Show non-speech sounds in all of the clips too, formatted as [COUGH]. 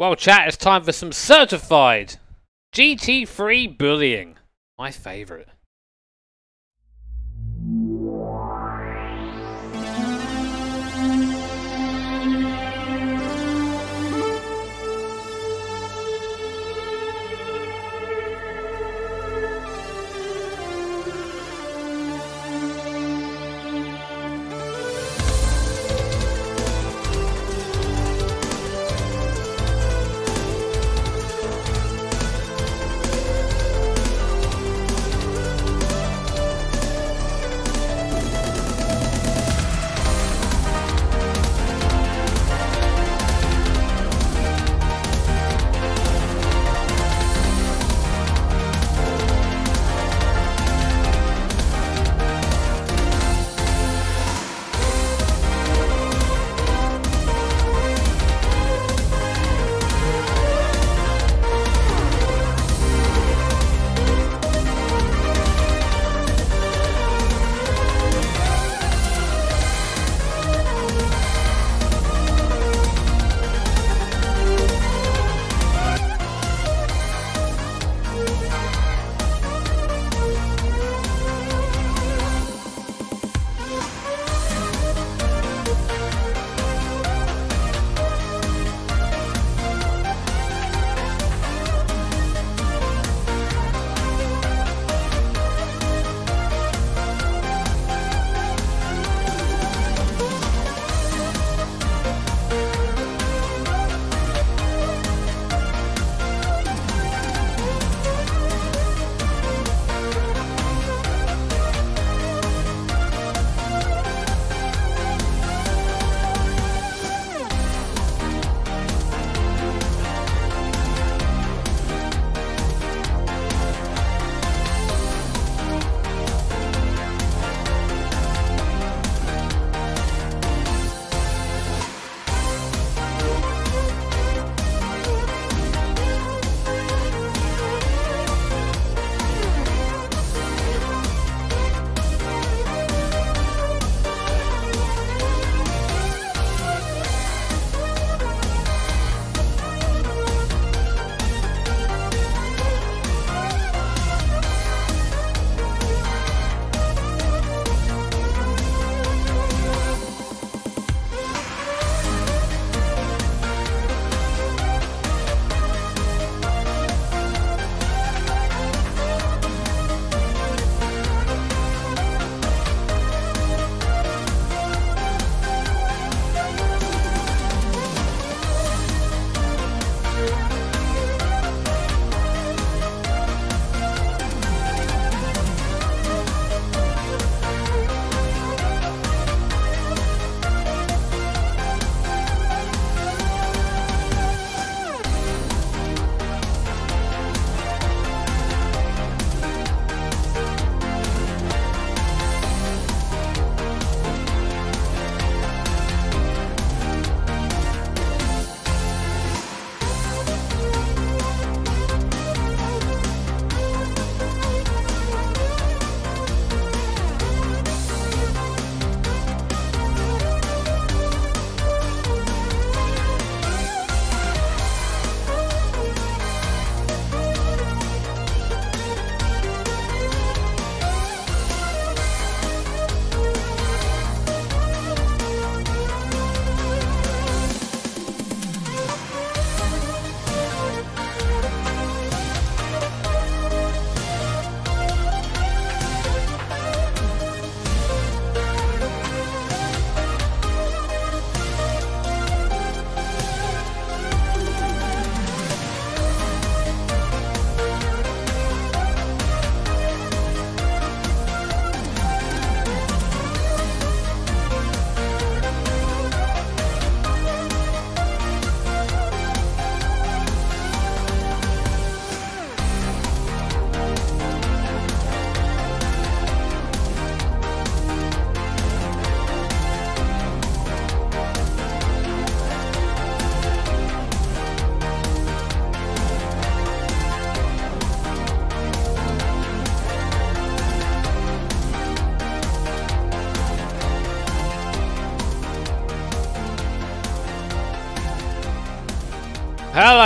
Well, chat, it's time for some certified GT3 bullying. My favourite.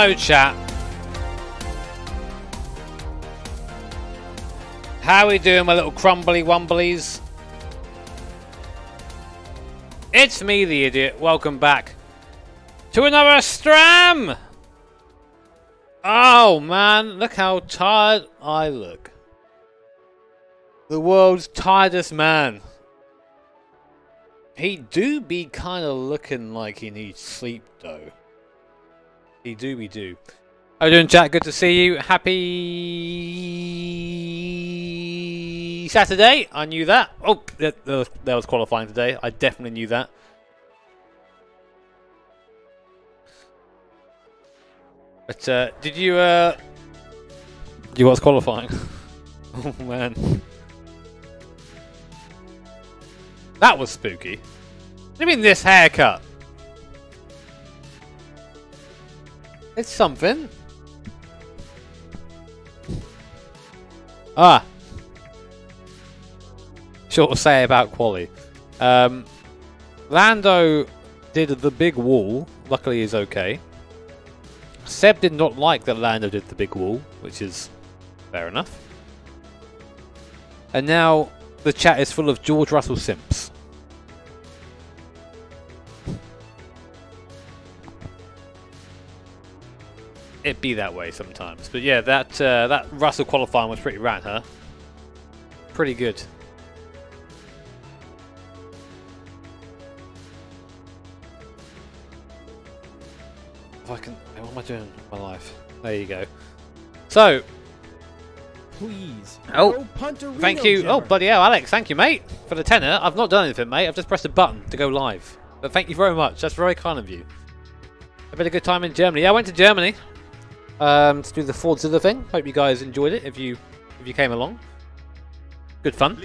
Hello, chat. How we doing, my little crumbly wumblies? It's me, the idiot. Welcome back to another Stram! Oh, man. Look how tired I look. The world's tiredest man. He do be kind of looking like he needs sleep, though. He do we do. How you doing, chat? Good to see you. Happy Saturday. I knew that. Oh, that, that was qualifying today. I definitely knew that. But uh, did you uh, you was qualifying? [LAUGHS] oh man, that was spooky. You mean this haircut? It's something. Ah. Short to say about Quali. Um, Lando did the big wall. Luckily, he's okay. Seb did not like that Lando did the big wall, which is fair enough. And now the chat is full of George Russell simps. It be that way sometimes, but yeah, that uh, that Russell qualifying was pretty rad, huh? Pretty good. If I can, what am I doing with my life? There you go. So, please. Oh, thank you. Oh, bloody hell, Alex, thank you, mate, for the tenner. I've not done anything, mate. I've just pressed a button to go live. But thank you very much. That's very kind of you. I've had a good time in Germany. Yeah, I went to Germany um, to do the Fordzilla thing. Hope you guys enjoyed it. If you if you came along, good fun.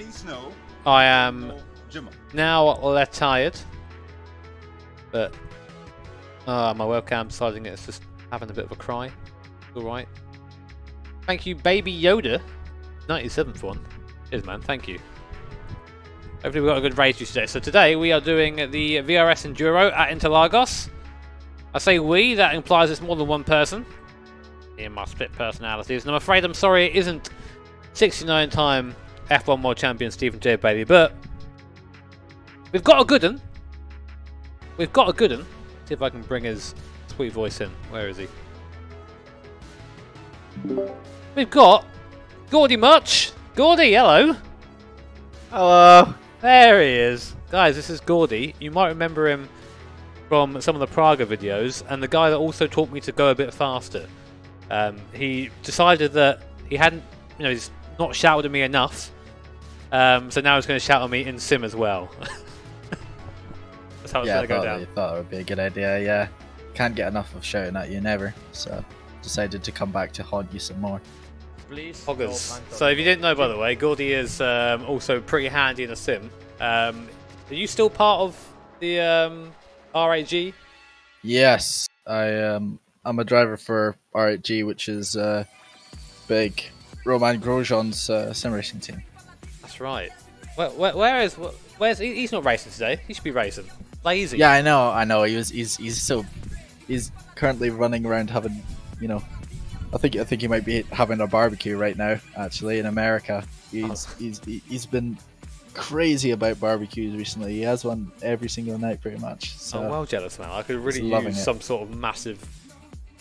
I am now tired, but uh, my webcam deciding it's just having a bit of a cry. Alright. Thank you, Baby Yoda. 97th one. Cheers, man. Thank you. Hopefully we've got a good race today. So today we are doing the VRS Enduro at Interlagos. I say we, that implies it's more than one person. In my split personalities. And I'm afraid I'm sorry it isn't 69-time F1 World Champion Stephen J. Bailey, but we've got a good one. We've got a good one. See if I can bring his sweet voice in. Where is he? We've got Gordy Mutch. Gordy, hello. Hello. There he is. Guys, this is Gordy. You might remember him from some of the Praga videos, and the guy that also taught me to go a bit faster. Um, he decided that he hadn't, you know, he's not shouted at me enough, um, so now he's going to shout at me in sim as well. [LAUGHS] That's how it's yeah, going to go down. thought it would be a good idea, yeah. Can't get enough of shouting at you, never. So, decided to come back to haunt you some more. Please. Hoggers. So, if you didn't know, by the way, Gordy is um, also pretty handy in a sim. Um, are you still part of the um, RAG? Yes, I um, I'm a driver for RAG, which is uh, big Romain Grosjean's uh, sim racing team. That's right. Where, where, where is where's he's not racing today? He should be racing. Lazy. Yeah, I know, I know. He was, he's, he's so, he's currently running around having, you know, I think, I think he might be having a barbecue right now. Actually, in America, he's, oh. he's, he's been crazy about barbecues recently. He has one every single night, pretty much. So I'm well jealous now. I could really use some sort of massive,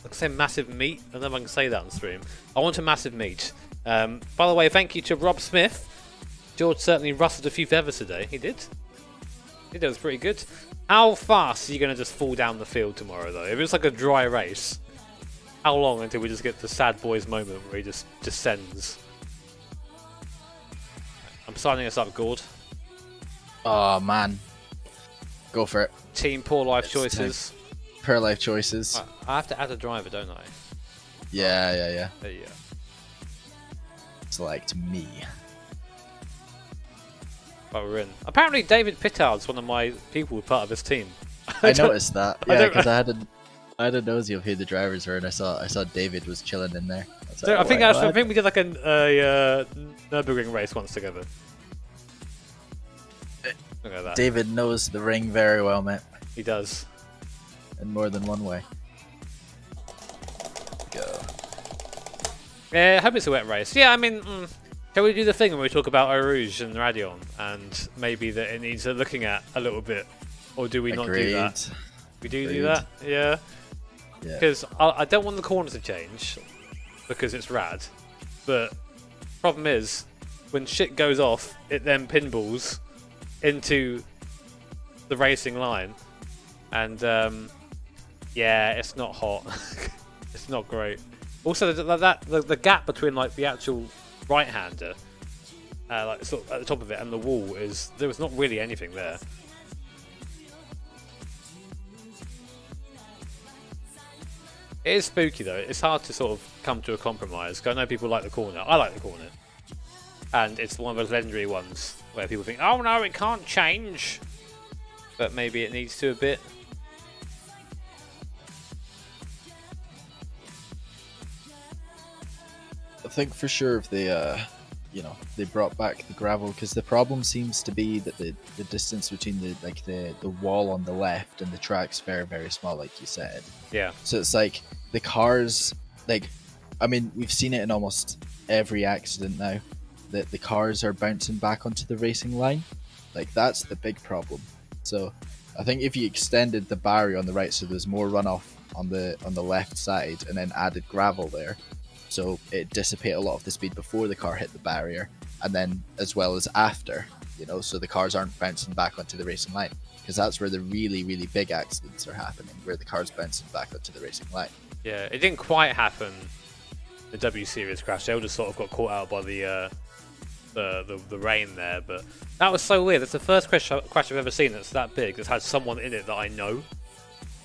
I could say massive meat. I don't know if I can say that on stream. I want a massive meat. Um, by the way, thank you to Rob Smith. George certainly rustled a few feathers today. He did. He did. It was pretty good. How fast are you going to just fall down the field tomorrow, though? If it's like a dry race, how long until we just get the sad boys moment where he just descends? I'm signing us up, Gord. Oh, man. Go for it. Team Poor Life Choices. Poor Life Choices. I have to add a driver, don't I? Yeah, yeah, yeah. There you go. Select me. But we're in. Apparently, David Pittard's one of my people who part of this team. I, [LAUGHS] I noticed that. Yeah, because I, I, had a, I had a nosy of who the drivers were, and I saw I saw David was chilling in there. I, so like, I think actually, I think we did like a, a uh, Nurburgring race once together. Look at that. David knows the ring very well, mate. He does. In more than one way. Yeah, I hope it's a wet race. Yeah, I mean, mm, can we do the thing when we talk about Eau Rouge and Raidillon and maybe that it needs a looking at a little bit, or do we not do that? We do do that, yeah. Yeah. Because I, I don't want the corner to change because it's rad, but problem is when shit goes off, it then pinballs into the racing line, and um, yeah, it's not hot. [LAUGHS] it's not great. Also, the, that the, the gap between like the actual right-hander, uh, like sort of at the top of it, and the wall is there was not really anything there. It is spooky though. It's hard to sort of come to a compromise. I know people like the corner. I like the corner, and it's one of those legendary ones where people think, "Oh no, it can't change," but maybe it needs to a bit. Think for sure if they, uh, you know, they brought back the gravel because the problem seems to be that the, the distance between the like the the wall on the left and the track's very very small, like you said. Yeah, So it's like the cars, like, I mean, we've seen it in almost every accident now that the cars are bouncing back onto the racing line. Like that's the big problem. So I think if you extended the barrier on the right, so there's more runoff on the on the left side, and then added gravel there, so it dissipate a lot of the speed before the car hit the barrier, and then as well as after, you know, so the cars aren't bouncing back onto the racing line because that's where the really really big accidents are happening, where the cars bouncing back onto the racing line. yeah. It didn't quite happen. The W Series crash. They all just sort of got caught out by the uh, the, the the rain there, but that was so weird. It's the first crash, crash I've ever seen that's that big. That's had someone in it that I know,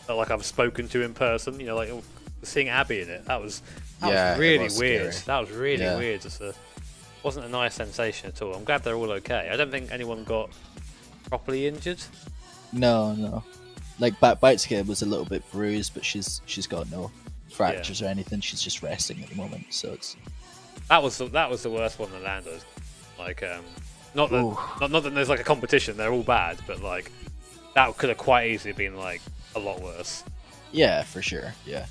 that like I've spoken to in person. You know, like seeing Abby in it. That was that Yeah, was really was weird. scary. That was really Yeah. weird. Just a wasn't a nice sensation at all. I'm glad they're all okay. I don't think anyone got properly injured. No, no. Like Bat Bitescape was a little bit bruised, but she's she's got no fractures or anything. She's just resting at the moment, so it's That was the, that was the worst one The landed. Like, um, not that Ooh. not, not that there's like a competition. They're all bad, but like that could have quite easily been like a lot worse. yeah, for sure, yeah.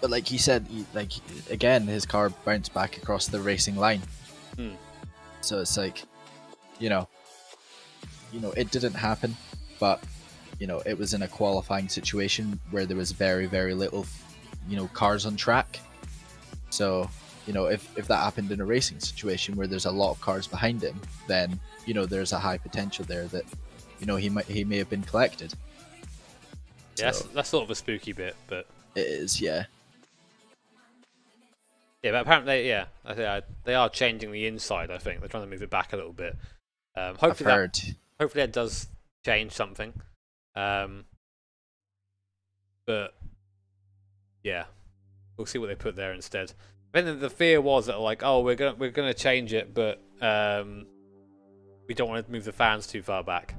But like he said, he, like again, his car bounced back across the racing line. Hmm. So it's like, you know, you know, it didn't happen, but you know, it was in a qualifying situation where there was very, very little, you know, cars on track. So, you know, if if that happened in a racing situation where there's a lot of cars behind him, then you know, there's a high potential there that, you know, he might he may have been collected. Yeah, that's, that's sort of a spooky bit, but It is, yeah. Yeah, but apparently, yeah, I think I, they are changing the inside. I think they're trying to move it back a little bit. Um, hopefully, that, hopefully that does change something. Um, but yeah, we'll see what they put there instead. I think the fear was that like, oh, we're gonna we're gonna change it, but um, we don't want to move the fans too far back.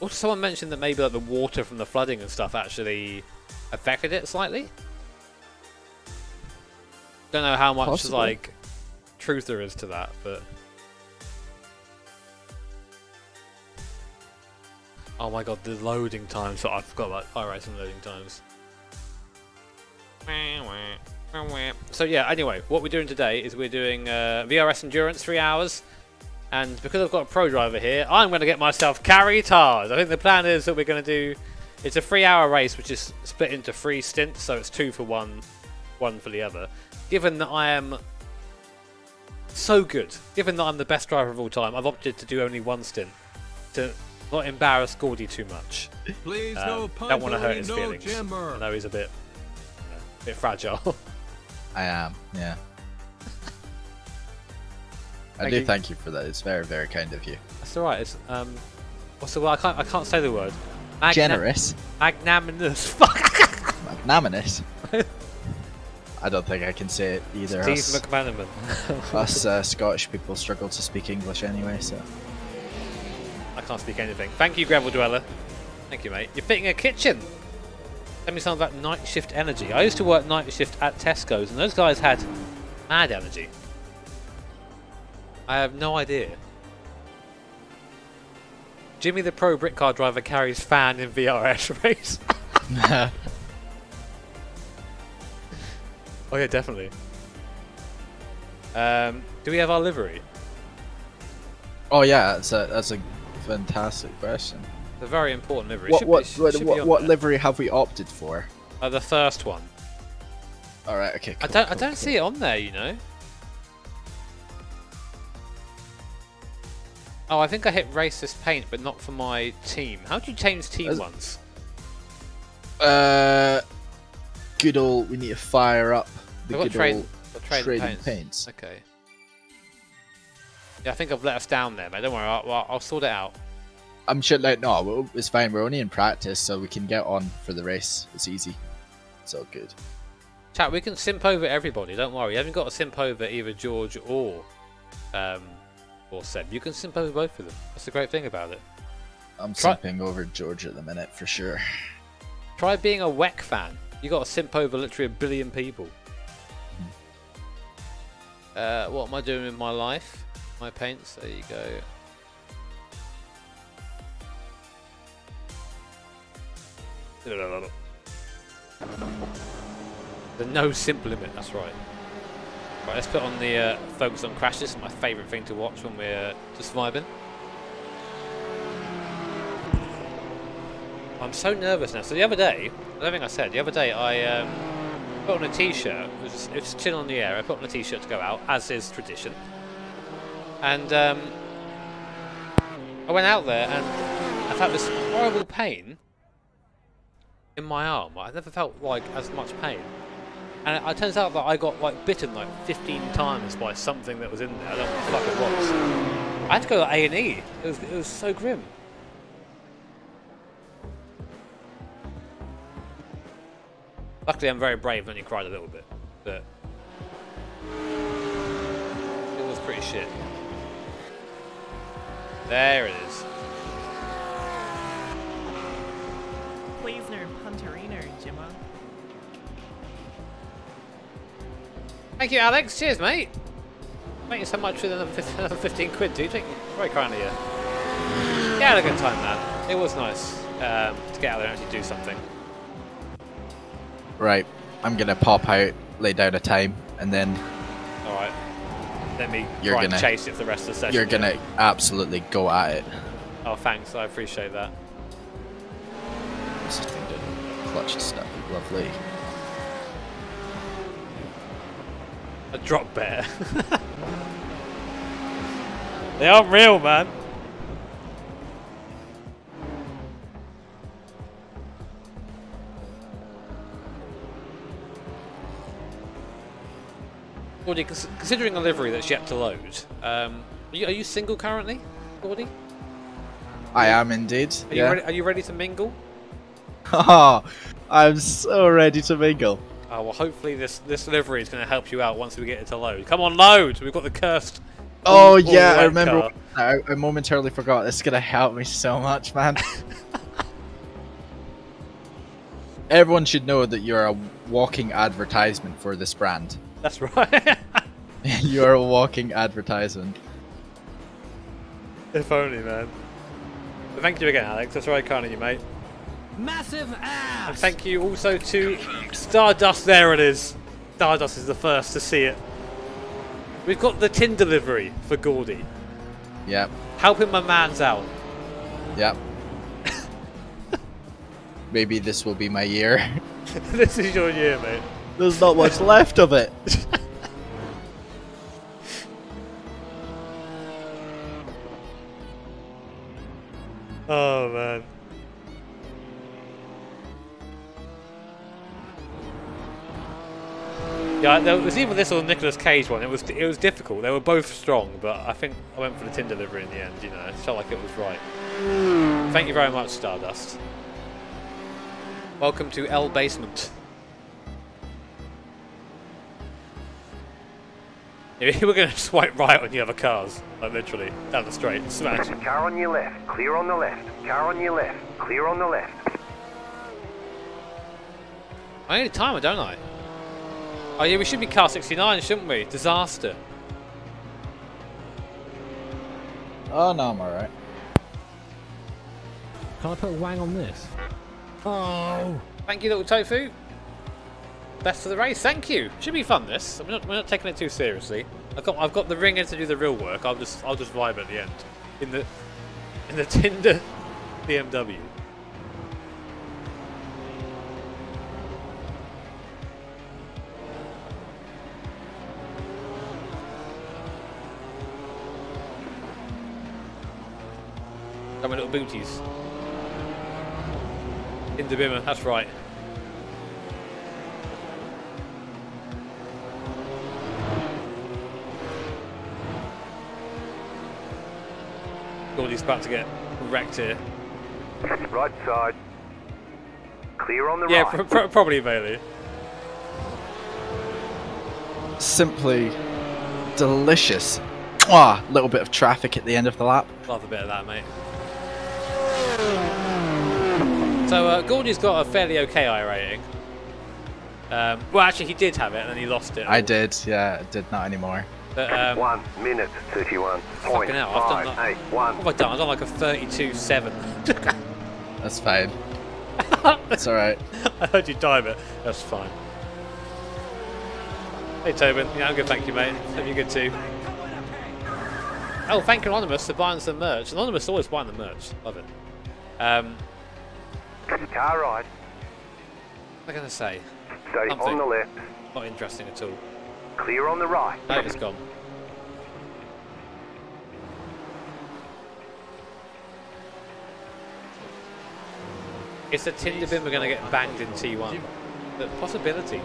Also, someone mentioned that maybe like the water from the flooding and stuff actually affected it slightly. Don't know how much Possibly. like truth there is to that, but oh my god, the loading times! So I forgot about iRacing loading times. So yeah, anyway, what we're doing today is we're doing uh, VRS Endurance three hours, and because I've got a pro driver here, I'm going to get myself carry tars. I think the plan is that we're going to do it's a three-hour race, which is split into three stints, so it's two for one, one for the other. Given that I am so good, given that I'm the best driver of all time, I've opted to do only one stint to not embarrass Gordy too much. Please Um, no don't want to hurt his no feelings. I know he's a bit, you know, a bit fragile. [LAUGHS] I am, yeah. I Thank do you. thank you for that. It's very, very kind of you. That's all right. It's um, what's the word? I can't. I can't say the word. Magna- Generous, Magnanimous. [LAUGHS] Fuck. magnanimous. [LAUGHS] I don't think I can say it either. Steve Us, McManaman. [LAUGHS] us uh, Scottish people struggle to speak English anyway, so I can't speak anything. Thank you, Gravel Dweller. Thank you, mate. You're fitting a kitchen. Tell me something about night shift energy. I used to work night shift at Tesco's, and those guys had mad energy. I have no idea. Jimmy the Pro Brick Car driver carries fan in VRS race. [LAUGHS] oh yeah, definitely. Um, do we have our livery? oh yeah, that's a that's a fantastic question. The very important livery. What what be, what, what, what livery have we opted for? Uh, the first one. All right, okay. I don't. I don't cool. see it on there. You know. Oh, I think I hit racist paint, but not for my team. How do you change team As- ones? Uh, good old. We need to fire up the good trade, old trade, trading paints. paints. Okay. Yeah, I think I've let us down there, but Don't worry. I'll, I'll, I'll sort it out. I'm sure. Like, no, well, it's fine. We're only in practice, so we can get on for the race. It's easy. It's all good. Chat, we can simp over everybody. Don't worry. You haven't got to simp over either George or um, or Seb. You can simp over both of them. That's the great thing about it. I'm Try- simping over George at the minute for sure. Try being a WEC fan. You got to simp over literally a billion people. Uh, what am I doing with my life? My paints. There you go. The no simp limit. That's right. Right, let's put on the uh, focus on crash. This is my favourite thing to watch when we're uh, just vibing. I'm so nervous now. So the other day, I don't think I said, the other day I um, put on a t-shirt. It was, it was chill on the air. I put on a t-shirt to go out, as is tradition. And um, I went out there and I felt this horrible pain in my arm. I never felt like as much pain. And it, it turns out that I got like bitten like 15 times by something that was in there. I don't know what the fuck it was. I had to go to A&E. It was, it was so grim. Luckily, I'm very brave and only cried a little bit, but it was pretty shit. There it is. Thank you, Alex. Cheers, mate. Thank you so much for the another 15, quid, dude. Thank you very kindly. Yeah, yeah, I had a good time, man. It was nice um, to get out there and actually do something. Right, I'm gonna pop out, lay down a time, and then All right. Let me You're try and gonna- chase it for the rest of the session. you're gonna absolutely go at it. Oh, thanks. I appreciate that. This has been good. Clutch of stuff, lovely. A drop bear. [LAUGHS] they aren't real, man. Gordy, considering a livery that's yet to load, um, are, you, are you single currently, Gordy? I am indeed. Are you ready? Are you ready to mingle? [LAUGHS] Oh, I'm so ready to mingle. Oh well, hopefully this this livery is going to help you out once we get it to load. Come on, load! We've got the cursed. Oh all yeah, I remember. I, I momentarily forgot. This is gonna help me so much, man. [LAUGHS] Everyone should know that you're a walking advertisement for this brand. That's right. [LAUGHS] [LAUGHS] you're a walking advertisement. if only, man. But thank you again, Alex. That's very kind of you, mate. Massive And thank you also to Stardust. There it is. Stardust is the first to see it. We've got the tin delivery for Gordy. Yep, Helping my man's out. yep. [LAUGHS] Maybe this will be my year. [LAUGHS] this is your year, mate. There's not much left of it. [LAUGHS] Oh man. Yeah, there was either this or the Nicolas Cage one. It was it was difficult. They were both strong, but I think I went for the tin delivery in the end. You know, it felt like it was right. Hmm. Thank you very much, Stardust. Welcome to L Basement. Yeah, [LAUGHS] We're going [LAUGHS] to swipe right on the other cars, like literally down the straight, smash. Car on your left, clear on the left. Car on your left, clear on the left. I need a timer, don't I? Oh yeah, we should be car 69, shouldn't we? Disaster. Oh no, I'm alright. Can I put a wang on this? Oh! Thank you, little tofu. Best of the race. Thank you. Should be fun. This. We're not, we're not taking it too seriously. I've got I've got the ringer to do the real work. I'll just I'll just vibe at the end in the in the Tinder [LAUGHS] BMW. Got my little booties. In the bimmer, that's right. Gordy's about to get wrecked here. Right side. Clear on the Yeah, right. pr pr probably Bailey. Simply delicious. Ah, little bit of traffic at the end of the lap. Love a bit of that, mate. So uh, Gordy's got a fairly okay iRating. Um, well, actually, he did have it, and then he lost it. I did, yeah, I did not anymore. But, um, One minute thirty-one point Fucking hell, I've done five that. eight one. what have I done? I've done like a 32-7. [LAUGHS] That's fine. [LAUGHS] That's alright. I heard you time it. That's fine. Hey Tobin, yeah, I'm good, thank you, mate. Hope you're good too. Oh, thank you, Anonymous, for buying some merch. Anonymous always buying the merch. Love it. Um, Car right. what am I going to say? Stay Something. on the left. Not interesting at all. Clear on the right. No, it's gone. It's a Tinder bin we're going to get banged in T1. The possibility.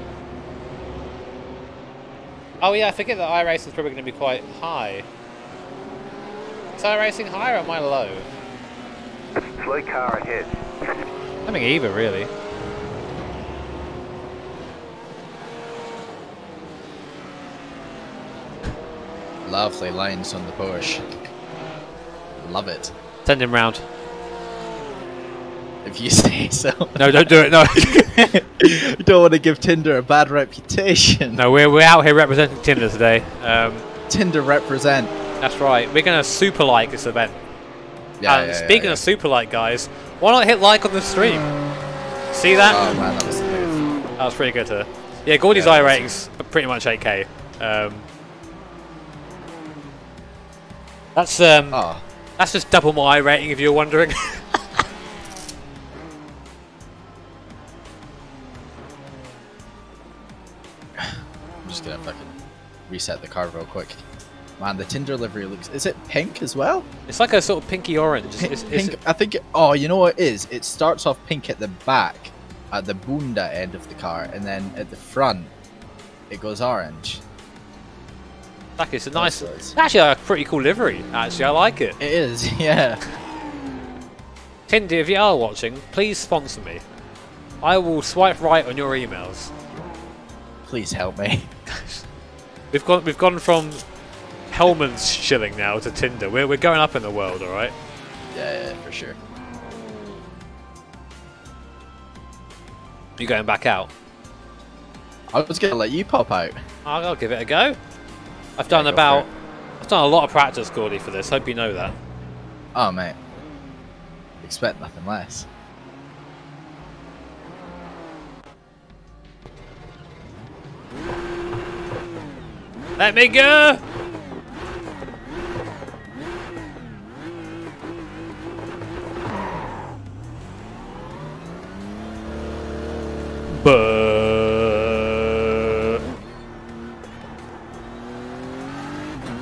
Oh yeah, I forget that iRacing is probably going to be quite high. Is iRacing high or am I low? Slow car ahead. I think either, really. Lovely lines on the Porsche. Love it. Send him round. If you [LAUGHS] say so. No, don't do it, no. [LAUGHS] you don't want to give Tinder a bad reputation. no, we're, we're out here representing Tinder today. Um, Tinder represent. that's right. We're going to super like this event. Yeah, and yeah, yeah, speaking yeah. of super like guys, why not hit like on the stream? See that? Oh man, that was move. that was pretty good. To, yeah, Gordy's Yeah, iRatings are pretty much 8k. Um, that's um, Oh, that's just double my iRating if you're wondering. [LAUGHS] I'm just gonna fucking reset the car real quick. Man, the Tinder livery looks. Is it pink as well? it's like a sort of pinky orange. Pink. it's, it's- pink I think. It, oh, you know what it is? It starts off pink at the back, at the bunda end of the car, and then at the front, it goes orange. like it's a nice, it's- actually a pretty cool livery. Actually, I like it. It is, [LAUGHS] yeah. Tinder, if you are watching, please sponsor me. I will swipe right on your emails. Please help me. [LAUGHS] We've gone we've gone from Hellmann's shilling now to Tinder. We're we're going up in the world, all right. Yeah, yeah, for sure. You going back out? I was gonna let you pop out. I'll, I'll give it a go. I've done go about. I've done a lot of practice, Gordy, for this. Hope you know that. Oh mate, expect nothing less. Let me go. But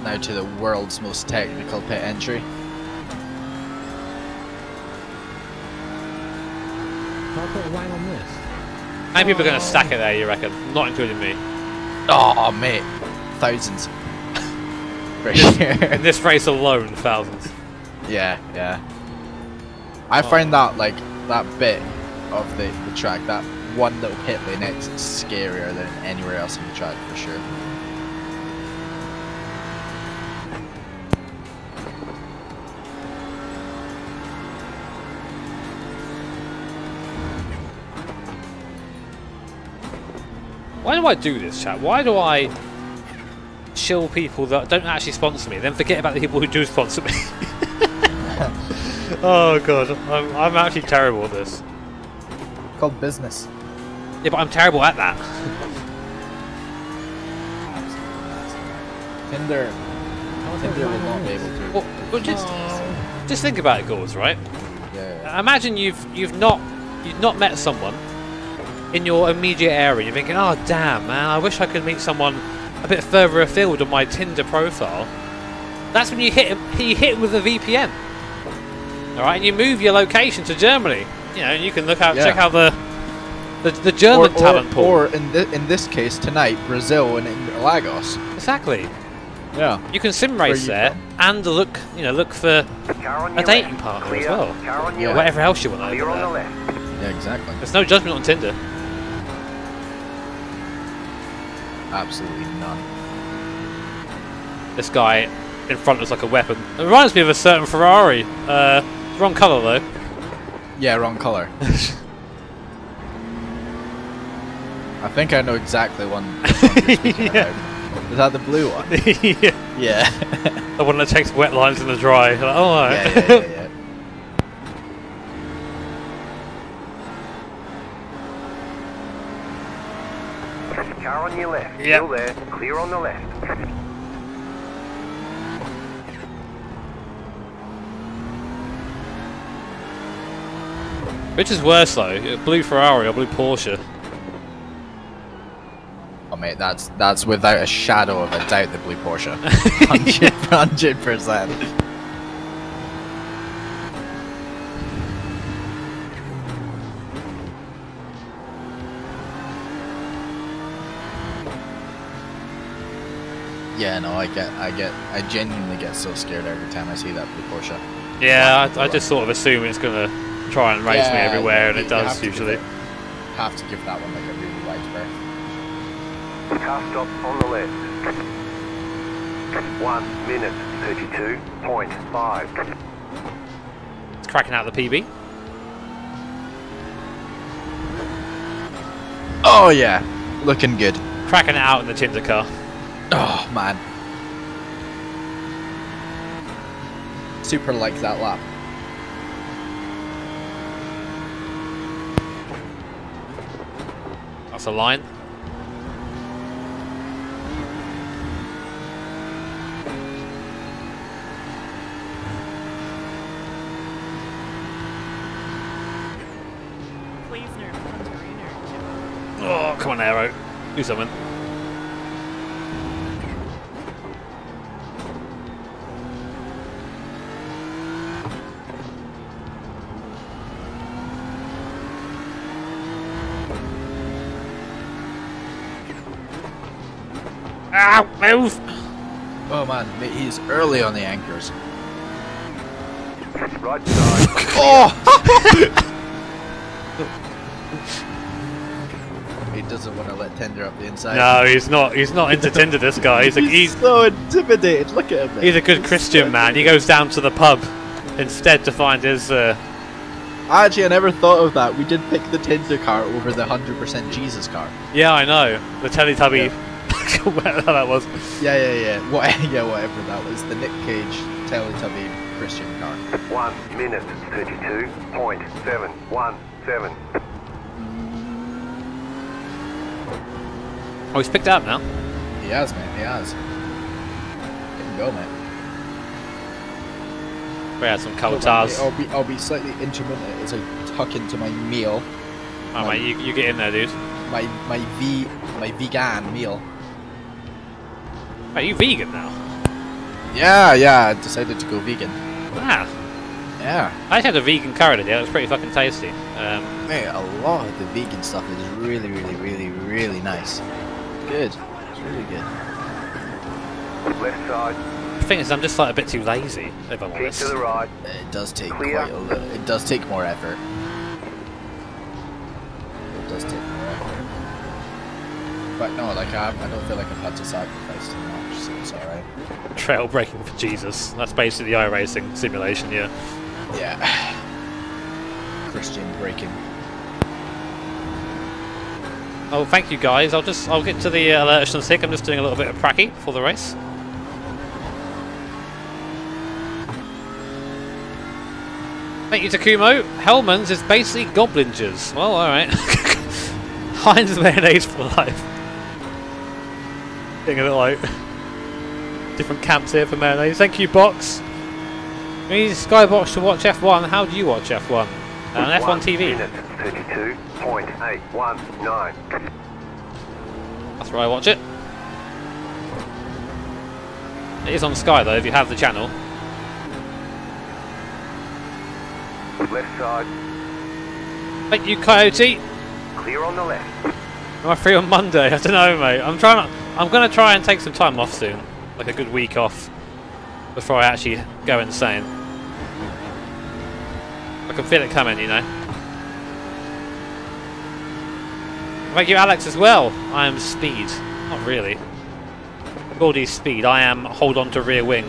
Now to the world's most technical pit entry. Can I put a wang on this? how many people are going to stack it there? You reckon? Not including me. Oh mate, thousands. [LAUGHS] For In this race alone, thousands. yeah, yeah. I find that like that bit of the, the track, that one little pit lane, it's scarier than anywhere else on the track for sure. Why do I do this, chat? Why do I chill people that don't actually sponsor me, then forget about the people who do sponsor me? [LAUGHS] [LAUGHS] oh god, I'm, I'm actually terrible at this. called business. Yeah, but I'm terrible at that. Tinder. Tinder will not be able to. Well, well, just, just think about it, Gauds, right? Yeah. Imagine you've you've not you've not met someone in your immediate area. You're thinking, oh damn, man, I wish I could meet someone a bit further afield on my Tinder profile. That's when you hit you hit with a VPN. All right, and you move your location to Germany. You know, and you can look out, Yeah. check out the the, the German or, talent pool. or in, thi- in this case tonight, Brazil and Interlagos. exactly. Yeah. You can sim race there from? and look, you know, look for a dating left. partner Clear. as well. Yeah. or whatever else you want over Clear the there. Yeah, exactly. There's no judgment on Tinder. Absolutely none. This guy in front looks like a weapon. It reminds me of a certain Ferrari. Uh, wrong colour though. Yeah, wrong color. [LAUGHS] I think I know exactly one. [LAUGHS] which one you're Yeah. about. Is that the blue one? [LAUGHS] yeah. Yeah. [LAUGHS] The one that takes wet lines in the dry. Like, oh, alright. yeah, yeah, yeah, yeah. Car on your left. Yep. Still there. Clear on the left. Which is worse though, a blue Ferrari or blue Porsche? Oh mate, that's that's without a shadow of a doubt the blue Porsche. [LAUGHS] Hundred hundred percent. Yeah, no, I get, I get, I genuinely get so scared every time I see that blue Porsche. Yeah, I, I just sort of assume it's gonna try and race me everywhere, and it does give usually. Have to give that one like a really wide berth. Car stop on the left. One minute thirty-two point five. It's cracking out the PB. Oh yeah, looking good. Cracking it out in the Tinder car. Oh man. Super likes that lap. That's a line. Come. Do something. Ow! Move! Oh man, he's early on the anchors. Right side. [LAUGHS] Oh! [LAUGHS] he doesn't want to let Tinder up the inside. No, he's not. He's not into Tinder. This guy. He's a, he's so intimidated. Look at him. mate. he's a good Christian man. He goes down to the pub instead to find his. Uh, Actually, I never thought of that. We did pick the Tinder car over the 100% Jesus car. yeah, I know the Teletubby. [LAUGHS] whatever that was. Yeah, yeah, yeah. What, [LAUGHS] yeah, whatever that was. The Nick Cage Teletubby Christian car. One minute thirty-two point seven one seven. Oh, he's picked up now. He has, man. He has. Get him go, man. We had some cold tars. I'll be, I'll be slightly intermittent as I tuck into my meal. Oh, mate, you, you get in there, dude. My my v my vegan meal. Are you vegan now? Yeah, yeah. I decided to go vegan. Ah, Yeah. I had a vegan curry today. It was pretty fucking tasty. Um, Mate, a lot of the vegan stuff is really, really, really, really nice. Good. It's really good. Left side. the thing is, I'm just like a bit too lazy, if I'm Keep honest. to the right. It does take Clear. quite a little. It does take more effort. It does take more effort. But no, like I, I don't feel like I've had to sacrifice too much, so it's alright. Trail breaking for Jesus. That's basically the iRacing simulation, yeah. Yeah. [SIGHS] Christian breaking. Oh, thank you guys. I'll just I'll get to the uh, alert and sick. I'm just doing a little bit of pracky for the race. Thank you, Takumo. Hellmann's is basically Goblingers. Well, alright. [LAUGHS] Heinz mayonnaise for life. Getting a bit like different camps here for mayonnaise. Thank you, Box. We need Skybox to watch F1. How do you watch F1? Uh, on F1 TV. 32.819. That's where I watch it. It is on Sky though, if you have the channel. Left side, Thank you, Coyote. clear on the left. Am I free on Monday? [LAUGHS] I don't know, mate. I'm trying to. I'm gonna try and take some time off soon, like a good week off, before I actually go insane. I can feel it coming, you know. Thank you, Alex, as well. I am speed. Not really. Gordy's speed. I am hold on to rear wing.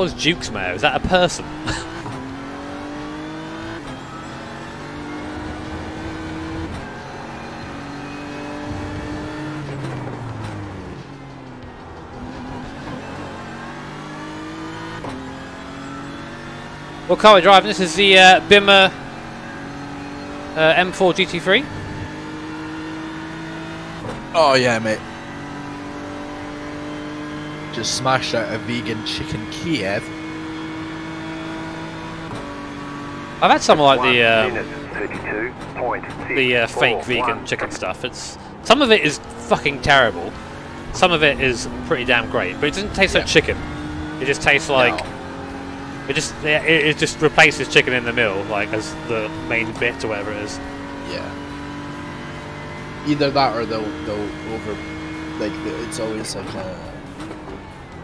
What the hell is Duke's Mayor? Is that a person? [LAUGHS] what car are we driving? This is the uh, Bimmer uh, M4 GT3. Oh yeah, mate. Just smashed out a vegan chicken Kiev. I've had some like the minute 32.641. the uh, fake vegan chicken stuff. It's some of it is fucking terrible. Some of it is pretty damn great, but it doesn't taste like chicken. It just tastes like No. it just it, it just replaces chicken in the meal, like as the main bit or whatever it is. Yeah. Either that or they'll they'll over like it's always like a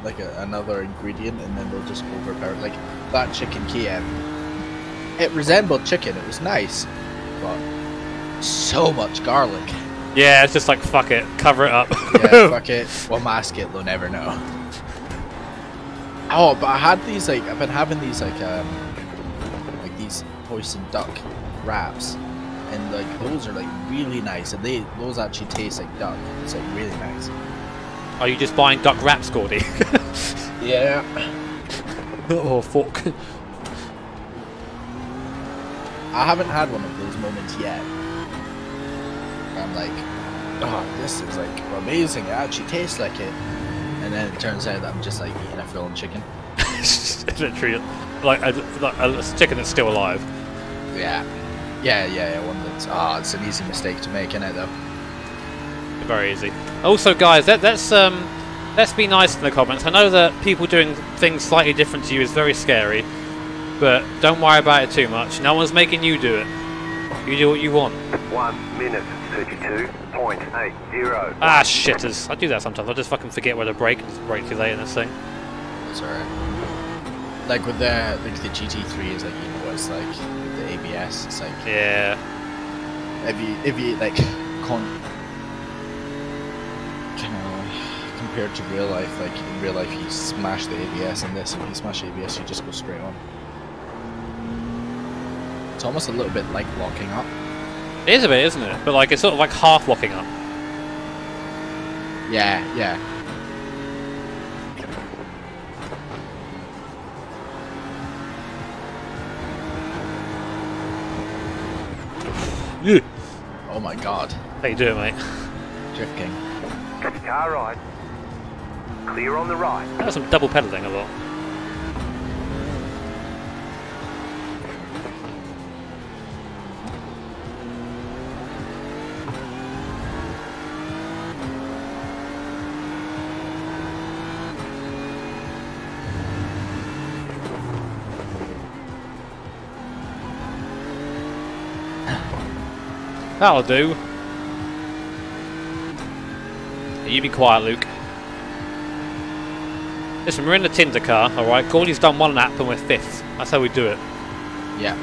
like a, another ingredient and then they'll just overpower like that chicken Kiev. It resembled chicken. It was nice, but so much garlic. Yeah, it's just like fuck it, cover it up. Yeah, [LAUGHS] fuck it. We'll mask it. They'll never know. Oh, but I had these like I've been having these like um like these poison duck wraps, and like those are like really nice, and they those actually taste like duck. It's like really nice. Are you just buying duck wraps, Gordy? [LAUGHS] Yeah. [LAUGHS] oh fuck. I haven't had one of those moments yet. I'm like, oh, this is like amazing. It actually tastes like it. And then it turns out that I'm just like eating a full chicken. It's [LAUGHS] literally, like a, like a chicken that's still alive. Yeah. Yeah, yeah, yeah. One that's ah, it's an easy mistake to make, isn't it though? Very easy. Also, guys, let, let's um, let's be nice in the comments. I know that people doing things slightly different to you is very scary, but don't worry about it too much. No one's making you do it. You do what you want. One minute 32.80. Ah, shitters. I do that sometimes. I just fucking forget where to brake and just brake too late in this thing. It's alright. Like with the like the GT3 is like you know it's like with the ABS. It's like Yeah. if you if you like con of compared to real life, like in real life you smash the ABS, and this if you smash ABS you just go straight on. It's almost a little bit like locking up. It is a bit, isn't it? But like it's sort of like half locking up. Yeah, yeah. Yeah. Oh my god, How you doing, mate? Drift King. Car right. Clear on the right. That was some double pedaling a lot. That'll do. You be quiet, Luke. Listen, we're in the Tinder car, alright? Gordy's done one lap and we're fifth. That's how we do it. Yeah.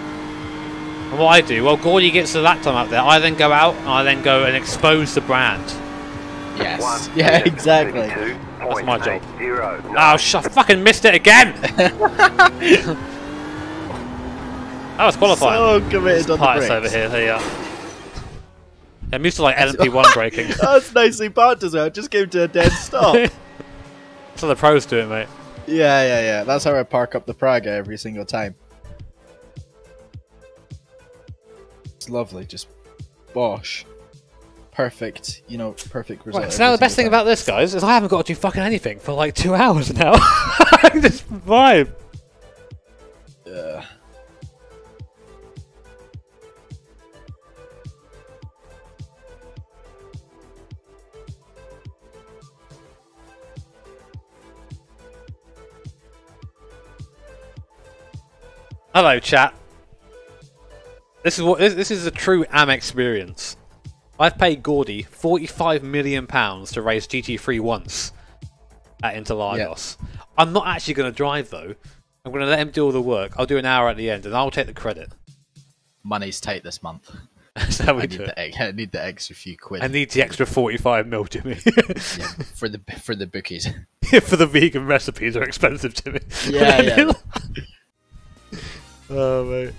And what I do, well, Gordy gets the lap time out there. I then go out and I then go and expose the brand. Yes. One Yeah, minute, exactly. That's my job. Zero. Oh, sh- I fucking missed it again! [LAUGHS] that was qualifying. So committed on the Pious brakes. over here, there I'm used to like LMP1 [LAUGHS] braking. [LAUGHS] That's nicely parked as well. Just came to a dead stop. [LAUGHS] That's how the pros do it, mate. yeah, yeah. Yeah. That's how I park up the Praga every single time. It's lovely. Just bosh. Perfect. You know, perfect result. Right, so now the best thing single about this, guys, is I haven't got to do fucking anything for like two hours now. I can just vibe. Yeah. Hello, chat. This is what this, this is a true AM experience. I've paid Gordy forty-five million pounds to race GT3 once at Interlagos. I'm not actually going to drive though. I'm going to let him do all the work. I'll do an hour at the end, and I'll take the credit. Money's tight this month. [LAUGHS] That's how I we need it. the I need the extra few quid I need the extra forty-five mil, Jimmy. [LAUGHS] yeah, for the for the bookies. [LAUGHS] For the vegan recipes are expensive, Jimmy. Yeah, yeah. Oh mate.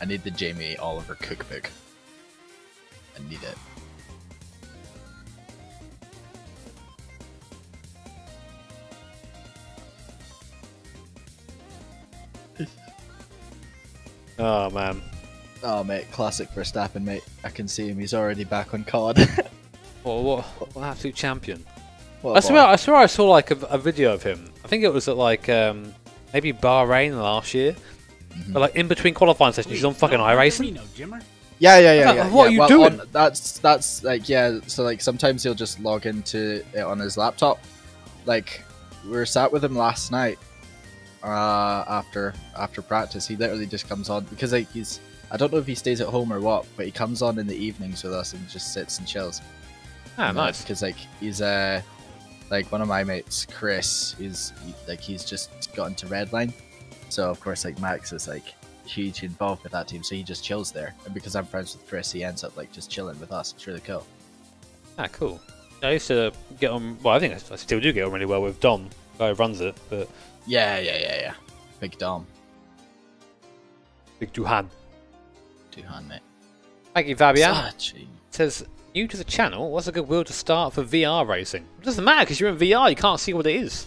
I need the Jamie Oliver cookbook. I need it. Oh man. Oh mate, classic Verstappen, mate. I can see him. He's already back on card. [LAUGHS] What, what, what an absolute champion. What a I swear, boy. I swear, I saw like a, a video of him. I think it was at like um, maybe Bahrain last year, Mm-hmm. but like in between qualifying sessions, he's on fucking iRacing. Yeah, yeah, yeah, Uh, yeah. what yeah. are you well, doing? on- that's that's like yeah. So like sometimes he'll just log into it on his laptop. Like we were sat with him last night uh, after after practice. He literally just comes on because like he's I don't know if he stays at home or what, but he comes on in the evenings with us and just sits and chills. Ah, nice. Because like he's uh like one of my mates, Chris, is like he's just got into Redline, so of course like Max is like huge involved with that team, so he just chills there. And because I'm friends with Chris, he ends up like just chilling with us. It's really cool. Ah, cool. I used to get on. Well, I think I still do get on really well with Dom, the guy who runs it, but Yeah, yeah, yeah, yeah. Big Dom, Big Duhan. Duhan, mate. Thank you, Fabian. Such a- says new to the channel. What's a good wheel to start for VR racing? It doesn't matter because you're in VR. You can't see what it is.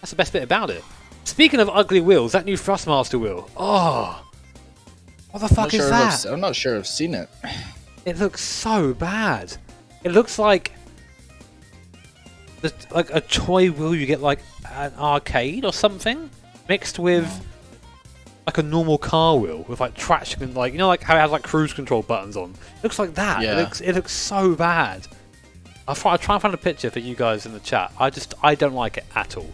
That's the best bit about it. Speaking of ugly wheels, that new Thrustmaster wheel. Oh, what the fuck is sure that? I'm not sure I've seen it. It looks so bad. It looks like the, like a toy wheel you get like an arcade or something, mixed with like a normal car wheel with like traction and like you know like how it has like cruise control buttons on. It looks like that. It Yeah. looks it looks so bad. I'll try, I'll try and find a picture for you guys in the chat. I just I don't like it at all.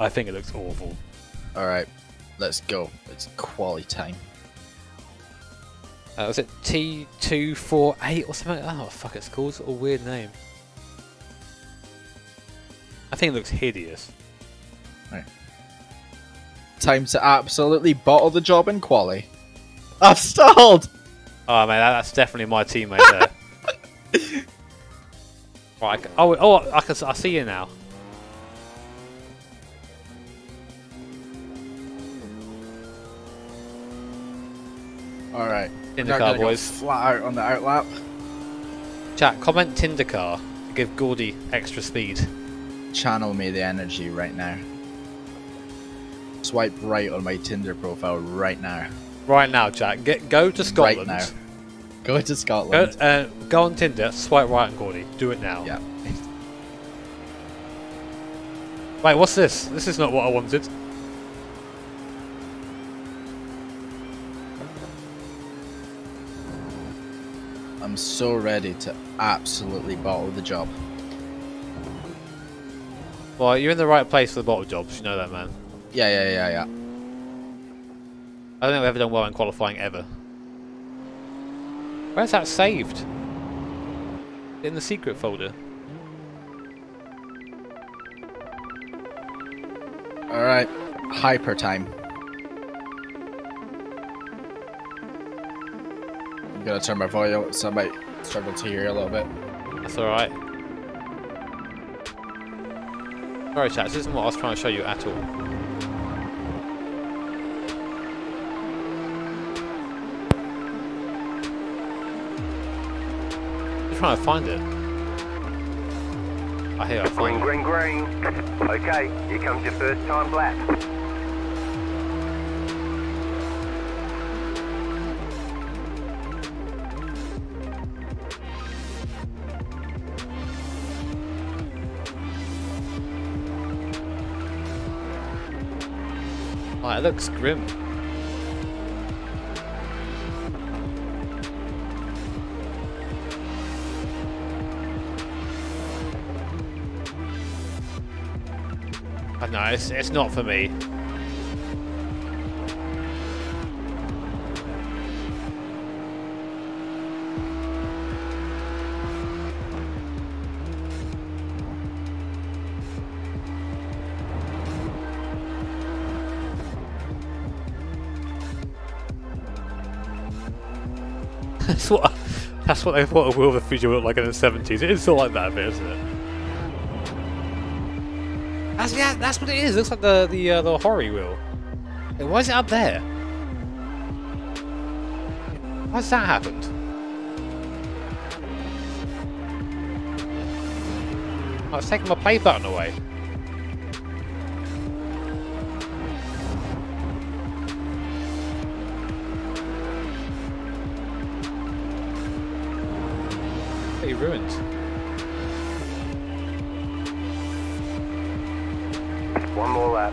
I think it looks awful. All right, let's go. It's quality time. Uh, was it T248 or something? Oh, fuck, it's called it's a weird name. I think it looks hideous. Right. Time to absolutely bottle the job in quali. I've stalled. Oh, man, that, that's definitely my teammate there. [LAUGHS] right, I can, oh, oh, I, can, I see you now. All right. In the car, gonna go boys. Flat out on the outlap. Chat, comment Tinder car give Gordy extra speed. Channel me the energy right now. Swipe right on my Tinder profile right now. Right now, chat, get go to Scotland. Right now. Go to Go, Scotland. uh, go on Tinder, swipe right on Gordy. Do it now. Yeah. Wait, what's this? This is not what I wanted. I'm so ready to absolutely bottle the job. Well, you're in the right place for the bottle jobs. You know that, man. Yeah, yeah, yeah, yeah. I don't think we've ever done well in qualifying ever. Where's that saved? In the secret folder. All right. Hyper time. gonna turn my volume so I might struggle to hear a little bit. That's alright. Sorry chat, this isn't what I was trying to show you at all. trying to find it. I hear I find green, it. Green, green, green. Okay, here comes your first time Black. It looks grim. Know it's it's not for me. That's what they thought a Will of the Future would look like in the seventies. It is of like that, a bit, isn't it? That's yeah, that's what it is. It looks like the the uh, the horror wheel. Why is it up there? Why's that happened? Oh, it's taking my play button away. Ruined. One more lap.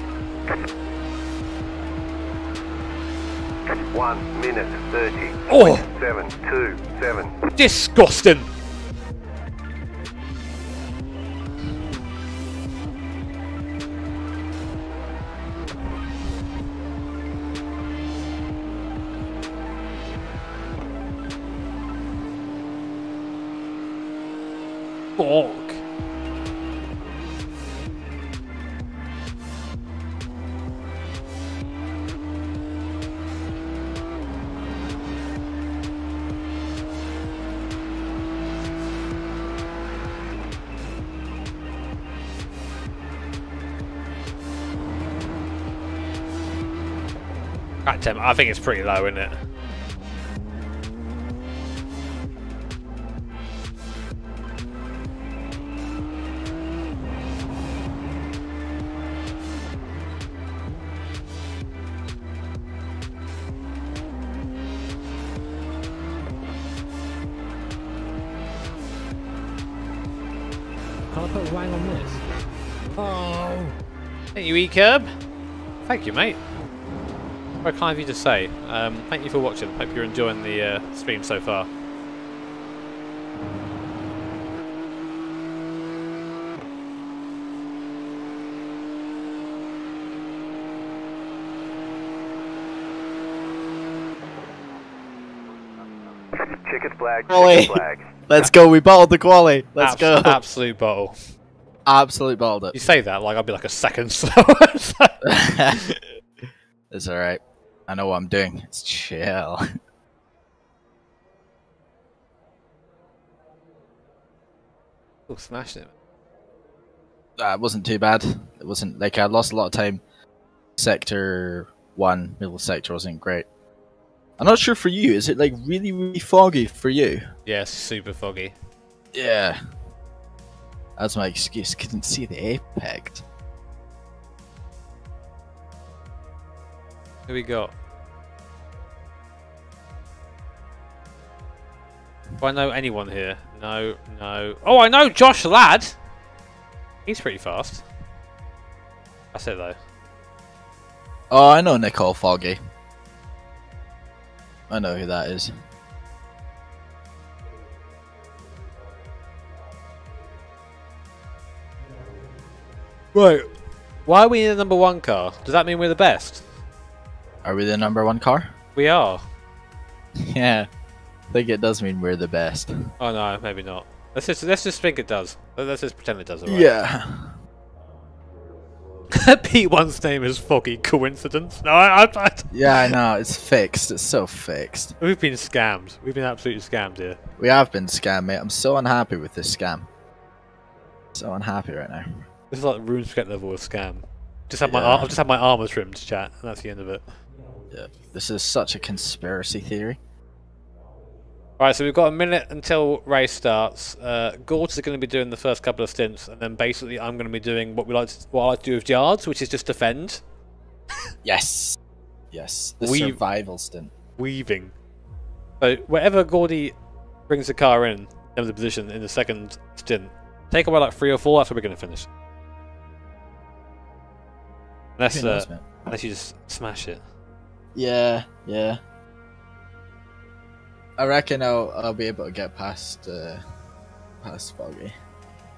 One minute thirty. Oh! Seven, two, seven. Disgusting! Fuck. Right, Tim, I think it's pretty low, isn't it? You, E-Curb. Thank you, mate. Very kind of you to say. Um, thank you for watching. Hope you're enjoying the uh, stream so far. Checkered flag, Ollie. checkered flag. Let's go. We bottled the quali. Let's Abs- go. Absolute bottle. Absolute bottled You say that like I'd be like a second [LAUGHS] slower. [LAUGHS] it's all right. I know what I'm doing. It's chill. [LAUGHS] oh, smashing it. Uh, it wasn't too bad. It wasn't like I lost a lot of time. Sector one, middle sector wasn't great. I'm not sure for you. Is it like really, really foggy for you? Yes, super foggy. Yeah. That's my excuse. Couldn't see the apex. Who we got? Do I know anyone here? No, no. Oh, I know Josh Ladd. He's pretty fast. That's it though. Oh, I know Nicole Foggy. I know who that is. Right. Why are we in the number one car? Does that mean we're the best? Are we the number one car? We are. [LAUGHS] yeah. I think it does mean we're the best. Oh no, maybe not. Let's just let's just think it does. Let's just pretend it does. Alright. Yeah. [LAUGHS] P1's name is Foggy. Coincidence? No, I, I, I, [LAUGHS] Yeah, I know. It's fixed. It's so fixed. we've been scammed. We've been absolutely scammed here. We have been scammed, mate. I'm so unhappy with this scam. So unhappy right now. This is like RuneScape level of scam. Just had my Yeah. ar- I've just had my armor trimmed, chat, and that's the end of it. Yeah. This is such a conspiracy theory. Right, so we've got a minute until race starts. Uh, Gort is going to be doing the first couple of stints, and then basically I'm going to be doing what we like to, what I like to do with yards, which is just defend, Yes. Yes. The We- survival stint. weaving. So wherever Gordy brings the car in, in the position in the second stint, take away like three or four. That's where we're going to finish. Unless, knows, uh, unless you just smash it. Yeah, yeah. I reckon I'll I'll be able to get past uh, past Foggy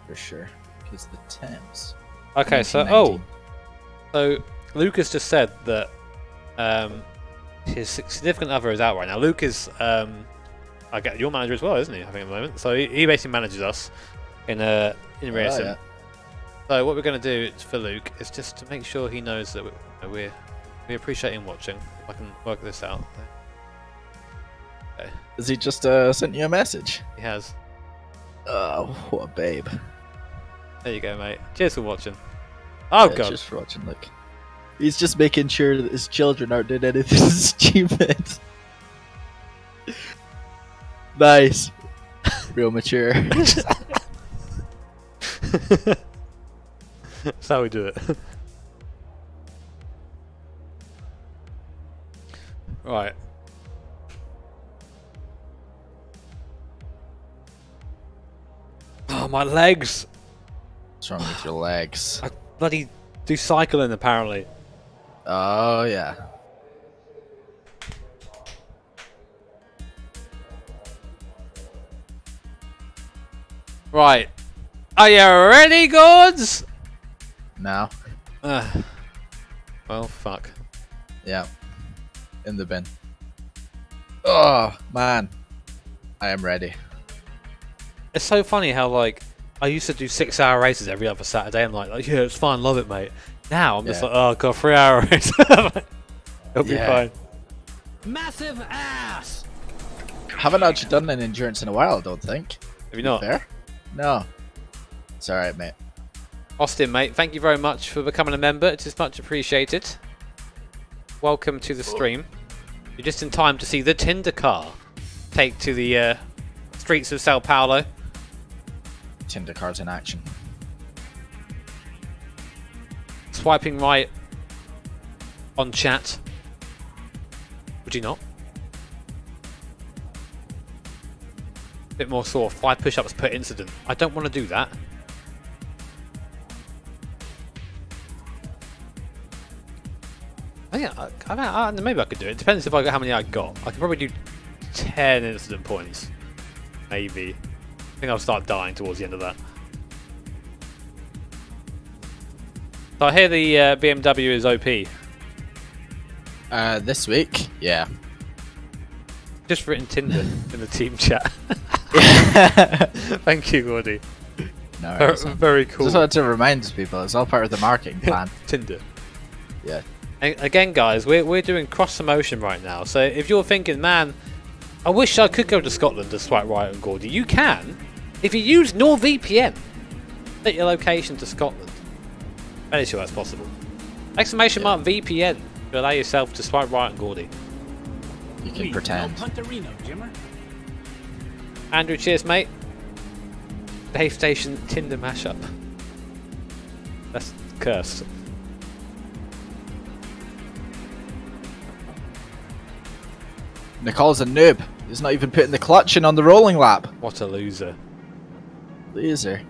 for sure because the temps. Okay, so oh, so Lucas just said that um, his significant other is out right now. Luke is um, I get your manager as well, isn't he? I think at the moment. So he, he basically manages us in a in Oh, racing. yeah. So what we're going to do for Luke is just to make sure he knows that we- we're we appreciate him watching. I can work this out. Okay, Has he just uh, sent you a message? he has. Oh, what a babe! There you go, mate. Cheers for watching. Oh Yeah, god. Cheers for watching. Look, he's just making sure that his children aren't doing anything [LAUGHS] stupid. nice, real mature. [LAUGHS] [LAUGHS] [LAUGHS] That's how we do it. [LAUGHS] right. Oh, my legs! What's wrong with your legs? [SIGHS] I bloody do cycling apparently. Oh yeah. Right. Are you ready, gods? Now, Uh, well, fuck. yeah, in the bin. Oh man, I am ready. It's so funny how, like, I used to do six hour races every other Saturday. I'm like, like yeah, it's fine, love it, mate. Now I'm just Yeah. like, oh, god, three hour [LAUGHS] race. [LAUGHS] It'll be Yeah. fine. Massive ass! Haven't actually done an endurance in a while. I don't think. Have you not? There? No. It's all right, mate. Austin, mate, thank you very much for becoming a member. It is much appreciated. Welcome to the stream. You're just in time to see the Tinder car take to the uh, streets of Sao Paulo. Tinder cards in action. Swiping right on chat. Would you not? Bit more sore. Five push-ups per incident. I don't want to do that. I think I, I, I, maybe I could do it. Depends if I got how many I got. I could probably do ten incident points. Maybe. I think I'll start dying towards the end of that. So I hear the uh, BMW is OP. Uh, this week, yeah. Just written Tinder [LAUGHS] in the team chat. [LAUGHS] Thank you, Gordy. no, Very, very cool. Just wanted to remind people, it's all part of the marketing [LAUGHS] plan. Tinder. yeah. And again, guys, we're, we're doing cross promotion right now. So if you're thinking, man, I wish I could go to Scotland to swipe right on Gordy, you can. If you use NordVPN, set your location to Scotland. Fairly sure that's possible. Exclamation mark VPN to allow yourself to swipe right on Gordy. You can Please, pretend. No Punterino, Andrew, cheers, mate. Dave Station Tinder mashup. That's cursed. Nicole's a noob. He's not even putting the clutch in on the rolling lap. What a loser. Loser.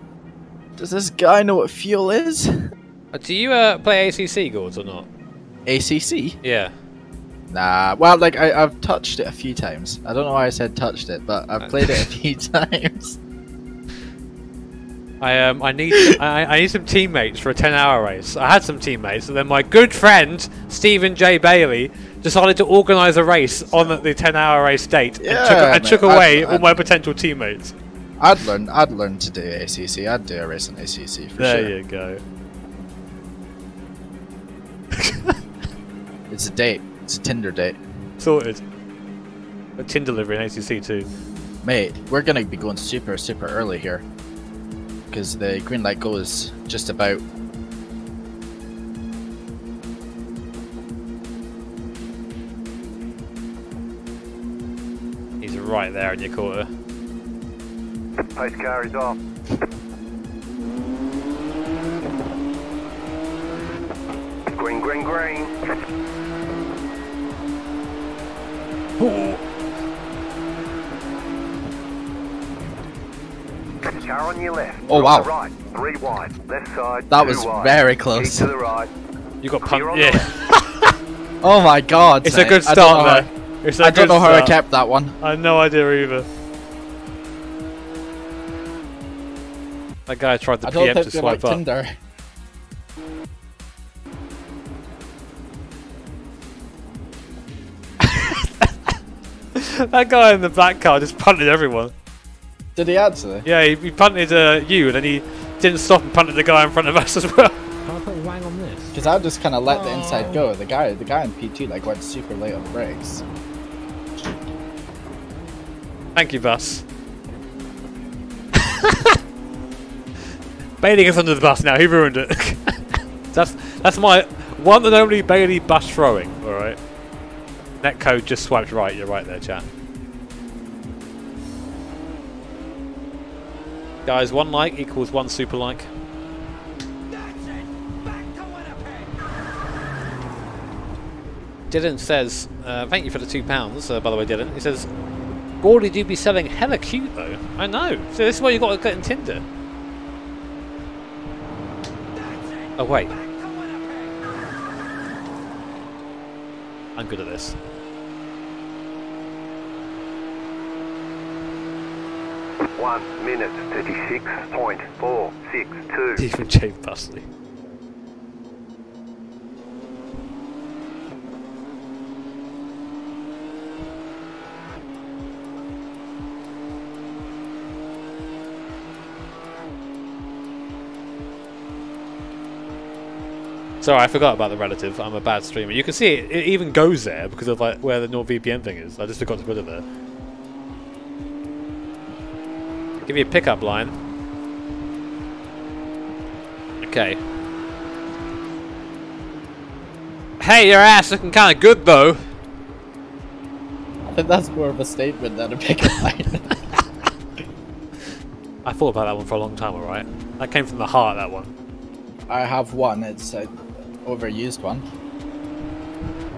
Does this guy know what fuel is? Uh, do you uh, play ACC, Gords, or not? ACC? Yeah. Nah. Well, like I, I've touched it a few times. I don't know why I said touched it, but I've played it a [LAUGHS] few times. I um I need I, I need some teammates for a ten hour race. I had some teammates, and then my good friend Stephen J Bailey decided to organise a race on the, the ten hour race date and took, Yeah, and took away I'd- all I'd- my potential teammates. I'd learn. I'd learn to do ACC. I'd do a race on ACC for There sure. There you go. [LAUGHS] It's a date. It's a Tinder date, Sorted. A tin delivery in ACC too. mate. We're gonna be going super, super early here. because the green light goes just about. Right there in your quarter. Pace car is off. Green, green, green. Car on your left. Oh, wow. right. Three wide. Left side. That was wide. very Keep close. to the right. You got Clear pumped. on the Yeah. [LAUGHS] Oh my god! it's a good I don't start how- there. It's a I don't know how I kept that one. I have no idea either. That guy tried the I don't PM to they like swipe up. Tinder. [LAUGHS] That guy in the black car just punted everyone. Did he actually? Yeah, he, he punted uh, you, and then he didn't stop and punted the guy in front of us [LAUGHS] as well. Can I put Wang on this? Because I just kind of let the inside go. The guy, the guy in P2 like went super late on the brakes. Thank you, Bus. [LAUGHS] Bailey gets under the bus now. He ruined it. [LAUGHS] that's that's my one and only Bailey bus throwing. All right. Netcode just swiped right. You're right there, chat. Guys, one like equals one super like. Dylan says, uh, thank you for the two pounds, uh, by the way, Dylan. He says, Gordy do be selling hella cute though. I know. So this is why you got to get in Tinder. Oh wait. I'm good at this. One minute, 36.462. Even Jay Busley. Sorry, I forgot about the relative. I'm a bad streamer. You can see it, it even goes there because of like where the NordVPN thing is. I just forgot to put it there. Give me a pickup line. Okay. Hey, your ass looking kind of good though. I [LAUGHS] think that's more of a statement than a pickup line. [LAUGHS] [LAUGHS] I thought about that one for a long time, alright? That came from the heart, that one. I have one. It's an overused one.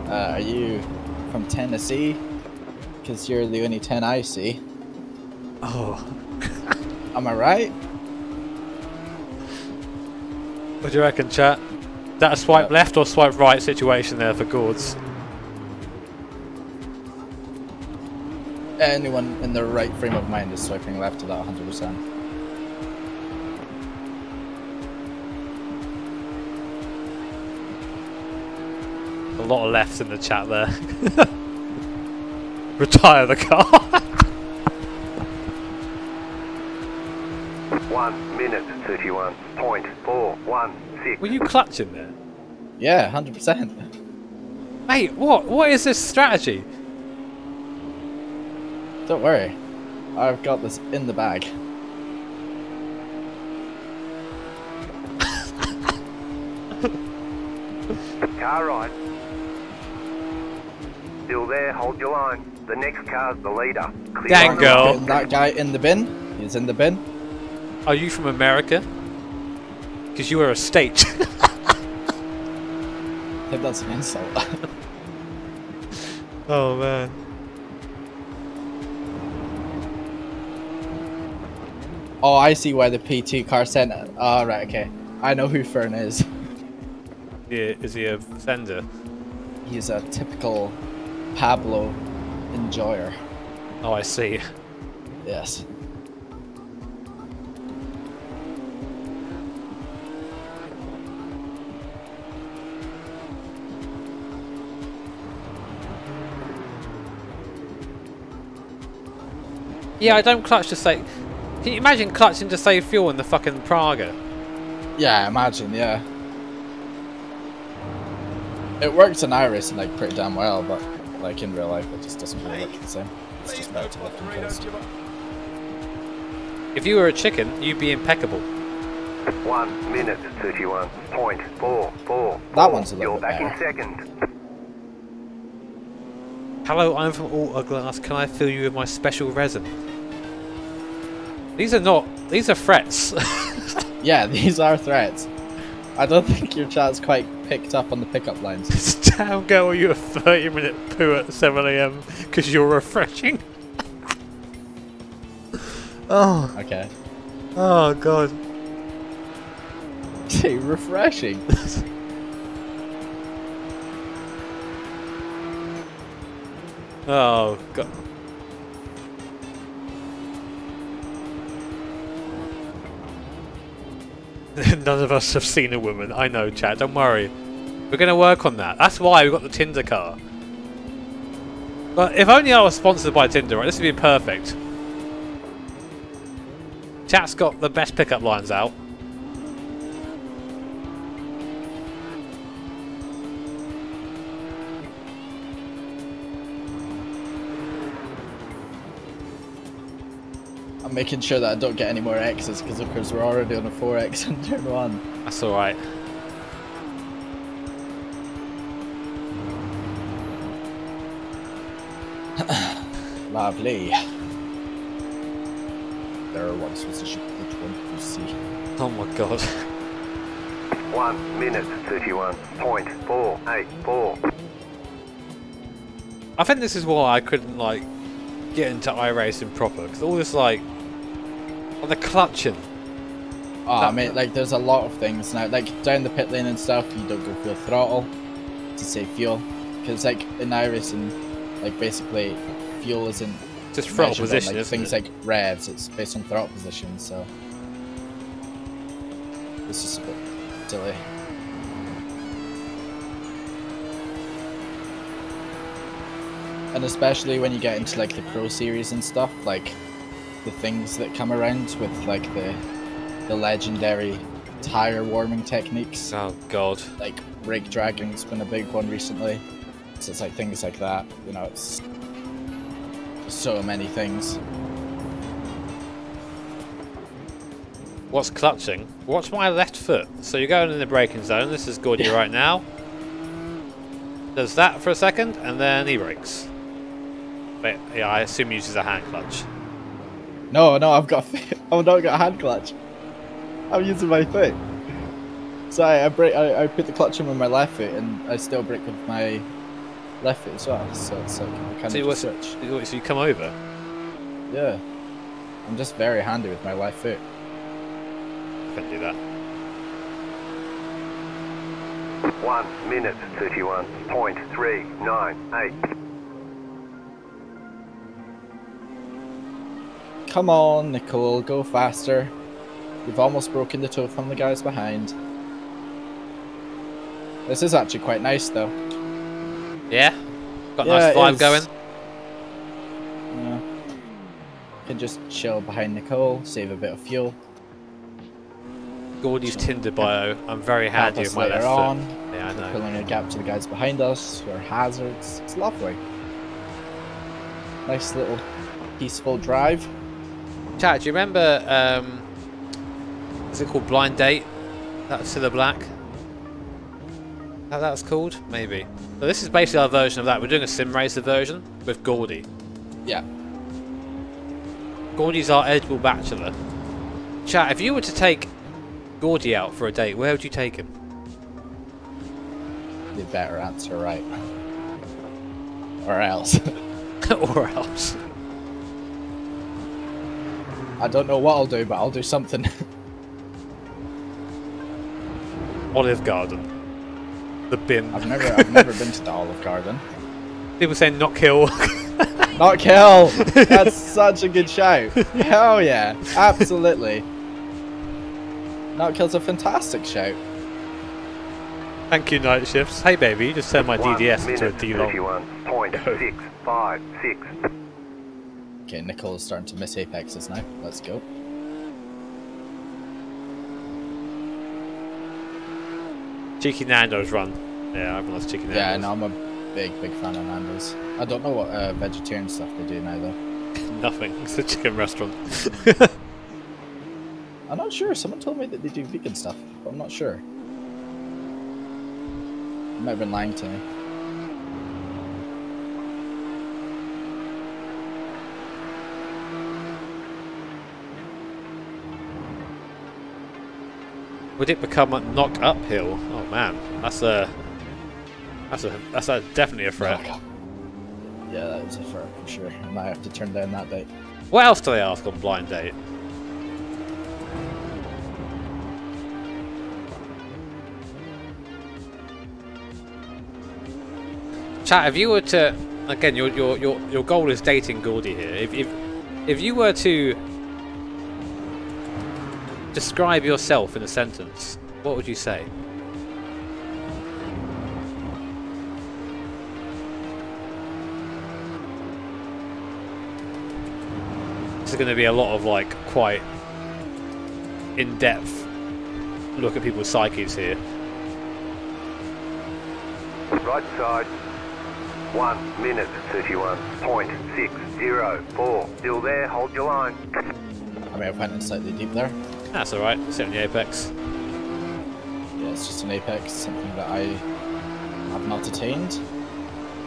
Uh, are you from Tennessee? Because you're the only 10 I see. Oh. [LAUGHS] Am I right? What do you reckon, chat? That a swipe Uh, left or swipe right situation there for Gords? Anyone in the right frame of mind is swiping left to that 100%. Lot of lefts in the chat there. [LAUGHS] Retire the car. [LAUGHS] One minute, 31.416. Were you clutching there? Yeah, 100%. Mate, what? What is this strategy? Don't worry. I've got this in the bag. Car right. Still there, hold your line. The next car's the leader. Clear Dang on girl. right. That guy in the bin. He's in the bin. Are you from America? Because you are a state. [LAUGHS] I think that's an insult. [LAUGHS] oh man. oh, I see why the P2 car sent it. Oh, right, okay. I know who Fern is. Yeah, is he a sender? He's a typical Pablo enjoyer. Oh, I see. Yes. Yeah, I don't clutch to save. Can you imagine clutching to save fuel in the fucking Praga? Yeah, imagine, yeah. It works in iRacing like pretty damn well, but like in real life it just doesn't really work the same. It's just better to lift and coast. If you were a chicken, you'd be impeccable. One minute 31.44. That one's a little You're bit back in second. Hello, I'm from Autoglass. Can I fill you with my special resin? These are not. These are threats. [LAUGHS] Yeah, these are threats. I don't think your chat's quite picked up on the pickup lines. [LAUGHS] Damn girl, you a 30 minute poo at 7am because you're refreshing. [LAUGHS] oh, Okay. oh god. Say refreshing. [LAUGHS] Oh god. [LAUGHS] None of us have seen a woman. I know, Chad. Don't worry. We're going to work on that. That's why we got the Tinder car. But if only I was sponsored by Tinder, right? This would be perfect. Chat's got the best pickup lines out. I'm making sure that I don't get any more X's because of course we're already on a 4X in [LAUGHS] turn one. That's alright. [COUGHS] Lovely. There once was a ship which one could see. Oh my god. One minute 31.484. I think this is why I couldn't like get into iRacing proper because all this like on the clutching. Oh, That- mate, like there's a lot of things now. Like down the pit lane and stuff, you don't go full throttle to save fuel, because like in iRacing, like basically fuel isn't Just throttle position, like, things it? like revs. It's based on throttle position, so this is a bit silly. And especially when you get into like the pro series and stuff, like the things that come around with like the the legendary tire warming techniques, Oh god. like rig dragging's been a big one recently. So it's like things like that, you know, it's so many things. What's clutching? Watch my left foot. So you're going in the braking zone. This is Gordy right now. Does that for a second, and then he brakes. But yeah, I assume he uses a hand clutch. No, no, I've got [LAUGHS] I've not got a hand clutch. I'm using my foot. So I I, brake, I, I put the clutch in with my left foot and I still break with my left foot as well. So it's uh, like I kind So you, of was, switch. so you come over. Yeah. I'm just very handy with my left foot. Couldn't do that. One minute 31.398. Come on, Nicole, go faster. You've almost broken the toe from the guys behind. This is actually quite nice though. Yeah. Got a Yeah, nice vibe going. Yeah. Can just chill behind Nicole, save a bit of fuel. Gordy's Tinder bio. I'm very handy with my left on. foot. Yeah, I know. Pulling a gap to the guys behind us, who are hazards. It's lovely. Nice little peaceful drive. Chat, do you remember, um, is it called Blind Date? That's to the black? How that's called? Maybe. So this is basically our version of that. We're doing a sim racer version with Gordy. Yeah. Gordy's our eligible bachelor. Chat, if you were to take Gordy out for a date, where would you take him? You better answer right. [LAUGHS] Or else. [LAUGHS] or else? I don't know what I'll do, but I'll do something. [LAUGHS] Olive Garden. The bin. I've never I've never been to the Olive Garden. People saying not kill. [LAUGHS] Not kill! That's [LAUGHS] such a good shout. Hell yeah. Absolutely. Not kill's a fantastic shout. Thank you, night shifts. Hey baby, you just turned my DDS into a minute D-long. 31.656. Okay, Nicole's starting to miss apexes now. Let's go. Cheeky Nando's run. Yeah, everyone loves Cheeky Nando's. Yeah, no, I'm a big, big fan of Nando's. I don't know what uh, vegetarian stuff they do now though. [LAUGHS] Nothing. It's a chicken restaurant. [LAUGHS] I'm not sure. Someone told me that they do vegan stuff, but I'm not sure. You might have been lying to me. Would it become a knock uphill? Oh man, that's a that's a that's a definitely a threat. Yeah, that is a threat for sure. I might have to turn down that date. What else do they ask on blind date? Chat, if you were to again your your your, your goal is dating Gordy here. If if if you were to describe yourself in a sentence, what would you say? This is going to be a lot of like quite in-depth look at people's psyches here. Right side. 1 minute 31.604. Still there, hold your line. I may have went in slightly deep there. That's all right. Sit on the apex. Yeah, it's just an apex, something that I have not attained.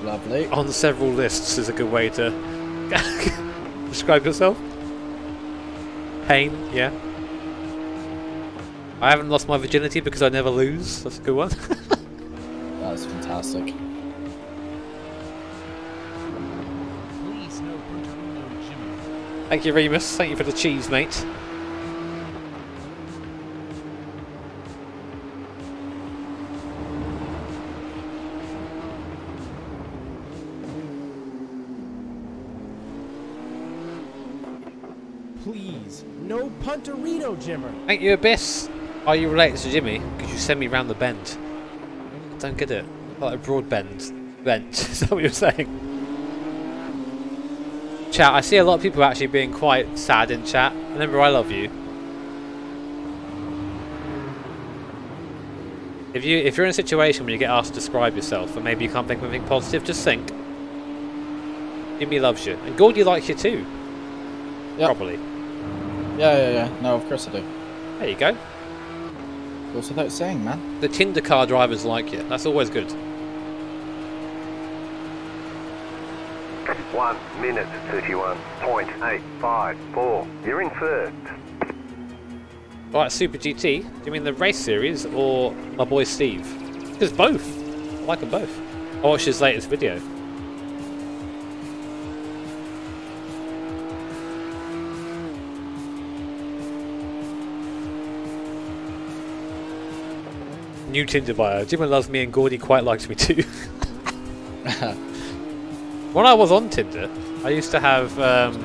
Lovely. On several lists is a good way to [LAUGHS] describe yourself. Pain, yeah. I haven't lost my virginity because I never lose. That's a good one. [LAUGHS] That's fantastic. Please, no Punterino Jimmy. Thank you, Remus. Thank you for the cheese, mate. Please, no Punterino Jimmer. Thank oh, you, Abyss. Are you related to Jimmy? Could you send me round the bend? I don't get it. Like a broad bend. Bend. [LAUGHS] Is that what you're saying? Chat, I see a lot of people actually being quite sad in chat. Remember, I love you. If you if you're in a situation where you get asked to describe yourself and maybe you can't think of anything positive, just think. Jimmy loves you. And Gordy likes you too. Yep. Probably. Yeah, yeah, yeah. No, of course I do. There you go. Goes without saying, man. The Tinder car drivers like you. That's always good. 1 minute 31.854. You're in first. Right, Super GT. Do you mean the race series or my boy Steve? Because both. I like them both. I watched his latest video. New Tinder bio. Jimmy loves me and Gordy quite likes me too. [LAUGHS] when I was on Tinder, I used to have um,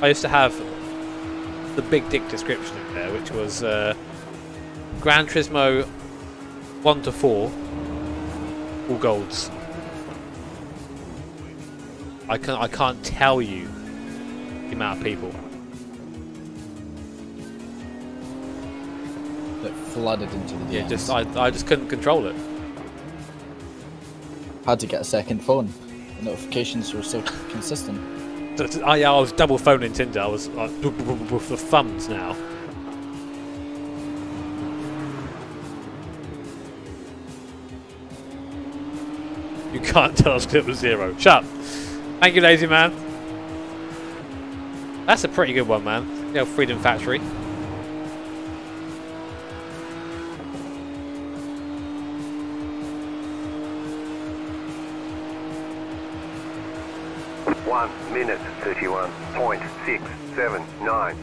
I used to have the big dick description in there, which was uh, Gran Turismo 1 to 4, all golds. I can't, I can't tell you the amount of people. Flooded into the DMs. Yeah, just I, I just couldn't control it. Had to get a second phone. The notifications were so consistent. I, I was double phoning Tinder. I was uh, with the thumbs now. You can't [LAUGHS] tell us clip was zero. Shut up. Thank you, lazy man. That's a pretty good one, man. The old Freedom Factory. One minute thirty-one point six seven nine.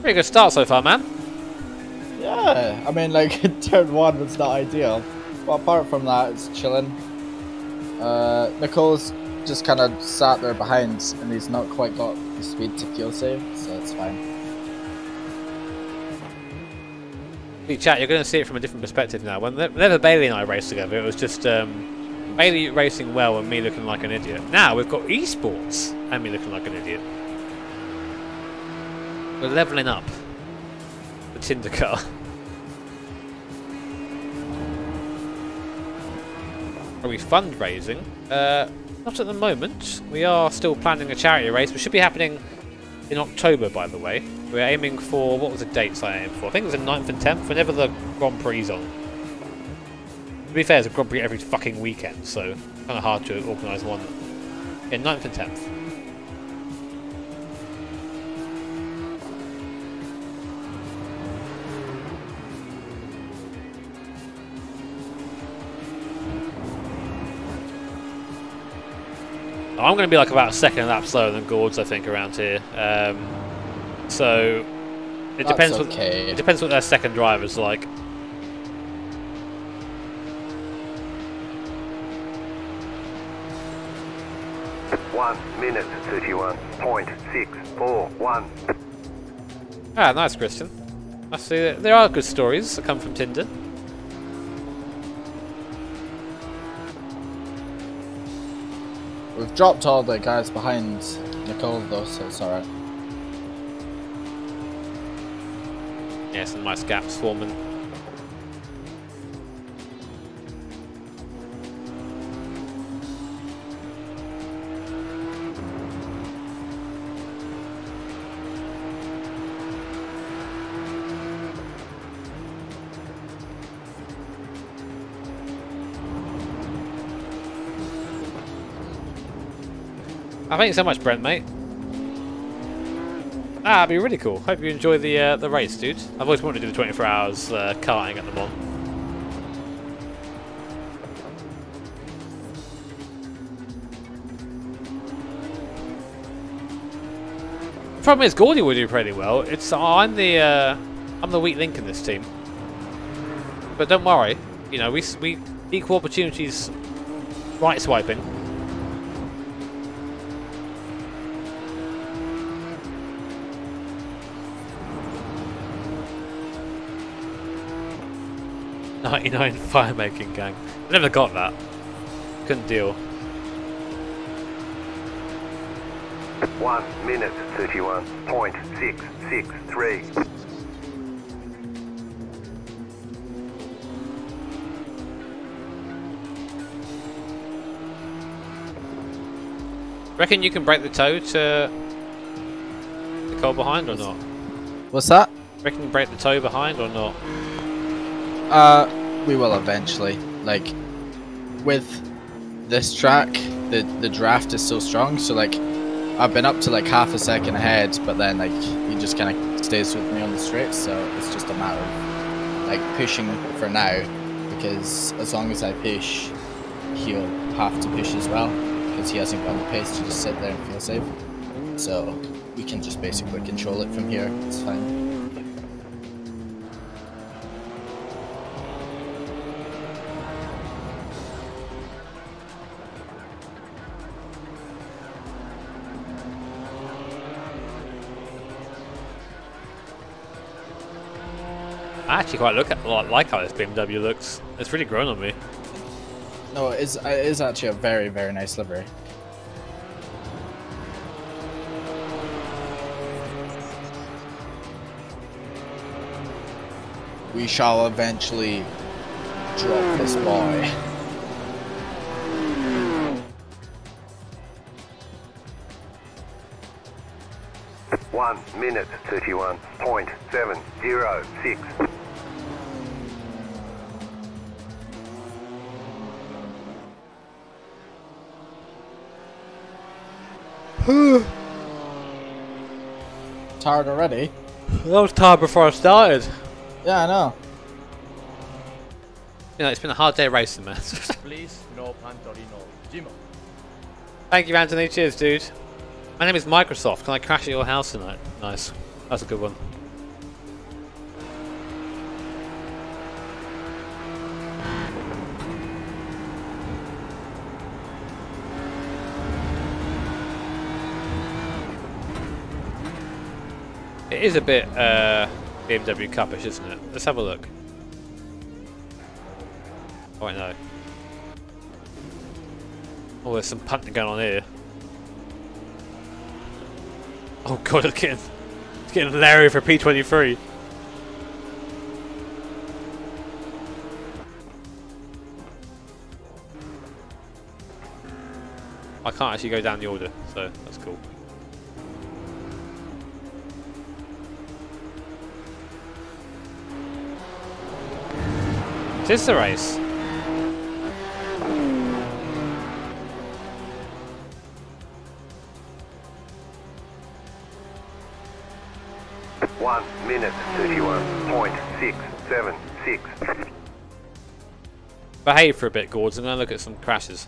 Pretty good start so far, man. Yeah, I mean, like, [LAUGHS] turn one was not ideal. But apart from that, it's chilling. Uh, Nicole's just kind of sat there behind, and he's not quite got the speed to kill save, so it's fine. Hey, chat, you're going to see it from a different perspective now. When whenever Bailey and I raced together, it was just um, Bailey racing well and me looking like an idiot. Now we've got esports and me looking like an idiot. We're leveling up the Tinder car. [LAUGHS] Are we fundraising? Uh, Not at the moment. We are still planning a charity race, which should be happening in October, by the way. We're aiming for, what was the dates I aimed for? I think it was the 9th and 10th, whenever the Grand Prix is on. To be fair, there's a Grand Prix every fucking weekend, so kind of hard to organise one. in 9th and 10th. I'm going to be like about a second lap slower than Gord's, I think, around here. Um, so it That's depends. What, it depends what their second driver's like. One minute thirty-one point six four one. Ah, nice, Christian. I see that there are good stories that come from Tinder. We've dropped all the guys behind Nicole though, so it's alright. Yeah, some nice gaps forming. Ah, thank you so much, Brent, mate. Ah, that'd be really cool. Hope you enjoy the uh, the race, dude. I've always wanted to do the 24 hours uh, karting at the moment. Problem is, Gordy will do pretty well. It's I'm the uh, I'm the weak link in this team. But don't worry, you know we we equal opportunities, right swiping. Ninety-nine fire making gang. Never got that. Couldn't deal. One minute thirty-one point six six three. Reckon you can break the tow to the car behind or not? What's that? Reckon you can break the tow behind or not? Uh, we will eventually. Like, with this track, the the draft is so strong. So like, I've been up to like half a second ahead, but then like he just kind of stays with me on the straight. So it's just a matter of like pushing for now, because as long as I push, he'll have to push as well, because he hasn't got the pace to just sit there and feel safe. So we can just basically control it from here. It's fine. Actually quite look at like, like how this BMW looks. It's really grown on me. No, it is, uh, it is actually a very, very nice livery. We shall eventually drop this boy. One minute thirty-one point seven zero six. [SIGHS] Tired already? I was tired before I started. Yeah, I know. You know, it's been a hard day racing, man. [LAUGHS] Please, no Punterino. Jimo. Thank you, Anthony. Cheers, dude. My name is Microsoft. Can I crash at your house tonight? Nice. That's a good one. It is a bit uh, BMW Cupish, isn't it? Let's have a look. Oh, no. Oh, there's some punting going on here. Oh god, it's getting, it's getting Larry for P23. I can't actually go down the order, so that's cool. It is the race. One minute thirty-one point six seven six. Behave for a bit, Gords, and then look at some crashes.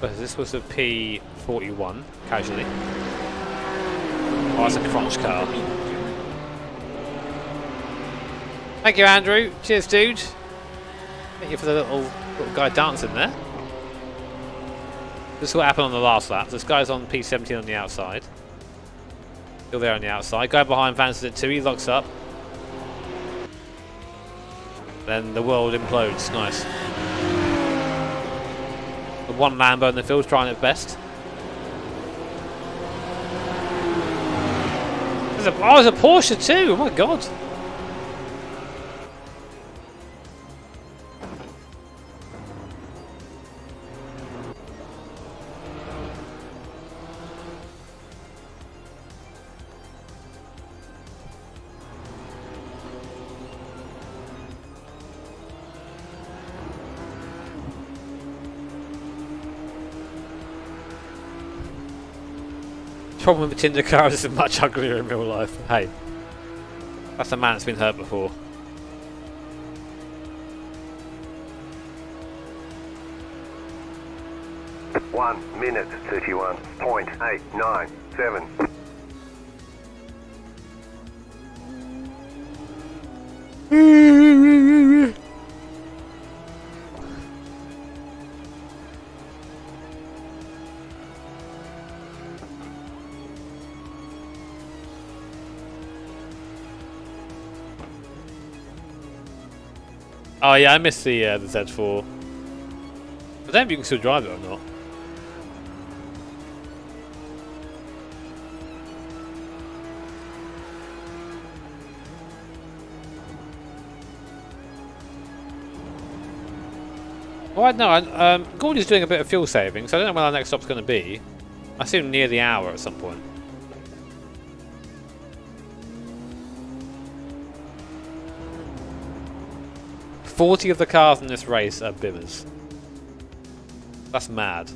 But this was a P41, casually. Oh, it's a crunch car. Thank you, Andrew. Cheers, dude. Thank you for the little, little guy dancing there. This is what happened on the last lap. This guy's on P17 on the outside. Still there on the outside. Guy behind Vance at 2. He locks up. Then the world implodes. Nice. The one Lambo in the field trying its best. There's a, oh, there's a Porsche too. Oh my god. Problem with the Tinder car is much uglier in real life. Hey, that's a man that's been hurt before. One minute thirty-one point eight nine seven. [LAUGHS] Oh yeah, I missed the uh, the Z4. But then you can still drive it or not. I know. I- Um, Gordy's doing a bit of fuel saving, so I don't know when our next stop's going to be. I assume near the hour at some point. Forty of the cars in this race are bimmers. That's mad.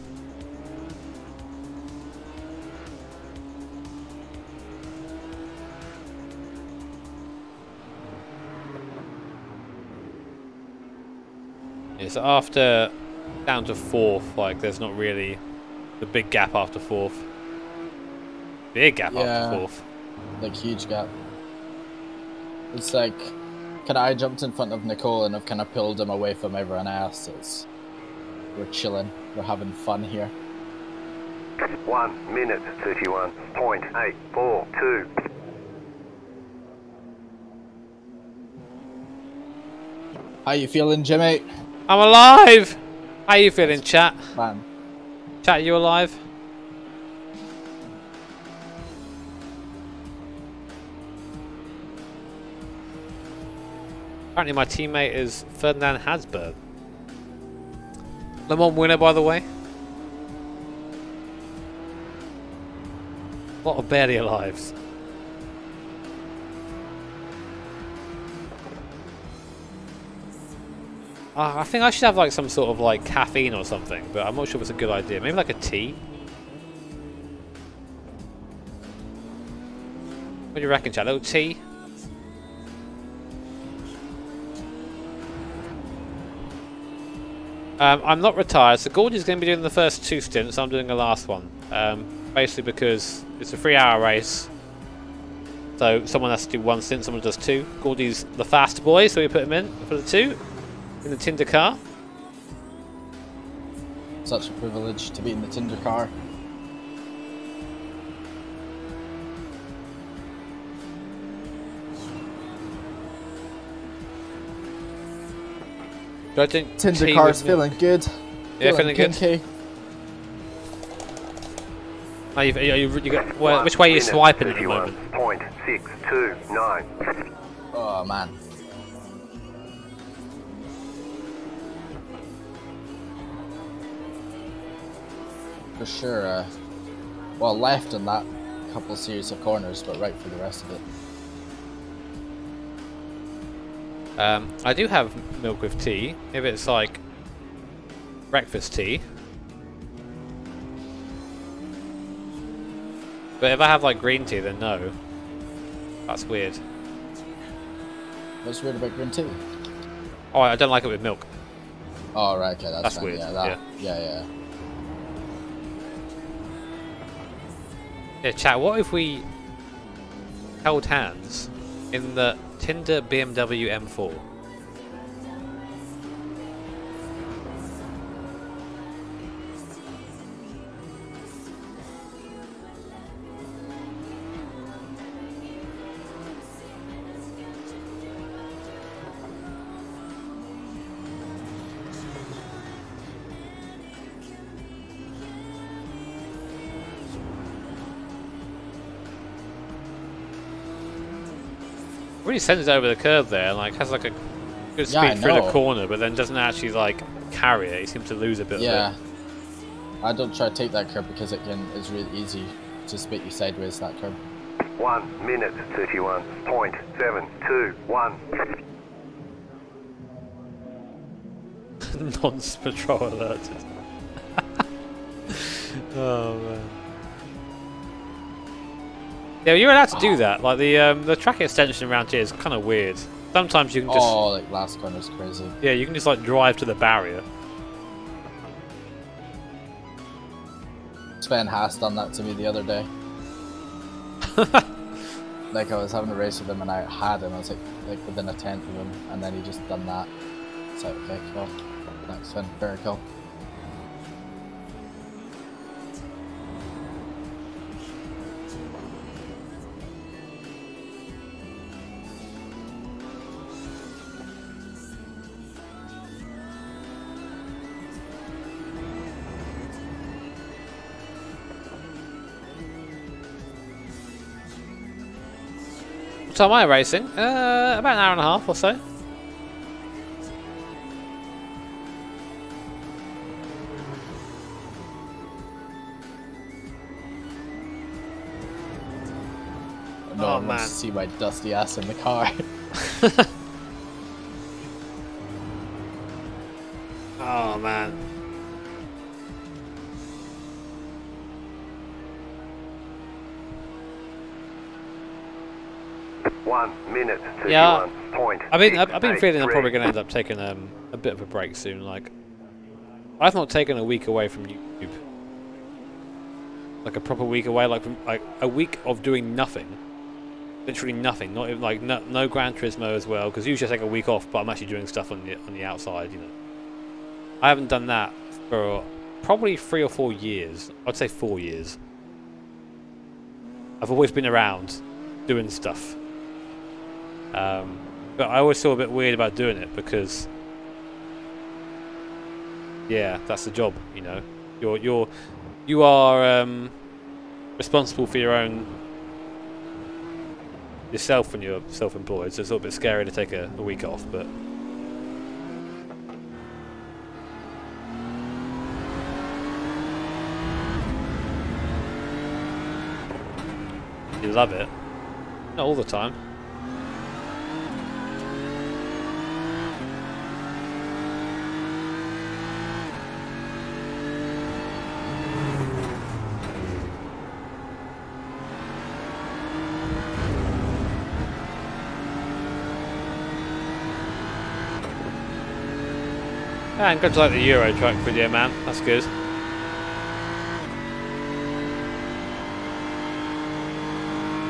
Yeah, so after down to fourth, like there's not really the big gap after fourth. Big gap Yeah. after fourth. Like huge gap. It's like, kind of I jumped in front of Nicole and I've kind of pulled him away from everyone else. It's we're chilling, we're having fun here. One minute thirty-one point eight four two. How you feeling, Jimmy? I'm alive! How you feeling, chat? Man, Chat, you alive? Apparently my teammate is Ferdinand Habsburg. Le Mans winner, by the way. What A lot of barely alives. Uh, I think I should have like some sort of like caffeine or something, but I'm not sure if it's a good idea. Maybe like a tea? What do you reckon, chat? A little tea? Um, I'm not retired, so Gordy's going to be doing the first two stints. I'm doing the last one. Um, basically because it's a three-hour race. So someone has to do one stint, someone does two. Gordy's the fast boy, so we put him in for the two in the Tinder car. such a privilege to be in the Tinder car. Do I think Tinder tea car's with me? feeling good. Yeah, feeling good. kinky. Oh, you've, you, you, you got, well, which way are you swiping at the moment? Point six two nine. Oh man. For sure, uh, well, left in that couple series of corners, but right for the rest of it. Um, I do have milk with tea. If it's like breakfast tea. But if I have like green tea, then no. That's weird. What's weird about green tea? Oh, I don't like it with milk. Oh, right, okay, that's, That's weird, Yeah, that, yeah, yeah. Yeah, chat. What if we held hands in the Tinder BMW M4? Really sends it over the curb there, like has like a good Yeah, speed through the corner, but then doesn't actually like carry it. He seems to lose a bit Yeah. of. I don't try to take that curb because it can, it's really easy to spit you sideways, that curb. One minute thirty one point seven two one. [LAUGHS] Nonce patrol alerted. [LAUGHS] oh man. Yeah, you're allowed to do that. Like the um, the track extension around here is kind of weird. Sometimes you can just oh, like last corner's crazy. yeah, you can just like drive to the barrier. Sven Haas done that to me the other day. [LAUGHS] like I was having a race with him and I had him, I was like, like within a tenth of him, and then he just done that. So okay, cool. Thanks, Sven. Very cool. Time am I racing? Uh, about an hour and a half or so. No Oh, one wants man. to see my dusty ass in the car. [LAUGHS] [LAUGHS] Oh man. One minute Yeah. one point. I've been I've, I've been feeling I'm probably going to end up taking um, a bit of a break soon. Like, I've not taken a week away from YouTube. Like a proper week away, like from like a week of doing nothing, literally nothing. Not even like no, no Gran Turismo as well, because usually I take a week off, but I'm actually doing stuff on the on the outside. You know, I haven't done that for probably three or four years. I'd say four years. I've always been around doing stuff. Um, but I always feel a bit weird about doing it because, yeah, that's the job. You know, you're you're you are um, responsible for your own yourself when you're self-employed. So it's a little bit scary to take a, a week off, but. You love it. Not all the time. Yeah, and good to like the Euro truck video, man. That's good.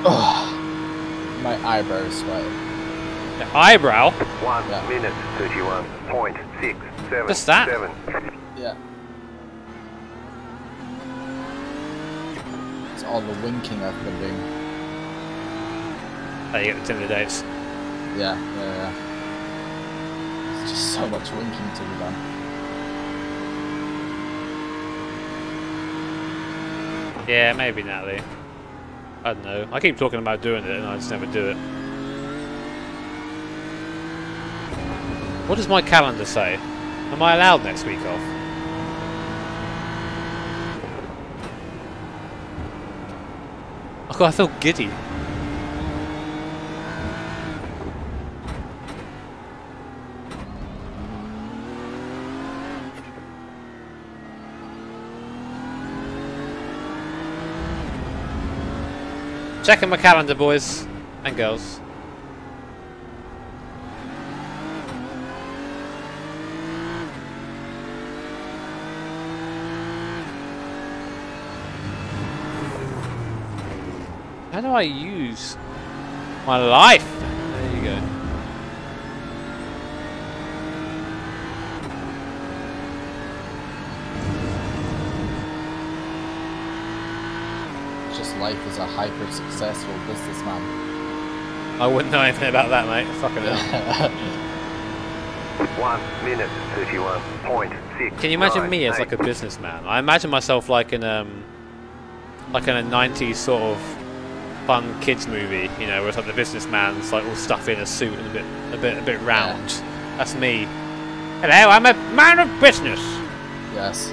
Oh, my eyebrows sweating. The eyebrow. One Yeah. minute thirty one point six seven Just that? seven. Yeah. It's all the winking I've been doing. There you get the Tinder dates. Yeah, yeah, yeah. Just so much winking to be done. Yeah, maybe Natalie. I don't know. I keep talking about doing it and I just never do it. What does my calendar say? Am I allowed next week off? Oh, God, I feel giddy. Checking my calendar, boys and girls. How do I use my life? There you go. Just life as a hyper successful businessman. I wouldn't know anything about that, mate. Fucking [LAUGHS] hell. One minute, 31.6. Can you imagine me as like a businessman? I imagine myself like in um, like in a '90s sort of fun kids movie, you know, where it's like the businessman's like all stuffy in a suit and a bit, a bit, a bit round. That's me. Hello, I'm a man of business. yes.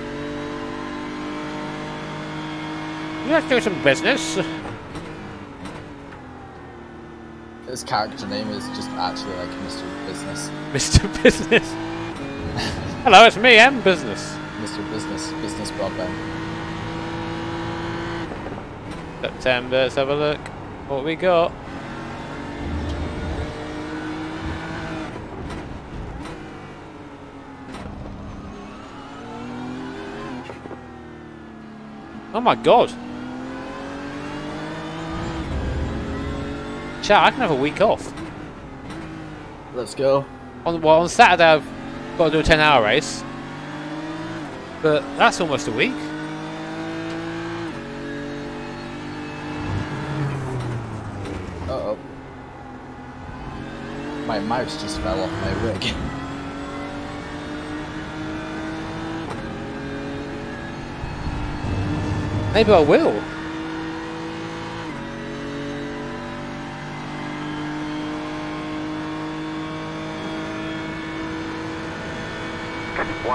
Let's do some business. His character name is just actually like Mr. Business. [LAUGHS] Mr. Business. Hello, it's me, M Business. Mr. Business. Business broadband. September, let's have a look. What we got? Oh my god. Chat, I can have a week off. Let's go. On well, on Saturday I've got to do a 10 hour race. But that's almost a week. Uh oh. My mouse just fell off my rig. [LAUGHS] Maybe I will.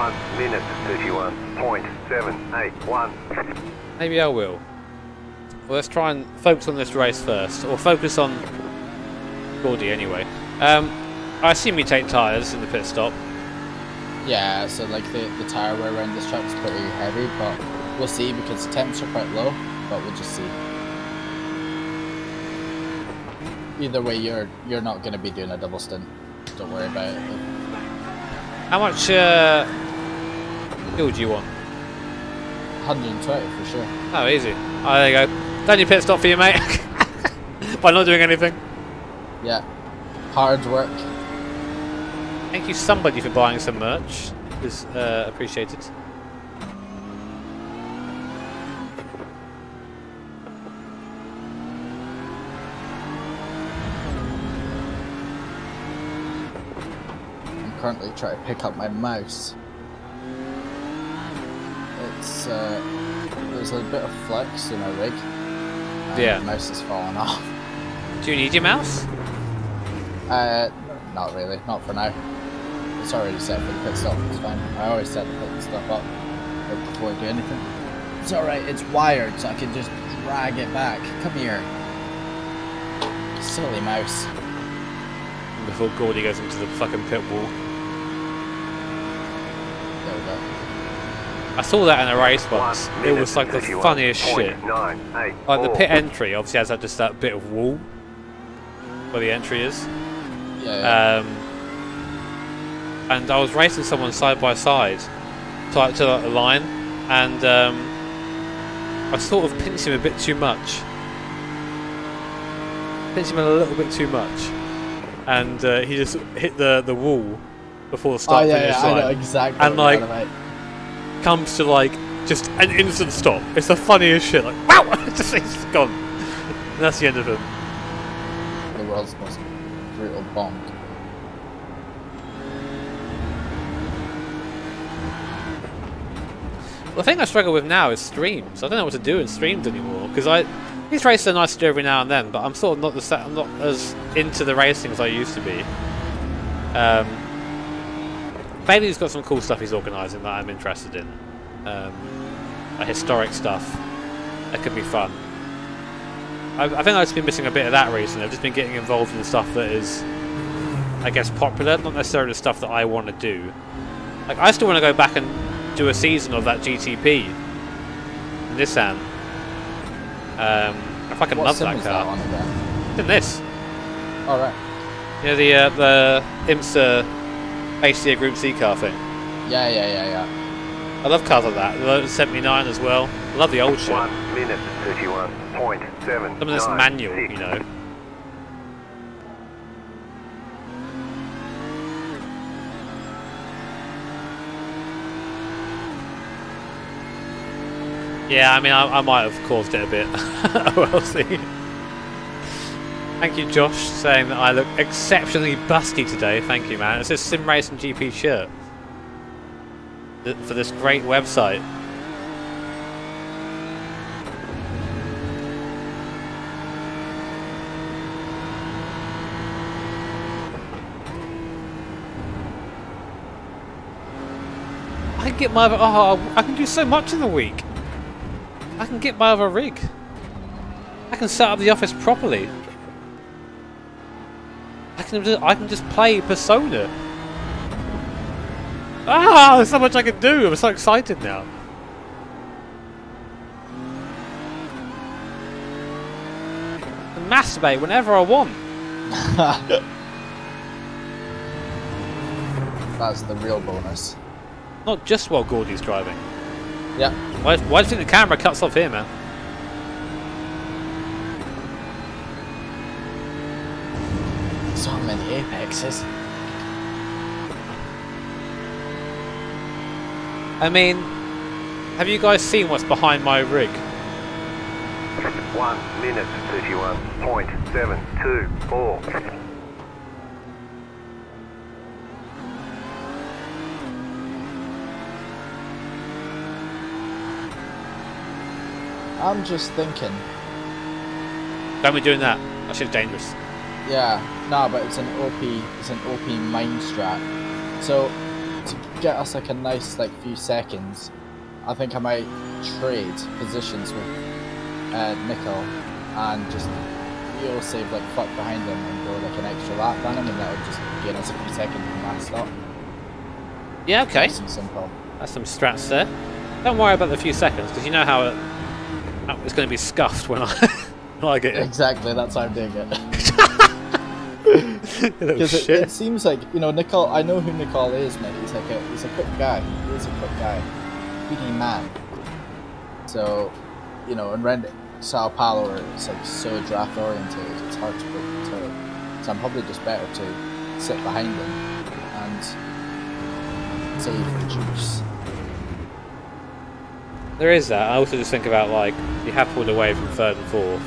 One minute, 31.781. Maybe I will. Well, let's try and focus on this race first, or focus on Gordy anyway. Um, I assume you take tyres in the pit stop. yeah, so like the, the tire wear around this track is pretty heavy, but we'll see because the temps are quite low, but we'll just see. Either way, you're you're not going to be doing a double stint. Don't worry about it. How much uh, fuel do you want? 120 for sure. Oh, easy. Oh, there you go. Done your pit stop for you, mate. [LAUGHS] By not doing anything. Yeah, hard work. Thank you, somebody, for buying some merch. Is uh, appreciated. I'm currently trying to pick up my mouse. It's uh, there's a bit of flex in my rig. and Yeah. mouse has fallen off. Do you need your mouse? Uh, not really, not for now. It's already set for the pit stop. It's fine. I always set the pit stop up before I do anything. It's alright. It's wired, so I can just drag it back. Come here, silly mouse. Before Gordy goes into the fucking pit wall. There we go. I saw that in a race One once. It was like the funniest shit. 31.984. Like the pit entry obviously has that just that bit of wall where the entry is. Yeah. yeah. Um, and I was racing someone side by side to like to like, the line, and um, I sort of pinched him a bit too much. Pinched him a little bit too much, and uh, he just hit the the wall before the oh start yeah, finish yeah. I know exactly. And, what you're like, on about. Comes to like just an instant stop. It's the funniest shit. Like wow, [LAUGHS] just he's gone. And that's the end of him. the world's most brutal bomb. the thing I struggle with now is streams. I don't know what to do in streams anymore because I these races are nice to do every now and then, but I'm sort of not the sa- I'm not as into the racing as I used to be. Um, Bailey's got some cool stuff he's organising that I'm interested in, um, like historic stuff that could be fun. I, I think I've just been missing a bit of that recently. I've just been getting involved in stuff that is, I guess, popular, not necessarily stuff that I want to do. Like I still want to go back and do a season of that GTP Nissan. Um, I fucking What love that car. that on again? In this, All right. Yeah, the uh, the IMSA HCA Group C car thing. Yeah, yeah, yeah, yeah. I love cars like that. The 79 as well. I love the old shit. One minute thirty-one point seven. Some of this manual, you know. Yeah, I mean, I, I might have caused it a bit. [LAUGHS] we'll see. Thank you, Josh, saying that I look exceptionally busty today. Thank you, man. It's a Sim Racing GP shirt for this great website. I can get my other. Oh, I can do so much in the week. I can get my other rig. I can set up the office properly. I can just, I can just play Persona. Ah, there's so much I can do. I'm so excited now. Can masturbate whenever I want. [LAUGHS] That's the real bonus. Not just while Gordy's driving. Yeah. Why, why do you think the camera cuts off here, man? So many apexes. I mean, have you guys seen what's behind my rig? One minute thirty-one point seven two four. I'm just thinking. Don't be doing that. That shit's dangerous. Yeah, no, but it's an OP. It's an OP mind strat. So to get us like a nice like few seconds, I think I might trade positions with uh, Nickel and just you'll save like fuck behind him and go like an extra lap on him, and that'll just gain us a few seconds from last stop. Yeah, okay. Nice and simple. That's some strats there. Don't worry about the few seconds, because you know how, it, how it's going to be scuffed when I, [LAUGHS] when I get in. Exactly, that's how I'm doing it. [LAUGHS] Little [LAUGHS] oh, Because it, it seems like you know Nicole. I know who Nicole is, mate. He's like a he's a quick guy. He is a quick guy, speedy man. So, you know, and around Sao Paulo, it's like so draft oriented, it's hard to break the. So I'm probably just better to sit behind him and save the juice. There is that. I also just think about, like, you have pulled away from third and fourth.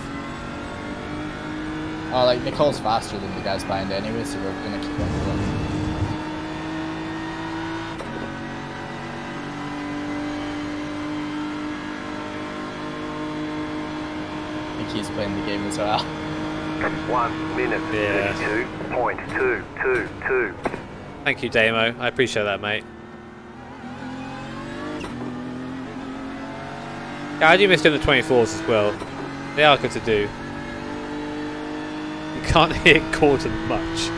Oh, like Nicole's faster than the guys behind anyway, so we're gonna keep on going. I think he's playing the game as well. One minute Yeah. thirty-two point two two two. Thank you, Damo. I appreciate that, mate. Yeah, I do miss doing the 24s as well. They are good to do. Can't hear Gordon much.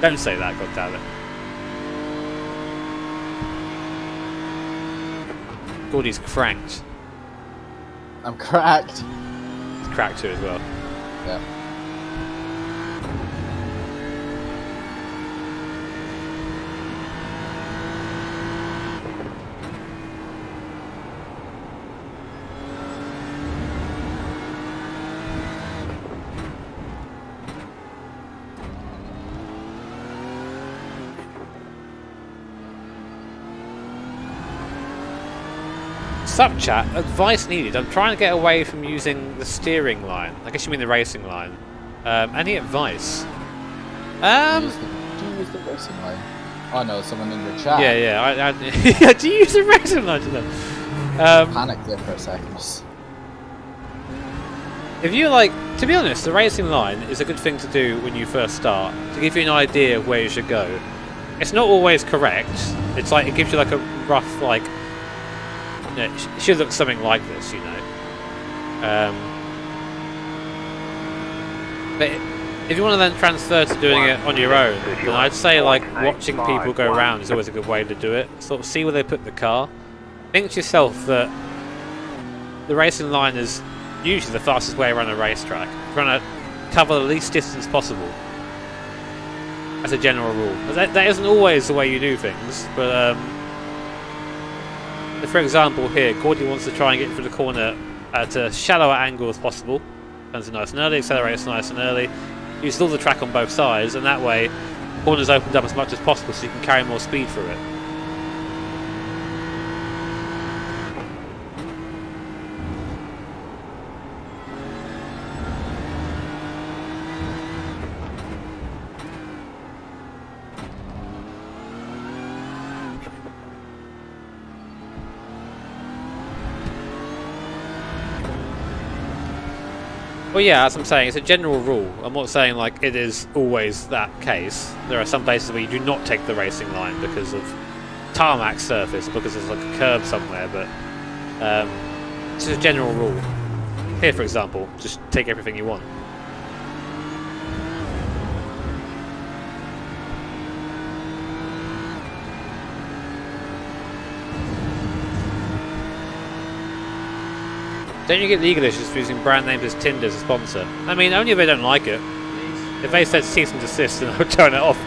Don't say that, goddammit. Gordy's cranked. I'm cracked. He's cracked too as well. Yeah. Sup chat, advice needed. I'm trying to get away from using the steering line. I guess you mean the racing line. Um, any advice? Do you, Um, use the, do you use the racing line? Oh no, someone in the chat. yeah, yeah. I, I, [LAUGHS] do you use the racing line? to them? Um, Panicked there for a second. If you like, to be honest, the racing line is a good thing to do when you first start to give you an idea of where you should go. It's not always correct. It's like it gives you like a rough like. Know, it should look something like this, you know. Um, but if you want to then transfer to doing it on your own, then I'd say like watching people go around is always a good way to do it. Sort of see where they put the car. Think to yourself that the racing line is usually the fastest way around a racetrack. Trying to cover the least distance possible. As a general rule. That, that isn't always the way you do things, but um, for example here, Gordy wants to try and get through the corner at a shallower angle as possible. Turns it nice and early, accelerates nice and early. Uses all the track on both sides, and that way, corners opened up as much as possible so you can carry more speed through it. Well, yeah, as I'm saying, it's a general rule. I'm not saying like it is always that case. There are some places where you do not take the racing line because of tarmac surface, because there's like a curb somewhere. But um, it's a general rule. Here, for example, just take everything you want. Don't you get legal issues for using brand names as Tinder as a sponsor? I mean, only if they don't like it. If they said cease and desist, [LAUGHS] then I would turn it off.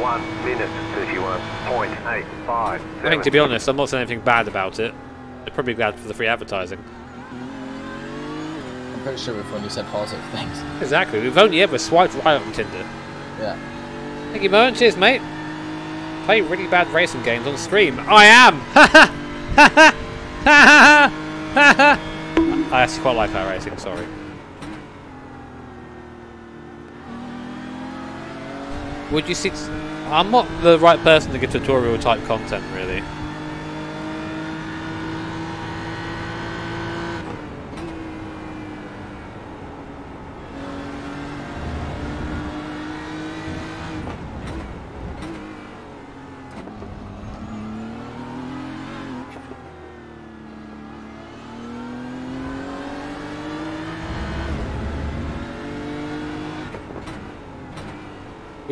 One minute, 31.85. I think, to be honest, I'm not saying anything bad about it. They're probably glad for the free advertising. I'm pretty sure we've only said positive things. Exactly. We've only ever swiped right on Tinder. Yeah. Thank you, Moen. Cheers, mate. Play really bad racing games on stream. I am! I actually quite like that racing, sorry. Would you see... I'm not the right person to give tutorial type content, really.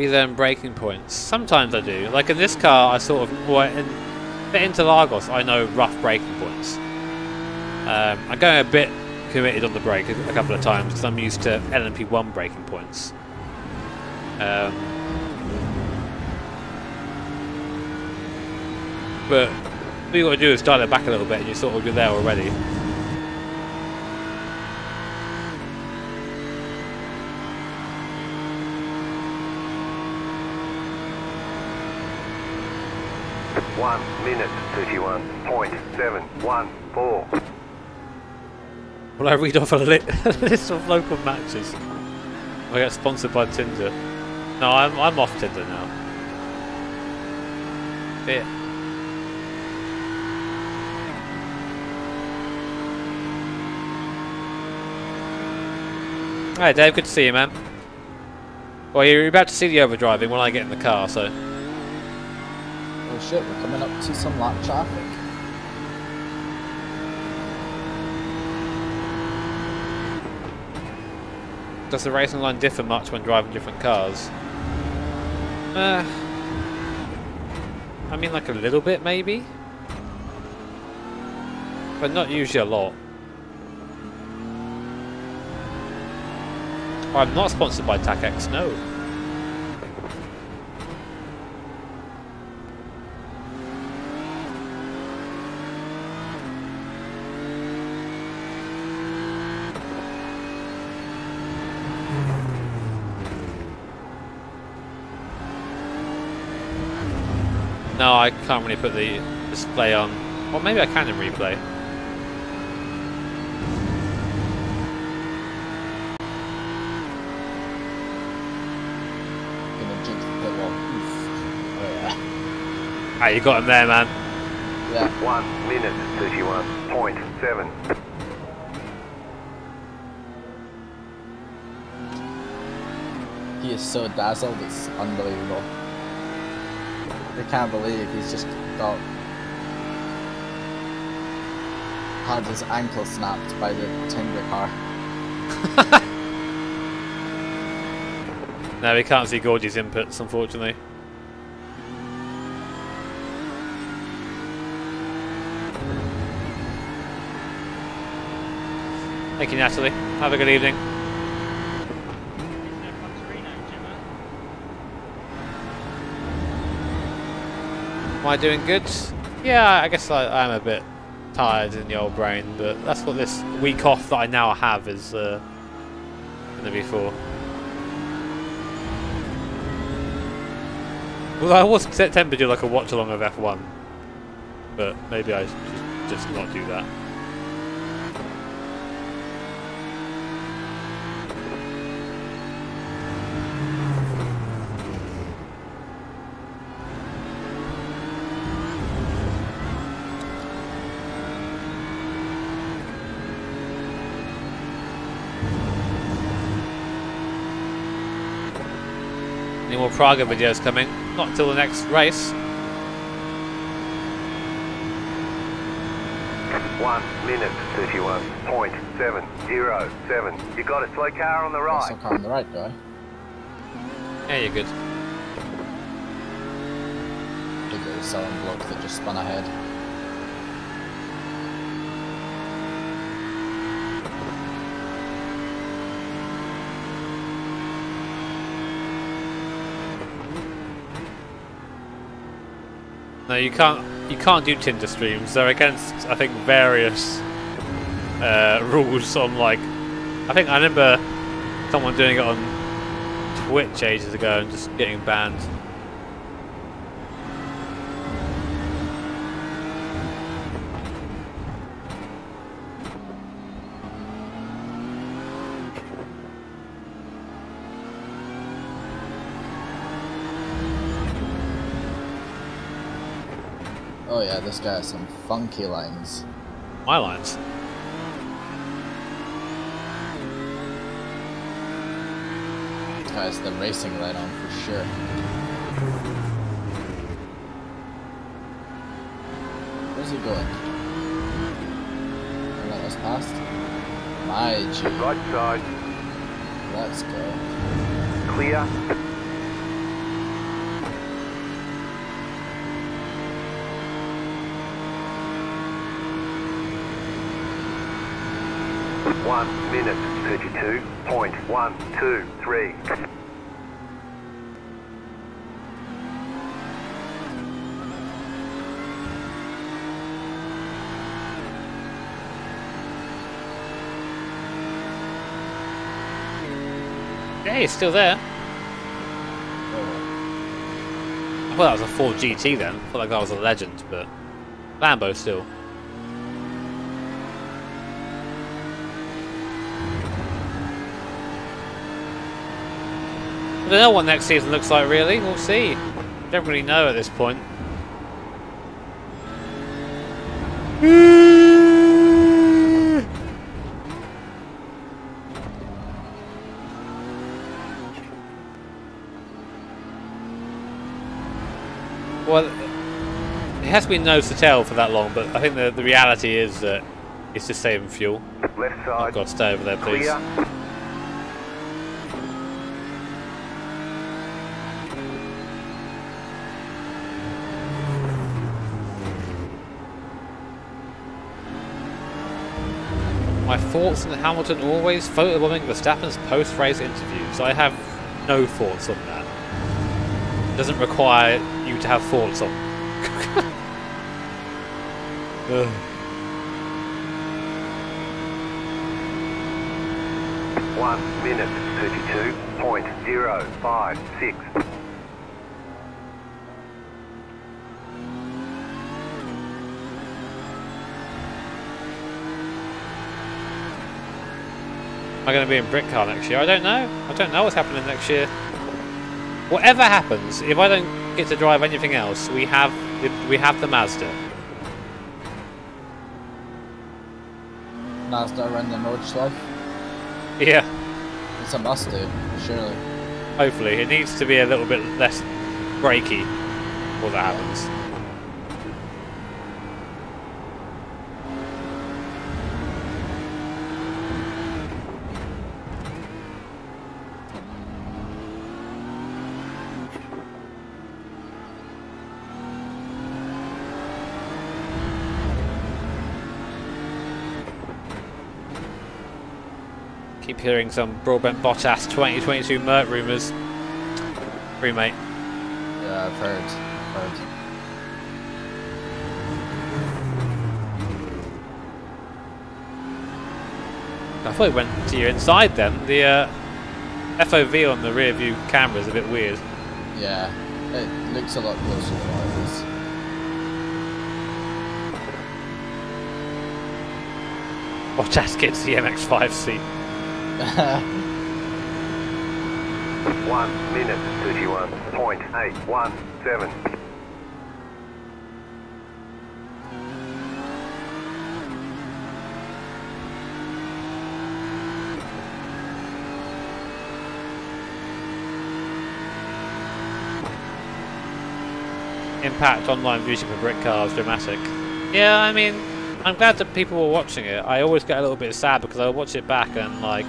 We then braking points. Sometimes I do. Like in this car, I sort of well, in, Interlagos. I know rough braking points. Um, I'm going a bit committed on the brake a, couple of times because I'm used to LMP1 braking points. Um, but what you got to do is dial it back a little bit, and you're sort of you're there already. One minute, 31.714. Well, I read off a, li- [LAUGHS] list of local matches? Oh, I get sponsored by Tinder. No, I'm I'm off Tinder now. Yeah. Hi Dave, good to see you, man. Well, you're about to see the overdriving when I get in the car, so Oh shit, we're coming up to some lap traffic. Does the racing line differ much when driving different cars? Uh, I mean, like a little bit, maybe, but not usually a lot. I'm not sponsored by TACX, no. No, I can't really put the display on. Well, maybe I can in replay. Gonna jinx the pit wall. Oof. Oh yeah. Ah, you got him there, man. Yeah. 1 minute 31.7. He is so dazzled, it's unbelievable. I can't believe he's just got had his ankle snapped by the Tinder car. [LAUGHS] now we can't see Gordy's inputs, unfortunately. Thank you, Natalie. Have a good evening. Am I doing good? Yeah, I guess I, I'm a bit tired in the old brain, but that's what this week off that I now have is uh, going to be for. Well, I was to do like a watch along of F1, but maybe I should just not do that. Praga videos coming? Not until the next race. 1 minute 31.707. You got a slow car on the right. some car on the right, guy. Yeah, you're good. Big little selling bloke that just spun ahead. No, you can't. You can't do Tinder streams. They're against, I think, various uh, rules on like. I think I remember someone doing it on Twitch ages ago and just getting banned. Oh, yeah, this guy has some funky lines. My lines. This guy has the racing light on for sure. Where's he going? Oh, Can let us past? My G. Right side, Let's go. clear. One minute thirty-two point one two three. Yeah, he's still there. I thought that was a Ford GT then. I thought that guy was a legend, but Lambo still. Don't know what next season looks like really. We'll see. Don't really know at this point. Well, it has been nose to tail for that long, but I think the, the reality is that it's just saving fuel. Left side. I've got to stay over there, please. clear. My thoughts on Hamilton always photobombing Verstappen's post-race interviews. I have no thoughts on that. It doesn't require you to have thoughts on. [LAUGHS] One minute thirty-two point zero five six. Am I going to be in Britcar next year? I don't know. I don't know what's happening next year. Whatever happens, if I don't get to drive anything else, we have we have the Mazda. Mazda run the Nordschleife. Yeah. It's a must do, surely. Hopefully. It needs to be a little bit less breaky. before that yeah. happens. Hearing some Broadbent Bottas 2022 Merc rumours. Free mate. Yeah, I've heard. I've heard. I thought it went to your inside then. The uh, FOV on the rear view camera is a bit weird. Yeah, it looks a lot closer than it is. Bottas gets the MX-5 seat. One minute thirty-one point eight one seven. Impact online viewership of Britcar's dramatic. Yeah, I mean, I'm glad that people were watching it. I always get a little bit sad because I watch it back and like.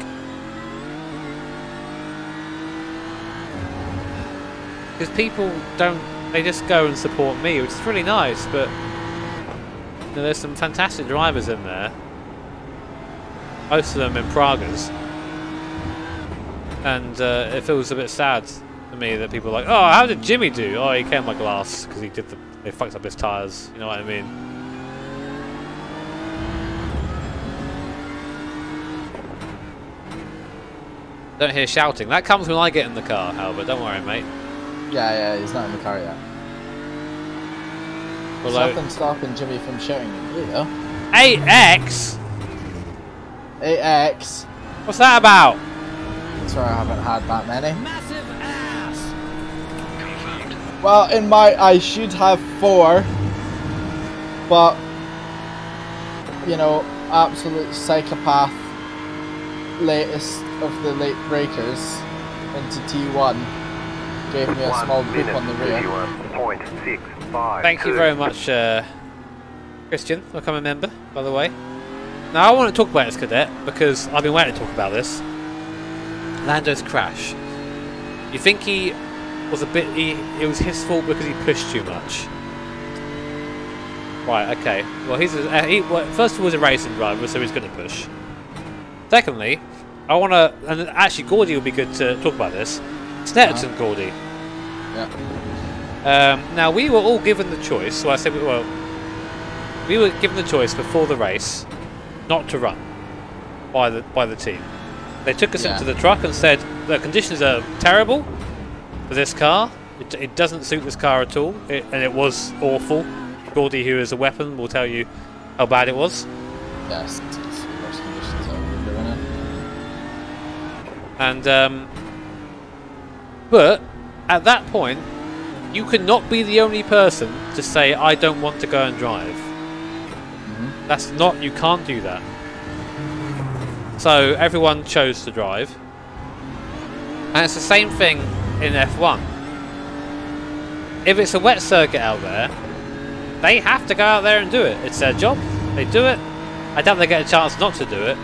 Because people don't, they just go and support me, which is really nice. But you know, there's some fantastic drivers in there. Most of them in Pragas, and uh, it feels a bit sad to me that people are like, oh, how did Jimmy do? Oh, he came my glass because he did the, they fucked up his tires. You know what I mean? Don't hear shouting. That comes when I get in the car, Albert. Don't worry, mate. Yeah, yeah, he's not in the car yet. Well, There's nothing stopping Jimmy from shouting at you, though. 8X? 8X. What's that about? That's where I haven't had that many. Massive ass! Well, in my, I should have four, but you know, absolute psychopath, latest of the late breakers into T1 gave me a One small boop minute on the rear. thirty-one point six five. Thank you very much, uh, Christian, for becoming a member, by the way. Now, I want to talk about this cadet because I've been waiting to talk about this. Lando's crash. You think he was a bit. He, it was his fault because he pushed too much? Right, okay. Well, he's a, uh, he, well, first of all, he's a racing driver, so he's going to push. Secondly, I want to. And actually, Gordy would be good to talk about this. Snetterton Gordy. Yeah. Um, now we were all given the choice. So I said, well, we were given the choice before the race not to run by the by the team. They took us Yeah. into the truck and said the conditions are terrible for this car. It, it doesn't suit this car at all, it, and it was awful. Gordy, who is a weapon, will tell you how bad it was. Yes, it's the worst conditions I've ever been in. And um, but at that point, you cannot be the only person to say I don't want to go and drive. Mm-hmm. That's not. You can't do that. So everyone chose to drive, and it's the same thing in F1. If it's a wet circuit out there, they have to go out there and do it. It's their job. They do it. I doubt they get a chance not to do it.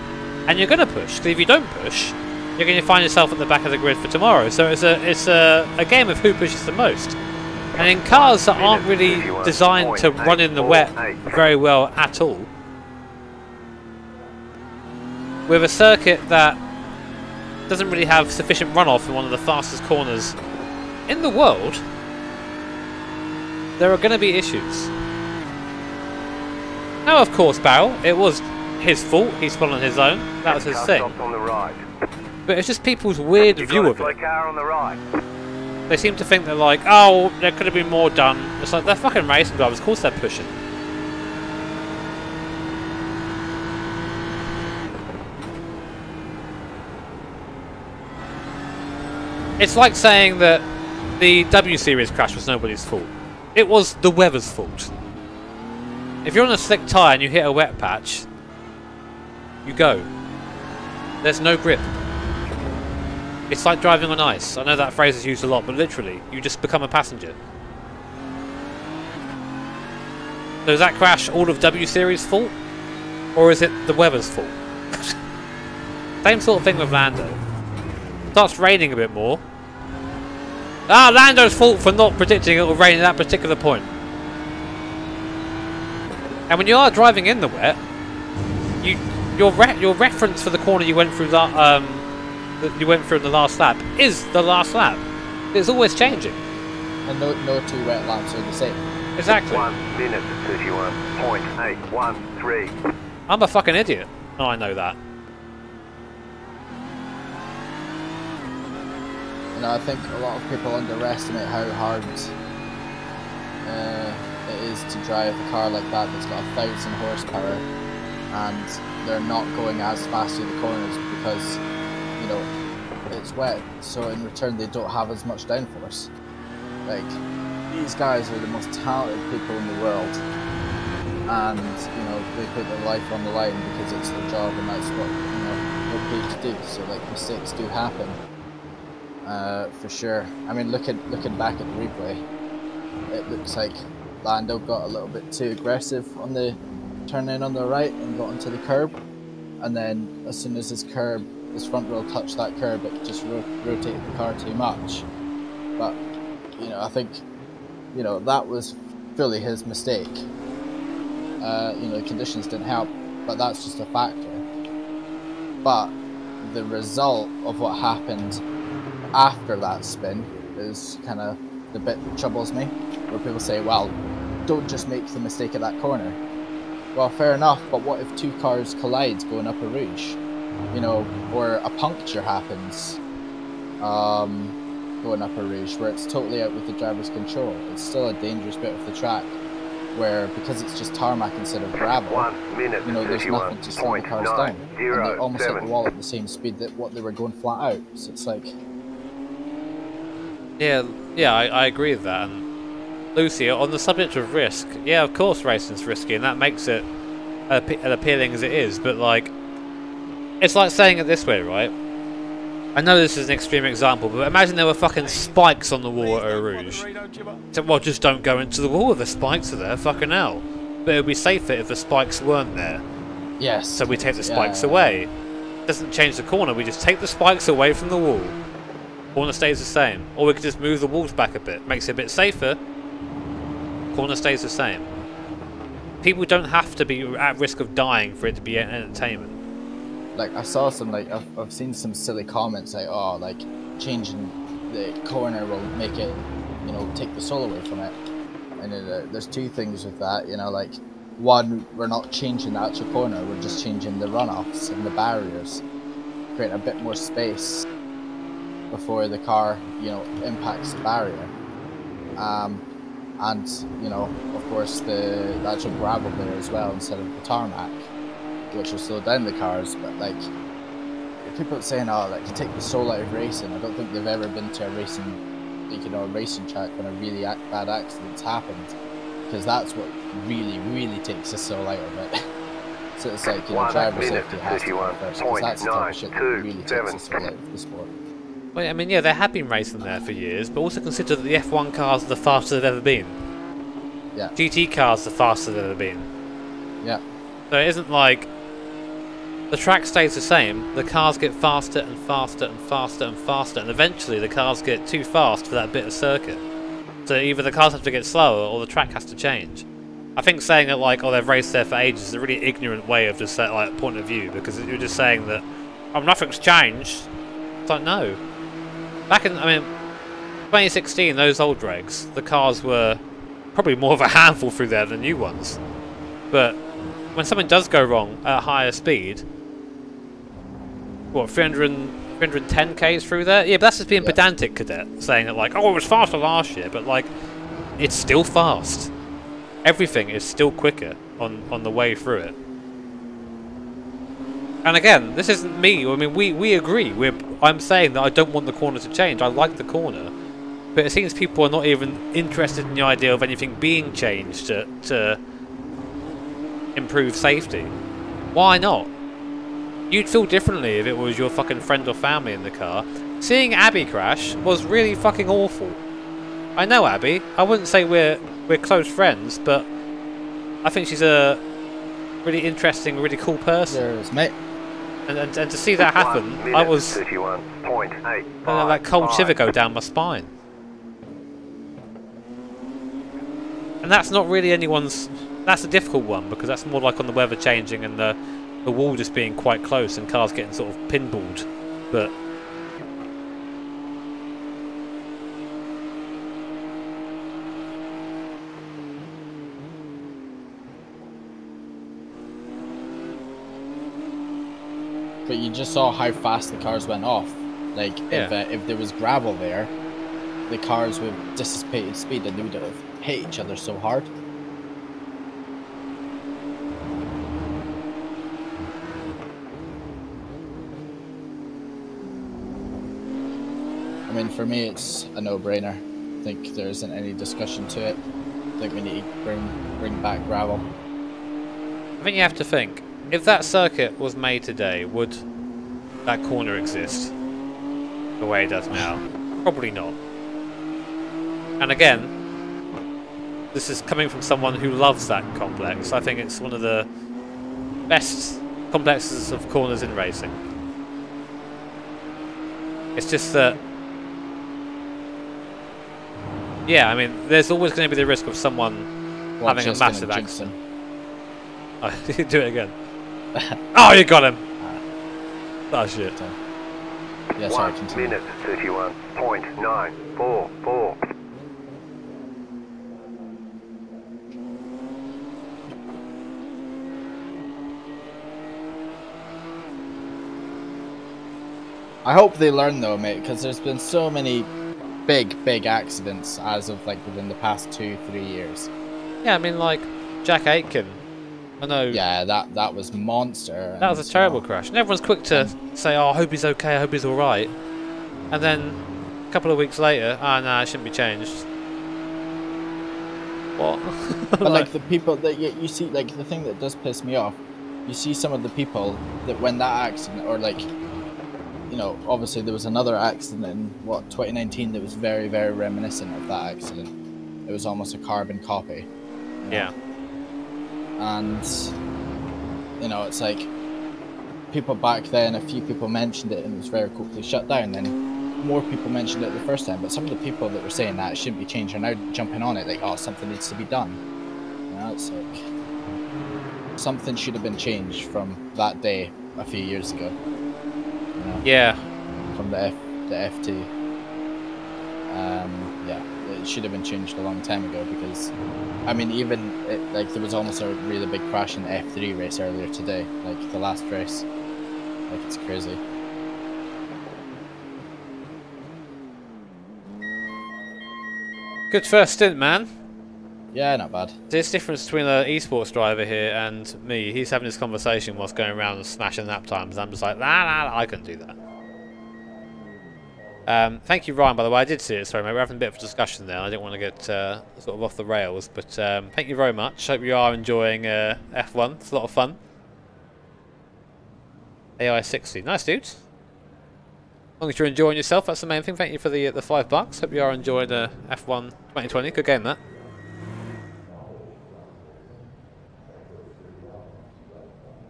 And you're going to push. Because if you don't push, you're going to find yourself at the back of the grid for tomorrow. So it's a it's a, a game of who pushes the most. And in cars that aren't really designed to run in the wet very well at all, with a circuit that doesn't really have sufficient runoff in one of the fastest corners in the world, there are going to be issues. Now, of course, Barrel, it was his fault. He's on his own. That was his thing. on the right. But it's just people's weird view of it. car on the right. They seem to think they're like, oh, there could have been more done. It's like they're fucking racing drivers. Of course they're pushing. It's like saying that the W Series crash was nobody's fault. It was the weather's fault. If you're on a slick tyre and you hit a wet patch, You go. There's no grip. It's like driving on ice. I know that phrase is used a lot, but literally, you just become a passenger. So is that crash all of W Series' fault? Or is it the weather's fault? [LAUGHS] Same sort of thing with Lando. Starts raining a bit more. Ah, Lando's fault for not predicting it will rain at that particular point. And when you are driving in the wet, you your re your reference for the corner you went through that um that you went through in the last lap is the last lap. It's always changing. And no, no two wet laps are the same. Exactly. 1 minute 31.813. I'm a fucking idiot. Oh, I know that. You know, I think a lot of people underestimate how hard uh, it is to drive a car like that that's got a thousand horsepower, and they're not going as fast through the corners because you know it's wet. So in return, they don't have as much downforce. Like these guys are the most talented people in the world, and you know they put their life on the line because it's their job and that's what you know they're paid to do. So like mistakes do happen uh, for sure. I mean, looking looking back at the replay, it looks like Lando got a little bit too aggressive on the turn in on the right and got into the curb, and then as soon as his curb, his front wheel touched that curb, it just ro- rotated the car too much. But you know, I think you know that was fully his mistake. Uh, you know, the conditions didn't help, but that's just a factor. But the result of what happened after that spin is kind of the bit that troubles me, where people say, well, don't just make the mistake at that corner. Well, fair enough, but what if two cars collide going up Eau Rouge? You know, or a puncture happens um, going up a ridge where it's totally out with the driver's control. It's still a dangerous bit of the track, where because it's just tarmac instead of gravel, 1 minute you know, there's nothing to slow the cars down. And they almost hit the wall at the same speed that what they were going flat out. So it's like, Yeah, yeah, I, I agree with that. And Lucy, on the subject of risk, yeah, of course racing's risky, and that makes it as appealing as it is. But like, it's like saying it this way, right? I know this is an extreme example, but imagine there were fucking spikes on the wall at Eau Rouge. So, well, just don't go into the wall if the spikes are there, fucking hell. But it would be safer if the spikes weren't there. yes. So we take the spikes yeah, away. Doesn't change the corner, we just take the spikes away from the wall. Corner stays the same. Or we could just move the walls back a bit. Makes it a bit safer. Corner stays the same. People don't have to be at risk of dying for it to be entertainment. Like I saw some like I've, I've seen some silly comments like oh like changing the corner will make it you know take the soul away from it. And it, uh, there's two things with that you know like one we're not changing the actual corner we're just changing the runoffs and the barriers creating a bit more space before the car you know impacts the barrier. Um, and you know of course the, the actual gravel there as well instead of the tarmac which will slow down the cars. But like, people saying, "Oh, like to take the soul out of racing," I don't think they've ever been to a racing, like, you know, a racing track when a really ac- bad accident's happened, because that's what really, really takes the soul out of it. [LAUGHS] so it's like you know, driver safety has to come first, because that's the type of shit that really takes the soul out of the sport. Well, I mean, yeah, there have been racing there for years, but also consider that the F1 cars are the fastest they've ever been. Yeah. GT cars are the fastest they've ever been. Yeah. So it isn't like the track stays the same. The cars get faster and faster and faster and faster, and eventually the cars get too fast for that bit of circuit. So either the cars have to get slower or the track has to change. I think saying it like, oh, they've raced there for ages is a really ignorant way of just that like point of view because you're just saying that, oh, nothing's changed. It's like no. Back in, I mean, 2016, those old regs, the cars were probably more of a handful through there than new ones. But when something does go wrong at a higher speed, what 300 and- 310 k's through there? Yeah, but that's just being Yeah. pedantic, cadet, saying that like, oh, it was faster last year, but like, it's still fast. Everything is still quicker on on the way through it. And again, this isn't me. I mean, we we agree. We're I'm saying that I don't want the corner to change. I like the corner, but it seems people are not even interested in the idea of anything being changed to to improve safety. Why not? You'd feel differently if it was your fucking friend or family in the car. Seeing Abby crash was really fucking awful. I know Abby. I wouldn't say we're we're close friends, but I think she's a really interesting, really cool person. There's mate. And, and, and to see that happen, I was I had that cold shiver go down my spine. And that's not really anyone's. That's a difficult one because that's more like on the weather changing and the the wall just being quite close and cars getting sort of pinballed. But But you just saw how fast the cars went off. Like if uh, if there was gravel there, the cars would have dissipated speed and they would have hit each other so hard. I mean, for me, it's a no-brainer. I think there isn't any discussion to it. I think we need to bring bring back gravel. I think you have to think if that circuit was made today, would that corner exist the way it does now? Probably not. And again, this is coming from someone who loves that complex. I think it's one of the best complexes of corners in racing. It's just that. Yeah, I mean, there's always going to be the risk of someone Well, having a massive accident. Oh, you [LAUGHS] do it again. [LAUGHS] oh, you got him! Oh shit. Yeah, sorry, One continue. minute, 31.944. I hope they learn though, mate, because there's been so many big, big accidents as of like within the past two, three years. Yeah, I mean, like Jack Aitken. I know Yeah, that that was monster. that was a terrible you know, crash, and everyone's quick to say, "Oh, I hope he's okay. I hope he's all right," and then a couple of weeks later, "Ah, nah, it shouldn't be changed." What? [LAUGHS] But like the people that you, you see, like the thing that does piss me off, you see some of the people that when that accident or like, you know, obviously there was another accident in what 2019 that was very, very reminiscent of that accident. It was almost a carbon copy. you know? yeah, and you know it's like people back then a few people mentioned it and it was very quickly shut down then more people mentioned it the first time but some of the people that were saying that it shouldn't be changed are now jumping on it like oh something needs to be done you know it's like something should have been changed from that day a few years ago yeah, from the F, the FT um yeah it should have been changed a long time ago because I mean, even it, like there was almost a really big crash in the F3 race earlier today, like the last race. Like it's crazy. good first stint, man. Yeah, not bad. There's difference between an esports driver here and me. He's having this conversation whilst going around and smashing lap times. I'm just like, nah, nah, I couldn't do that. Um, thank you, Ryan, by the way. I did see it. Sorry, mate. We're having a bit of a discussion there. I didn't want to get uh, sort of off the rails. But um, thank you very much. Hope you are enjoying uh, F1. It's a lot of fun. AI 60. Nice, dudes. As long as you're enjoying yourself, that's the main thing. Thank you for the uh, the five bucks. Hope you are enjoying uh, F1 2020. Good game, that.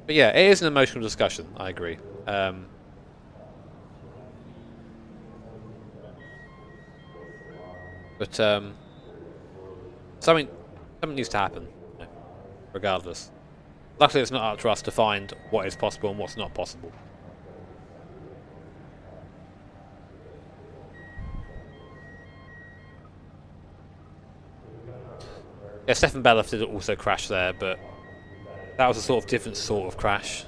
But yeah, it is an emotional discussion. I agree. Um, but um, something something needs to happen, regardless. Luckily, it's not up to us to find what is possible and what's not possible. Yeah, Stefan Bellof did also crash there, but that was a sort of different sort of crash.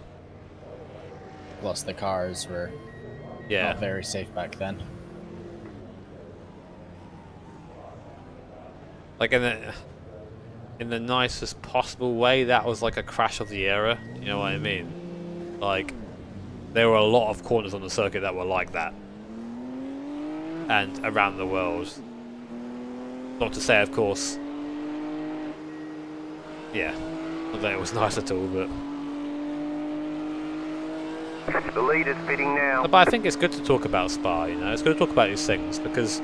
Plus, the cars were Yeah. not very safe back then. like in the in the nicest possible way that was like a crash of the era you know what i mean like there were a lot of corners on the circuit that were like that and around the world not to say of course yeah not that it was [LAUGHS] nice at all but The lead is pitting now. But I think it's good to talk about Spa, you know, it's good to talk about these things because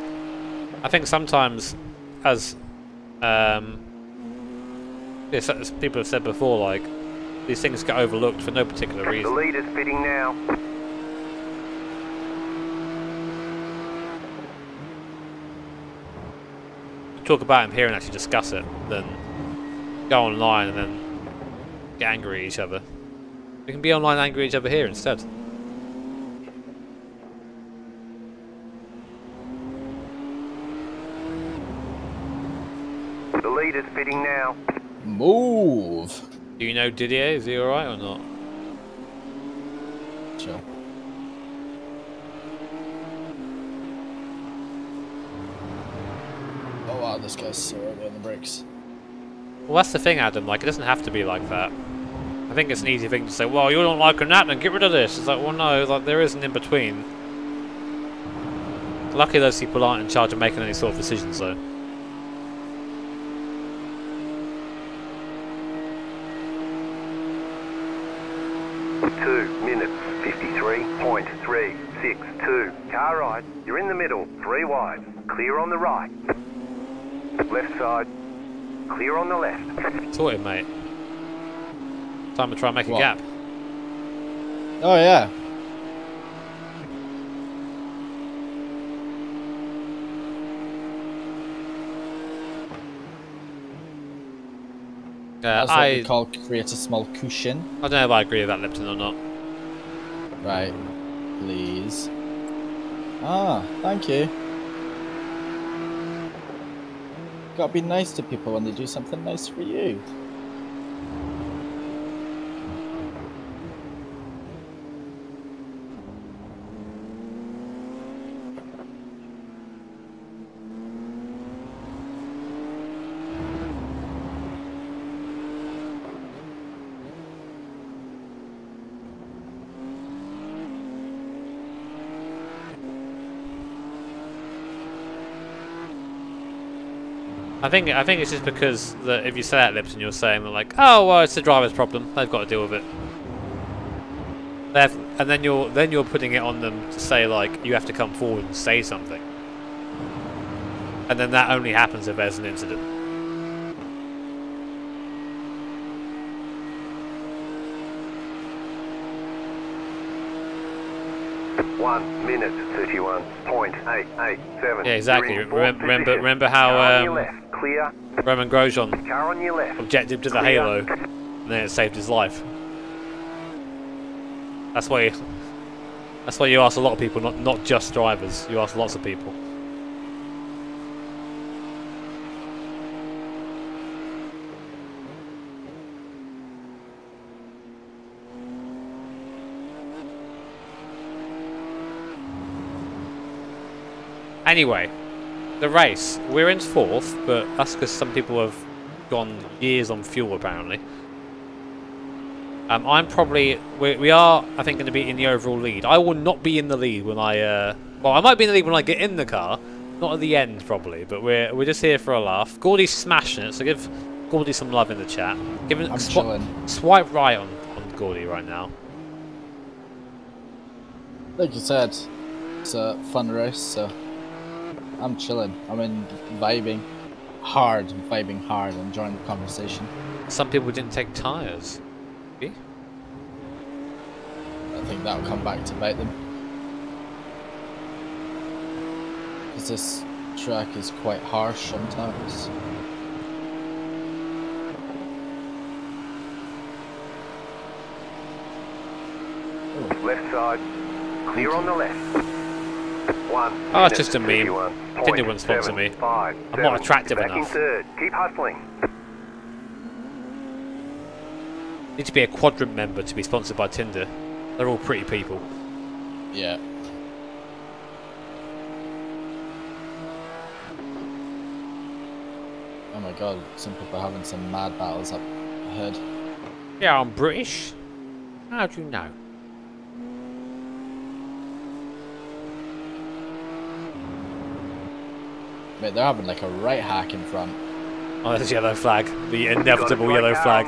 I think sometimes, as um, yes, as people have said before, like these things get overlooked for no particular The reason. lead is pitting now. Talk about him here and actually discuss it, then go online and then get angry at each other. We can be online angry at each other here instead. The lead is pitting now. Move. Do you know Didier? Is he alright or not? Chill. Oh wow, this guy's so early on the brakes. Well, that's the thing, Adam. Like, it doesn't have to be like that. I think it's an easy thing to say. Well, you don't like that, then get rid of this. It's like, well, no, like there is an in between. Luckily, those people aren't in charge of making any sort of decisions, though. Two minutes, 53.362. Car right, you're in the middle, three wide. Clear on the right. Left side, clear on the left. Sorted, mate. Time to try and make What? a gap. Oh yeah. Uh, That's what I, we call create a small cushion. I don't know if I agree with that, Lipton, or not. Right. Please. Ah, thank you. Gotta be nice to people when they do something nice for you. I think I think it's just because that if you say that, Lipton, you're saying that like, oh well, it's the driver's problem. They've got to deal with it. They've, and then you're then you're putting it on them to say like you have to come forward and say something. And then that only happens if there's an incident. One minute, 31.887. Yeah, exactly. You're in fourth Remember- remember- remember how, Car on your um, clear. Romain Grosjean Car on your left. objected to the Clear. halo, and then it saved his life. That's why. That's why you ask a lot of people, not not just drivers. You ask lots of people. Anyway, the race. We're in fourth, but that's because some people have gone years on fuel apparently. Um, I'm probably we, we are I think going to be in the overall lead. I will not be in the lead when I uh, well I might be in the lead when I get in the car, not at the end probably. But we're we're just here for a laugh. Gordy's smashing it, so give Gordy some love in the chat. Give him chilling. swipe right on on Gordy right now. Like you said, it's a fun race, so I'm chilling. I'm in vibing hard, vibing hard, enjoying the conversation. Some people didn't take tires. See? I think that'll come back to bite them. Because this track is quite harsh sometimes. Left side, clear on the left. One. Oh, it's just a meme. 31 Tinder wouldn't sponsor me. Five, I'm not attractive enough. in third. Keep hustling. Need to be a quadrant member to be sponsored by Tinder. They're all pretty people. Yeah. Oh my god, some people are having some mad battles up ahead. Yeah, I'm British. How do you know? Mate, they're having like a right hack in front. Oh, there's a yellow flag. The inevitable yellow flag.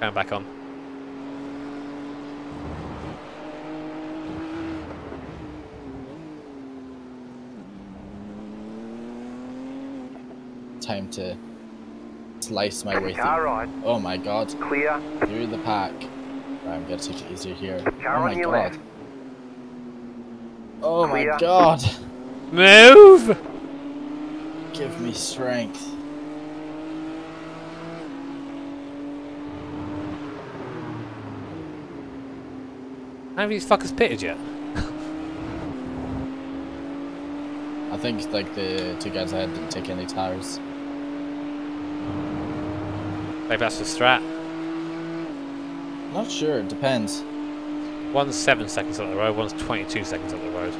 Come back on. Time to slice my way through. Oh my god. Clear. Through the pack. Right, I'm gonna take it easier here. Car oh my god. Left. Oh Clear. my god. Move! Give me strength. How have these fuckers pitted yet? I think like the two guys ahead didn't take any tires. Maybe that's the strat. Not sure, it depends. One's 7 seconds up the road, one's 22 seconds up the road.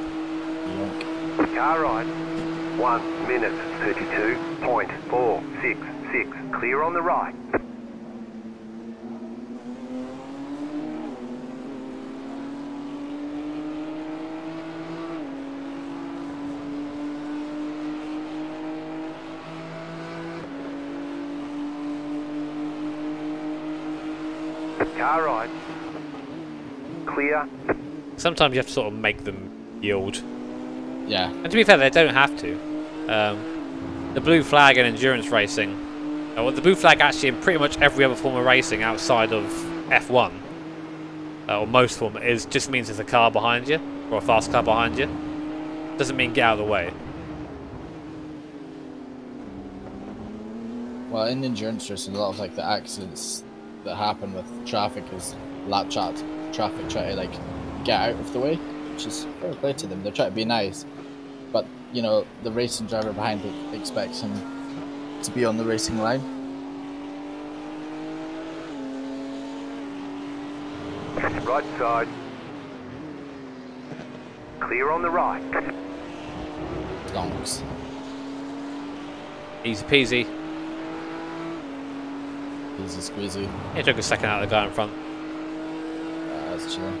Yoink. Car right. 1 minute 32.466. Clear on the right. Car right. Clear. Sometimes you have to sort of make them yield. Yeah, And to be fair, they don't have to. Um, the blue flag in endurance racing, uh, well, the blue flag actually in pretty much every other form of racing outside of F1, uh, or most form, is just means there's a car behind you or a fast car behind you. Doesn't mean get out of the way. well in endurance racing a lot of like the accidents that happen with traffic is lap chat traffic try to like get out of the way, which is fair play to them. They're trying to be nice. But, you know, the racing driver behind it expects him to be on the racing line. Right side. Clear on the right. Donks. Easy peasy. Easy squeezy. It took a second out of the guy in front. Uh, that's true.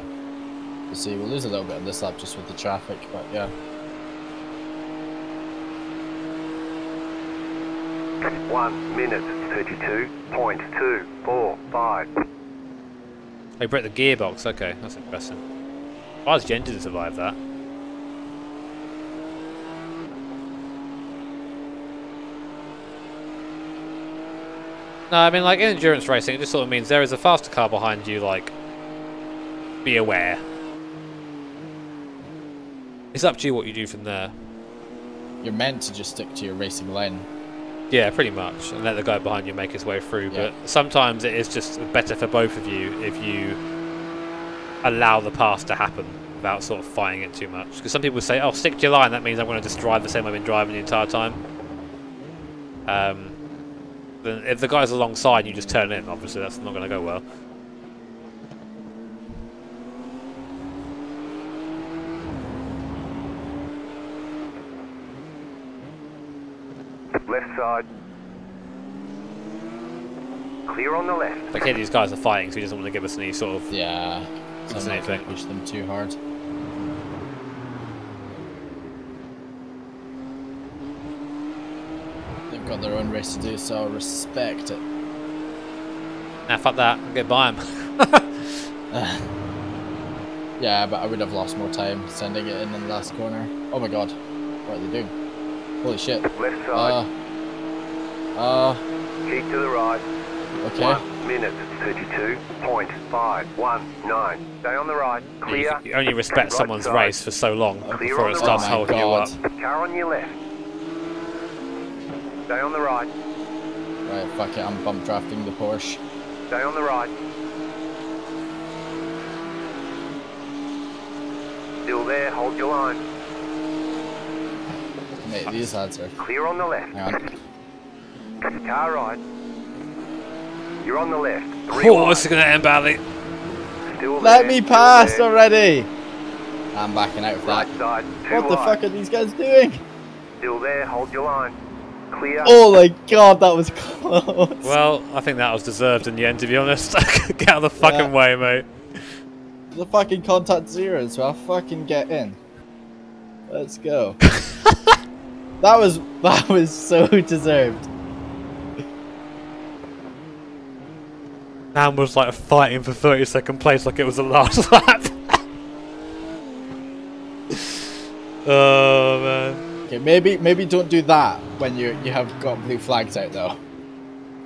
You see, we'll lose a little bit on this lap just with the traffic, but yeah. One minute thirty-two point two four five. They broke the gearbox. Okay, that's impressive. Why does Jen didn't survive that? No, I mean, like in endurance racing, it just sort of means there is a faster car behind you. Like, be aware. It's up to you what you do from there. You're meant to just stick to your racing line. Yeah, pretty much, and let the guy behind you make his way through. Yeah. But sometimes it is just better for both of you if you allow the pass to happen without sort of fighting it too much. Because some people say, "Oh, stick to your line." That means I'm going to just drive the same way I've been driving the entire time. Um, then if the guy's alongside and you just turn in, obviously that's not going to go well. Left side. Clear on the left. Like here, these guys are fighting, so he doesn't want to give us any sort of. Yeah. So I'm not same gonna push them too hard. They've got their own race to do, so I'll respect it. Nah, fuck that. I'll get by him. Yeah, but I would have lost more time sending it in in the last corner. Oh my god. What are they doing? Holy shit. Left side. Uh. Uh, Keep to the right. Okay. One minute thirty-two point five one nine. Stay on the right. Clear. you only respect Right someone's side. race for so long Clear before it starts right. Oh my holding you God. up. Car on your left. Stay on the right. Right, fuck it, I'm bump drafting the Porsche. Stay on the right. Still there. Hold your line. Mate, these lads are. Clear on the left. Hang on. Car right. You're on the left. Three Oh, wide. this is going to end badly. Still Let there, me pass already! I'm backing out of that. Right side. Two What the fuck are these guys doing? Still there. Hold your line. Clear. Oh my god, that was [LAUGHS] close. Well, I think that was deserved in the end, to be honest. [LAUGHS] Get out of the fucking Yeah. way, mate. the fucking contact zero, so I'll fucking get in. Let's go. [LAUGHS] that was that was so deserved. Man was like fighting for 30 second place like it was the last [LAUGHS] lap. [LAUGHS] oh man. Okay, maybe maybe don't do that when you you have got blue flags out though.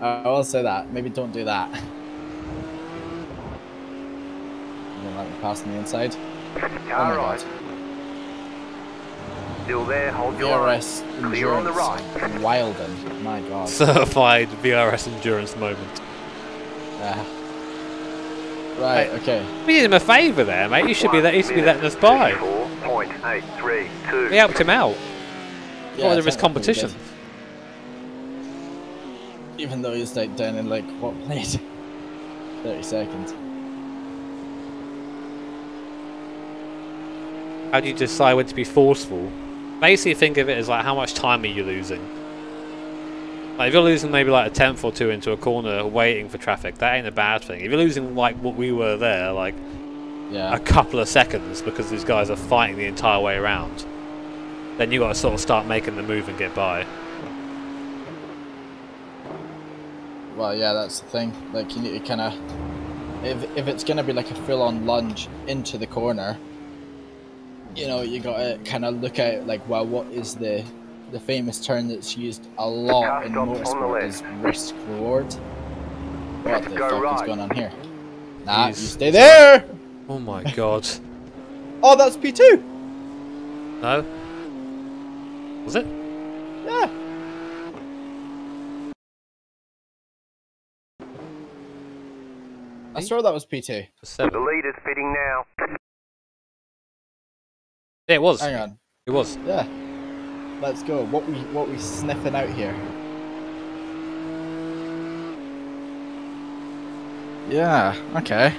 Uh, I will say that. Maybe don't do that. You [LAUGHS] don't let me pass on the inside. Oh Car my right. god. Still there, hold your line. VRS Clear on the right. Wilden. My god. Certified VRS endurance moment. [LAUGHS] Right. Okay. We did him a favour there, mate. You should be that. you should be letting us by. 4.832. We helped him out. Yeah, What of his competition? Even though he's like down in like what place? [LAUGHS] Thirty seconds. How do you decide when to be forceful? Basically, think of it as like how much time are you losing. Like if you're losing maybe like a tenth or two into a corner waiting for traffic, that ain't a bad thing. If you're losing like what we were there, like Yeah. a couple of seconds because these guys are fighting the entire way around, then you got to sort of start making the move and get by. Well, yeah, that's the thing. Like, you need to kind of, if if it's gonna be like a full-on lunge into the corner, you know, you gotta kind of look at like, well, what is the the famous term that's used a lot in Car stop on the motorsport is risk reward. What the Go fuck right. is going on here? Nah, you stay there. Oh my god. [LAUGHS] Oh, that's P two. No? Was it? Yeah. I swear that was P two. For seven. The leader's fitting now. Yeah, it was. Hang on. It was. Yeah. Let's go. What we what we sniffing out here? Yeah. Okay.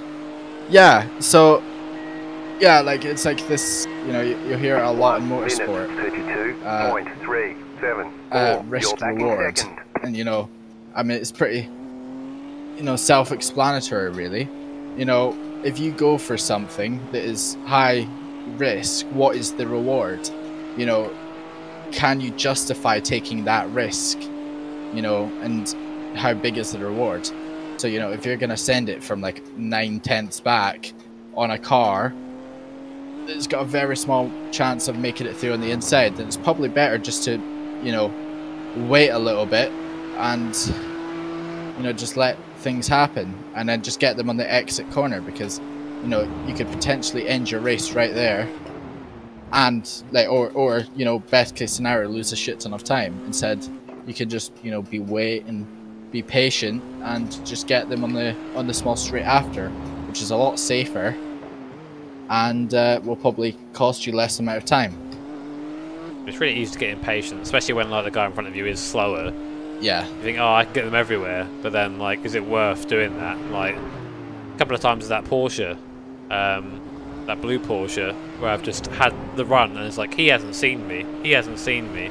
Yeah. So. Yeah, like it's like this. You know, you, you hear it a lot in motorsport. Minute, 32.374. Uh, You're risk reward, and you know, I mean, it's pretty. You know, self-explanatory, really. You know, if you go for something that is high risk, what is the reward? You know, can you justify taking that risk? You know, and how big is the reward? So you know, if you're gonna send it from like nine tenths back on a car, it's got a very small chance of making it through on the inside. Then it's probably better just to, you know, wait a little bit and you know just let things happen and then just get them on the exit corner because you know you could potentially end your race right there and like or or you know best case scenario lose a shit ton of time instead you can just you know be wait and be patient and just get them on the on the small street after which is a lot safer and uh, will probably cost you less amount of time It's really easy to get impatient, especially when like the guy in front of you is slower. yeah You think, oh, I can get them everywhere, but then like, is it worth doing that? Like, a couple of times with that Porsche, um, that blue Porsche, where I've just had the run and it's like he hasn't seen me, he hasn't seen me,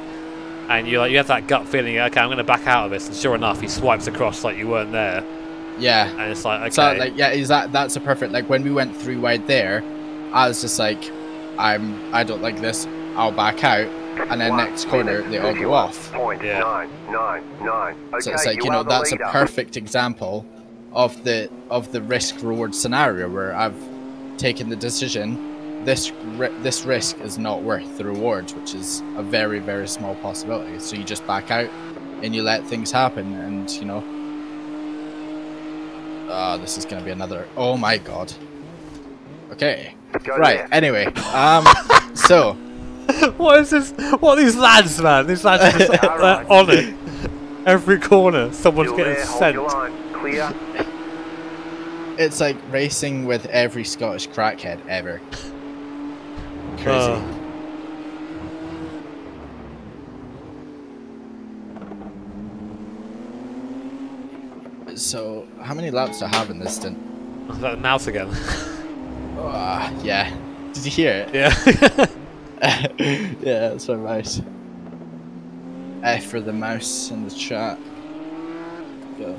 and you like you have that gut feeling, okay, I'm going to back out of this, and sure enough, he swipes across like you weren't there, yeah and it's like, okay, So like yeah, is that that's a perfect like when we went three wide there, I was just like, I'm I don't like this. I'll back out, and then One next corner they all go off. 31.999. Okay, So it's like you, you know are the that's a perfect example of the of the risk reward scenario where I've taken the decision. This this risk is not worth the reward, which is a very very small possibility. So you just back out, and you let things happen, and you know. Ah, this is gonna be another. Oh my god. Okay. Go right. left. Anyway, um, so [LAUGHS] what is this? What are these lads, man? These lads are [LAUGHS] just uh, on it. Every corner, someone's Still getting there, hold sent. your line. Clear. It's like racing with every Scottish crackhead ever. [LAUGHS] Crazy. Oh. So, how many laps do I have in this stint? Is that the mouse again? [LAUGHS] Ah, yeah. Did you hear it? yeah. [LAUGHS] yeah, that's my mouse. F for the mouse in the chat. Go.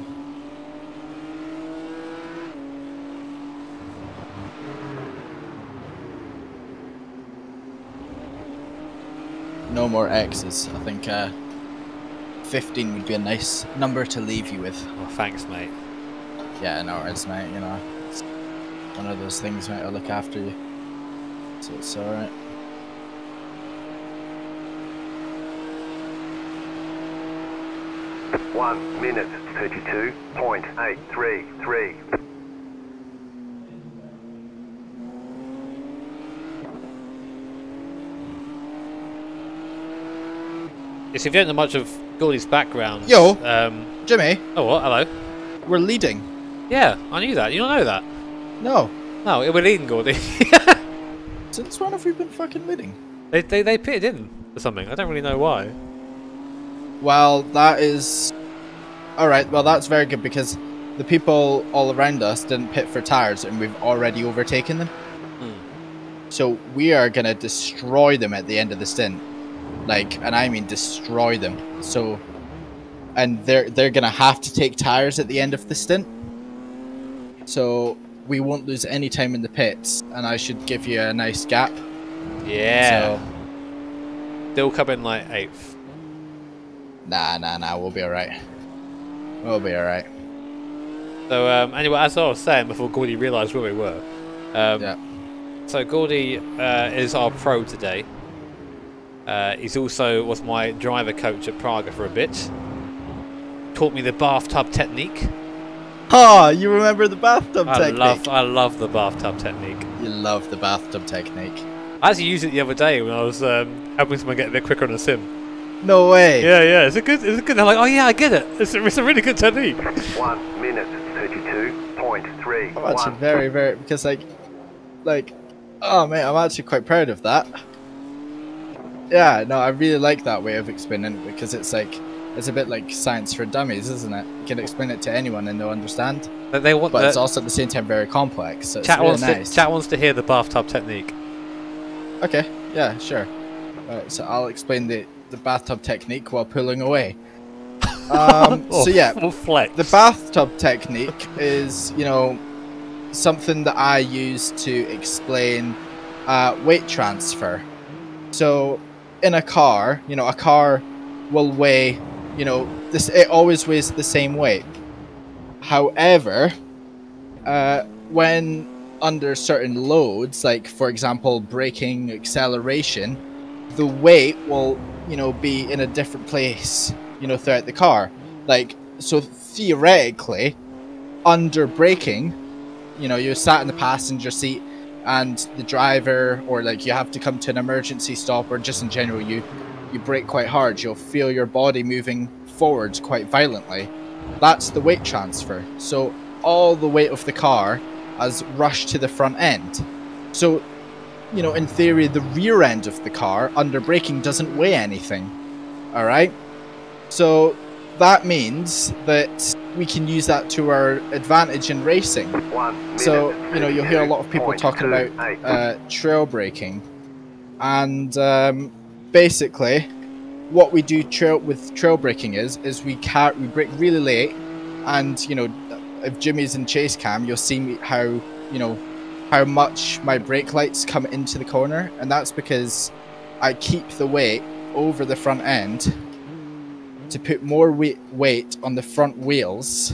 no more X's. I think uh, 15 would be a nice number to leave you with. Well, thanks, mate. Yeah, no worries, mate. You know, it's one of those things, mate. I'll look after you. So it's alright. One minute, 32.833. Yes, if you don't know much of Gordy's background. Yo. Um, Jimmy, oh, what? Hello. we're leading. Yeah, I knew that. You don't know that? No. No, we're leading, Gordy. [LAUGHS] Since when have we been fucking leading? they, they, they pitted in for something. I don't really know why. Well, that is. Alright, well, that's very good because the people all around us didn't pit for tires and we've already overtaken them. So we are going to destroy them at the end of the stint. Like, and I mean destroy them. So. And they're, they're going to have to take tires at the end of the stint. So we won't lose any time in the pits and I should give you a nice gap. Yeah. So, They'll come in like eighth. nah, nah, nah, we'll be alright. We'll be alright. So um, anyway, as I was saying before Gordy realised where we were. Um, Yeah. So Gordy uh, is our pro today. Uh, he's also was my driver coach at Praga for a bit. Taught me the bathtub technique. Oh, you remember the bathtub I technique? love, I love the bathtub technique. You love the bathtub technique. I actually used it the other day when I was um, helping someone get a bit quicker on a sim. No way. Yeah, yeah, it's a good, it's a good. They're like, oh yeah, I get it. It's a, it's a really good technique. 1 minute 32.3. I'm actually very, very because like, like, oh man, I'm actually quite proud of that. Yeah, no, I really like that way of explaining it because it's like, it's a bit like science for dummies, isn't it? You can explain it to anyone and they'll understand, But they want but the, it's also at the same time very complex. So it's chat really wants nice. to chat wants to hear the bathtub technique. Okay, yeah, sure. Alright, so I'll explain the the bathtub technique while pulling away. [LAUGHS] Um, Or- so yeah, flex. The bathtub technique is, you know, something that I use to explain uh, weight transfer. So, in a car, you know, a car will weigh, you know, this it always weighs the same weight. However, uh, when under certain loads, like for example braking, acceleration, the weight will, you know, be in a different place, you know, throughout the car. Like so theoretically, under braking, you know, you're sat in the passenger seat and the driver or like you have to come to an emergency stop or just in general you you brake quite hard, you'll feel your body moving forwards quite violently. That's the weight transfer. So all the weight of the car has rushed to the front end. So, you know, in theory, the rear end of the car under braking doesn't weigh anything. All right? So that means that we can use that to our advantage in racing. So, you know, you'll hear a lot of people talking about uh, trail braking. And um, basically, what we do trail with trail braking is is we car we brake really late, and you know, if Jimmy's in chase cam, you'll see me how you know how much my brake lights come into the corner, and that's because I keep the weight over the front end to put more weight weight on the front wheels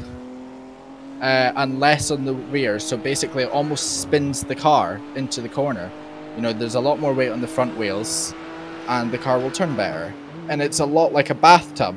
uh, and less on the rear. So basically, it almost spins the car into the corner. You know, there's a lot more weight on the front wheels, and the car will turn better. And it's a lot like a bathtub.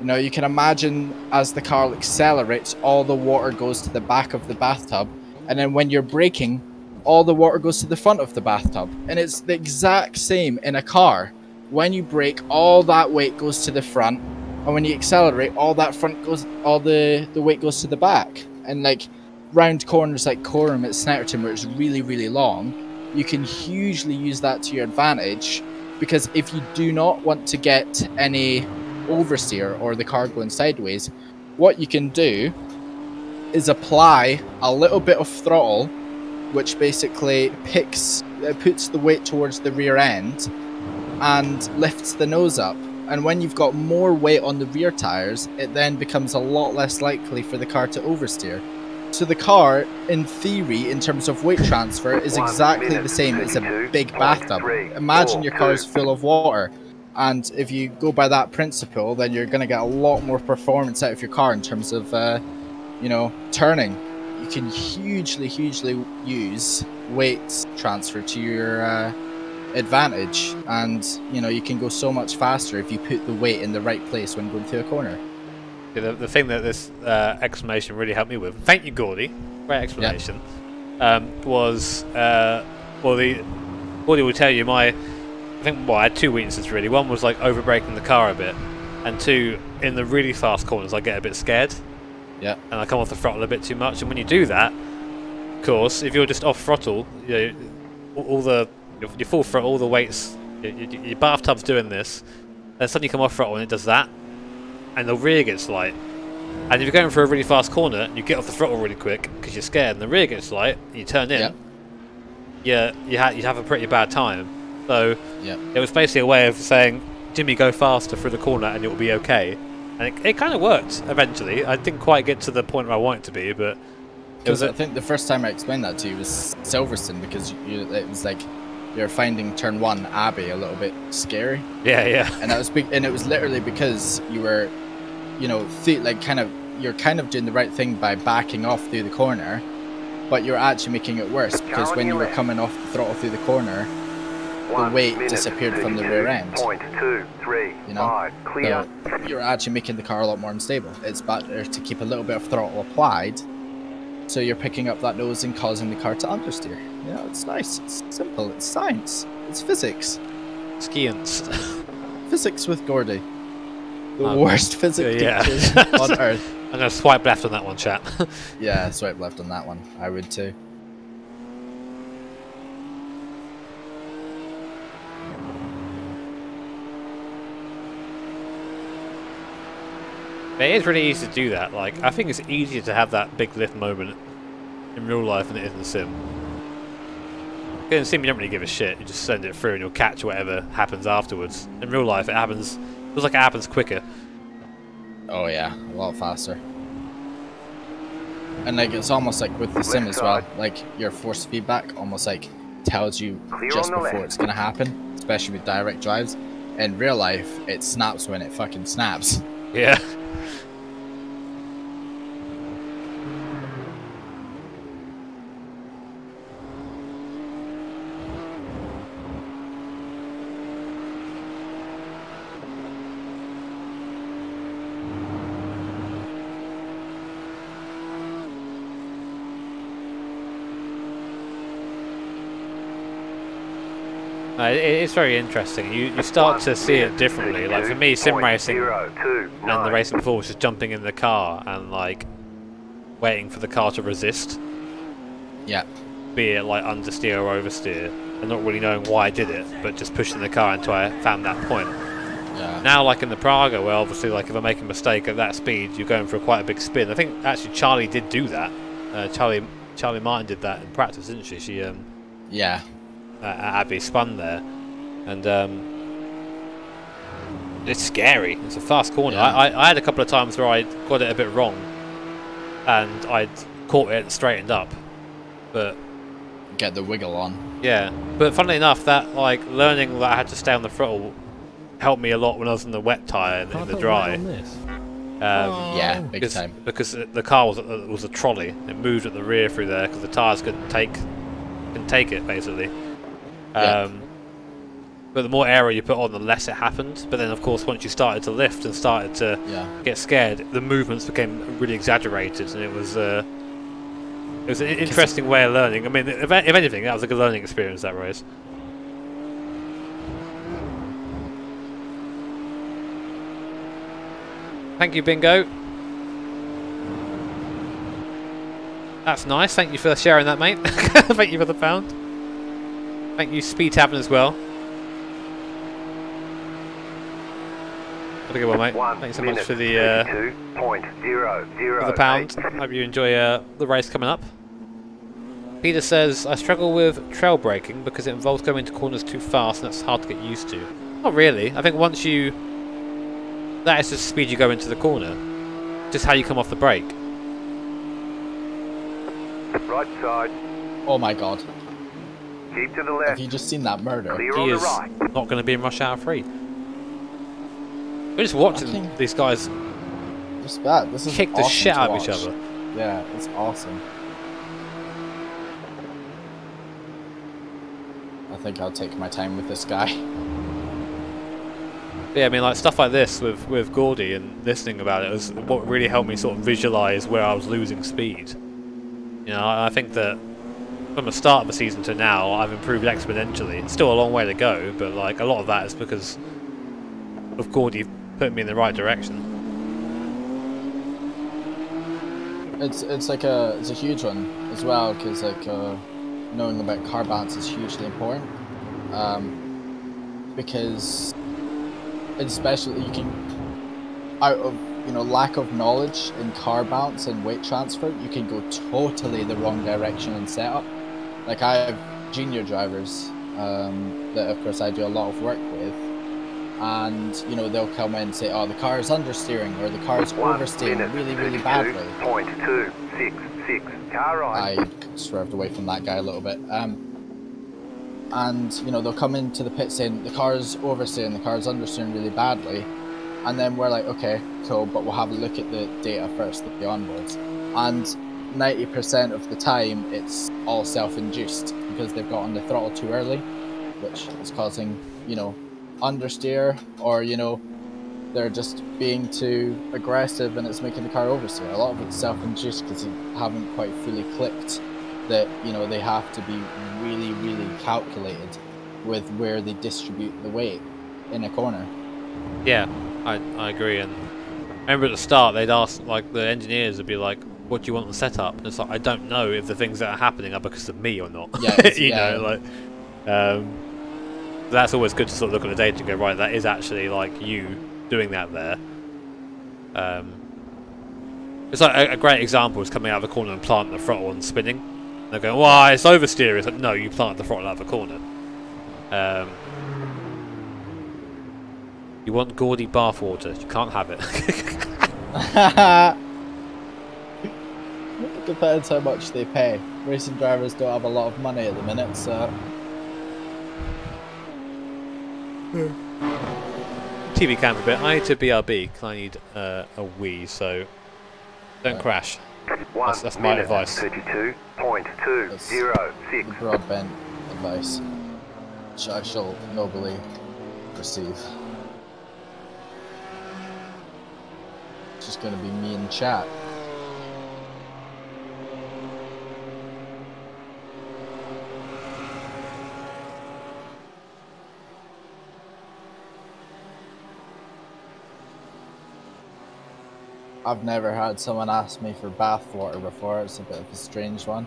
You know, you can imagine as the car accelerates, all the water goes to the back of the bathtub, and then when you're braking, all the water goes to the front of the bathtub. And it's the exact same in a car. When you brake, all that weight goes to the front, and when you accelerate, all that front goes, all the the weight goes to the back. And like round corners like Coram at Snetterton, where it's really really long, you can hugely use that to your advantage. Because if you do not want to get any oversteer or the car going sideways, what you can do is apply a little bit of throttle, which basically picks uh, puts the weight towards the rear end and lifts the nose up. And when you've got more weight on the rear tires, it then becomes a lot less likely for the car to oversteer. So the car, in theory, in terms of weight transfer, is exactly the same as a big bathtub. 0.3, Imagine your car is full of water. And if you go by that principle, then you're going to get a lot more performance out of your car in terms of, uh, you know, turning. You can hugely, hugely use weight transfer to your uh, advantage, and you know you can go so much faster if you put the weight in the right place when going through a corner. Yeah, The, the thing that this uh, explanation really helped me with, thank you, Gordy, great explanation, um, was, uh, well, the Gordy will tell you my, I think, well, I had two weaknesses really. One was like over braking the car a bit, and two, in the really fast corners, I get a bit scared Yeah. and I come off the throttle a bit too much. And when you do that, of course, if you're just off throttle, you know, all the your full throttle, all the weights, your, your, your bathtub's doing this, then suddenly you come off throttle and it does that, and the rear gets light. And if you're going for a really fast corner, you get off the throttle really quick because you're scared, and the rear gets light, and you turn in. Yep. Yeah, you ha- you have a pretty bad time. So Yeah. it was basically a way of saying, Jimmy, go faster through the corner and it will be okay. And it, it kind of worked eventually. I didn't quite get to the point where I wanted to be, but it was Because I think the first time I explained that to you was Silverstone because you, it was like you're finding turn one Abbey a little bit scary, yeah, yeah, and that was big, and it was literally because you were, you know, th- like kind of you're kind of doing the right thing by backing off through the corner, but you're actually making it worse because when you were coming off the throttle through the corner, the weight disappeared from the rear end. Point two, three, You know? five, clear. So you're actually making the car a lot more unstable. It's better to keep a little bit of throttle applied, so you're picking up that nose and causing the car to understeer. You know, it's nice. It's simple. It's science. It's physics. skiance. [LAUGHS] Physics with Gordy. The Um, worst physics yeah. teachers [LAUGHS] on earth. I'm gonna swipe left on that one, chat. [LAUGHS] Yeah, swipe left on that one. I would too. it is really easy to do that. Like, I think it's easier to have that big lift moment in real life than it is in the sim. In the sim, you don't really give a shit. You just send it through and you'll catch whatever happens afterwards. In real life, it happens. It feels like it happens quicker. Oh yeah, a lot faster. And like it's almost like with the sim as well, like your force feedback almost like tells you just before it's gonna happen, especially with direct drives. In real life, it snaps when it fucking snaps. Yeah. No, it, it's very interesting. You you start One to see it minute, differently. Like for me, sim racing zero, two, and the racing before was just jumping in the car and like waiting for the car to resist, Yeah. be it like understeer or oversteer, and not really knowing why I did it, but just pushing the car until I found that point. Yeah. Now, like in the Praga, where obviously, like if I make a mistake at that speed, you're going for quite a big spin. I think actually Charlie did do that. Uh, Charlie Charlie Martin did that in practice, didn't she? She um, Yeah. Uh, Abbey spun there, and um, it's scary. It's a fast corner. Yeah. I, I, I had a couple of times where I got it a bit wrong, and I'd caught it and straightened up, but Get the wiggle on. yeah. But funnily enough, that like learning that I had to stay on the throttle helped me a lot when I was in the wet tire and in the put dry. right on this? Um, Yeah, Oh. big because, time. because the car was a, was a trolley. It moved at the rear through there because the tires couldn't take couldn't take it basically. Yeah. Um, but the more aero you put on, the less it happened. But then, of course, once you started to lift and started to Yeah. get scared, the movements became really exaggerated, and it was uh, it was an interesting way of learning. I mean, if, if anything, that was a good learning experience. That race. Thank you, Bingo. That's nice. Thank you for sharing that, mate. [LAUGHS] Thank you for the pound. Thank you, Speed Tavern, as well. Have a good one, mate. One Thanks so much for the uh, 32.0008. for the pound. Hope you enjoy uh, the race coming up. Peter says, I struggle with trail braking because it involves going into corners too fast and that's hard to get used to. Not really. I think once you... That is just the speed you go into the corner. Just how you come off the brake. Right side. Oh my god. Keep to the Have you just seen that murder? Clear He is right. not going to be in Rush Hour 3. We're just watching Okay. these guys Just bad. This is kick the awesome shit out of each watch. other. Yeah, it's awesome. I think I'll take my time with this guy. [LAUGHS] Yeah, I mean, like stuff like this with with Gordy and listening about it was what really helped me sort of visualize where I was losing speed. You know, I, I think that from the start of the season to now, I've improved exponentially. It's still a long way to go, but like a lot of that is because of Gordy putting me in the right direction. It's it's like a it's a huge one as well because like uh, knowing about car balance is hugely important. Um, because especially you can out of you know lack of knowledge in car balance and weight transfer, you can go totally the wrong direction in setup. Like I have junior drivers um, that of course I do a lot of work with, and you know they'll come in and say, "Oh, the car is understeering or the car is oversteering really, really badly." Point two six six. Car ride. I swerved away from that guy a little bit. Um, and you know they'll come into the pit saying the car's oversteering, the car's understeering really badly, and then we're like, okay, cool, but we'll have a look at the data first, the onboards, and ninety percent of the time it's all self-induced because they've got on the throttle too early, which is causing you know understeer or you know they're just being too aggressive and it's making the car oversteer. A lot of it's self-induced because you haven't quite fully clicked that you know they have to be really, really calculated with where they distribute the weight in a corner. Yeah, I, I agree. And I remember at the start, they'd ask, like, the engineers would be like, what do you want the setup? And it's like, I don't know if the things that are happening are because of me or not. Yeah, [LAUGHS] you yeah. know, like, um, that's always good to sort of look at the data and go, right, that is actually, like, you doing that there. Um, it's like a, a great example is coming out of the corner and planting the throttle and spinning. And they're going, "Why it's oversteer. It's like, no, you planted the throttle out of the corner. Um, you want Gordy bathwater. You can't have it. [LAUGHS] [LAUGHS] Depends how much they pay. Racing drivers don't have a lot of money at the minute, so TV cam a bit. I need to BRB because I need uh, a wee, so don't crash. One that's- that's my advice. Thirty-two point two That's- zero six. broadbent advice, which I shall nobly receive. It's just gonna be me in chat. I've never had someone ask me for bath water before. It's a bit of a strange one.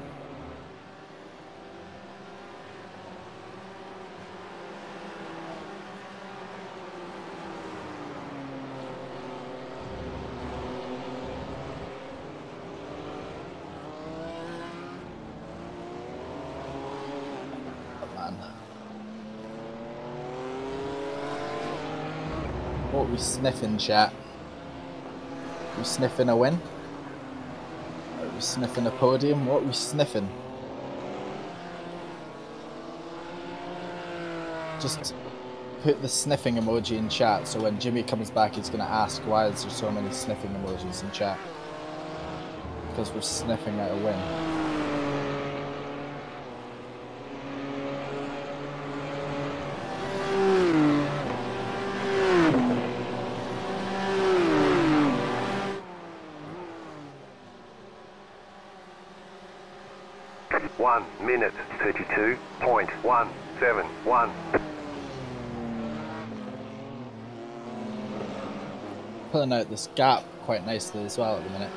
Sniffing, chat? We sniffing a win? Are we sniffing a podium? What we sniffing? Just put the sniffing emoji in chat so when Jimmy comes back he's gonna ask why is there so many sniffing emojis in chat. Because we're sniffing out a win. One minute, thirty-two point one seven one. Pulling out this gap quite nicely as well at the minute.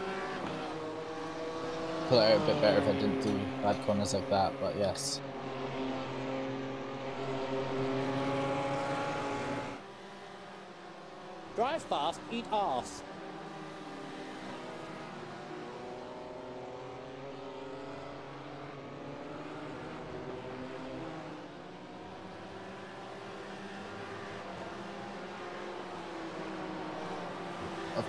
Pull it out a bit better if I didn't do bad corners like that, but yes. Drive fast, eat ass.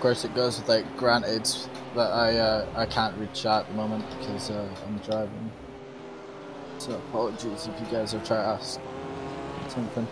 Course, it goes without granted that I uh, I can't read chat at the moment because uh, I'm driving. So apologies if you guys are trying to ask something.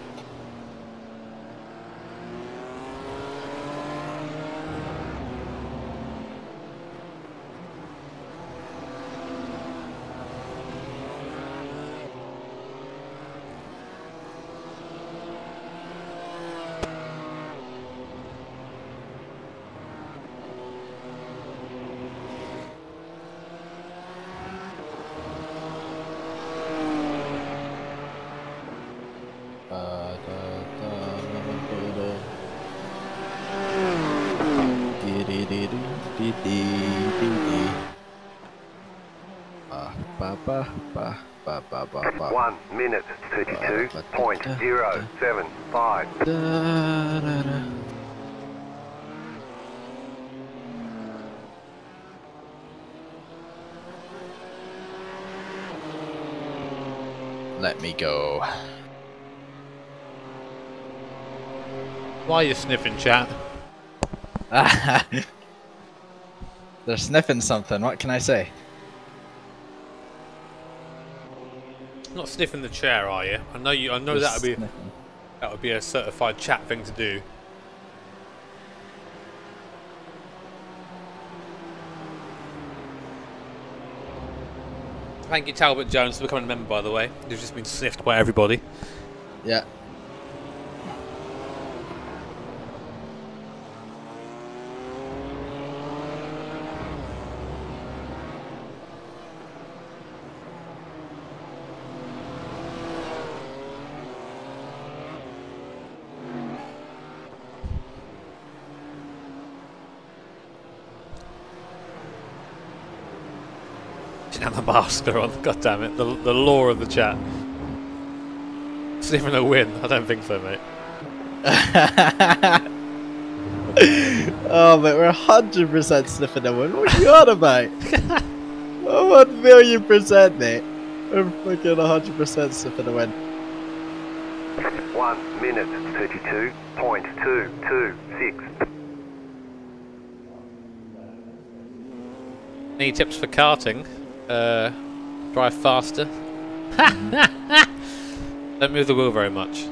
Me go. Why are you sniffing, chat? [LAUGHS] They're sniffing something. What can I say? Not sniffing the chair, are you? I know you. I know that would be that would be a certified chat thing to do. Thank you, Talbot Jones, for becoming a member. By the way, you've just been sniffed by everybody. Yeah. [LAUGHS] the master on. Oh, God damn it! The the law of the chat. Sniffing a win? I don't think so, mate. [LAUGHS] oh, but we're hundred percent sniffing a win. What are you on about? [LAUGHS] oh, one million percent, mate. We're fucking hundred percent sniffing a win. One minute, 32.226. Any tips for karting? Uh, drive faster. [LAUGHS] Don't move the wheel very much.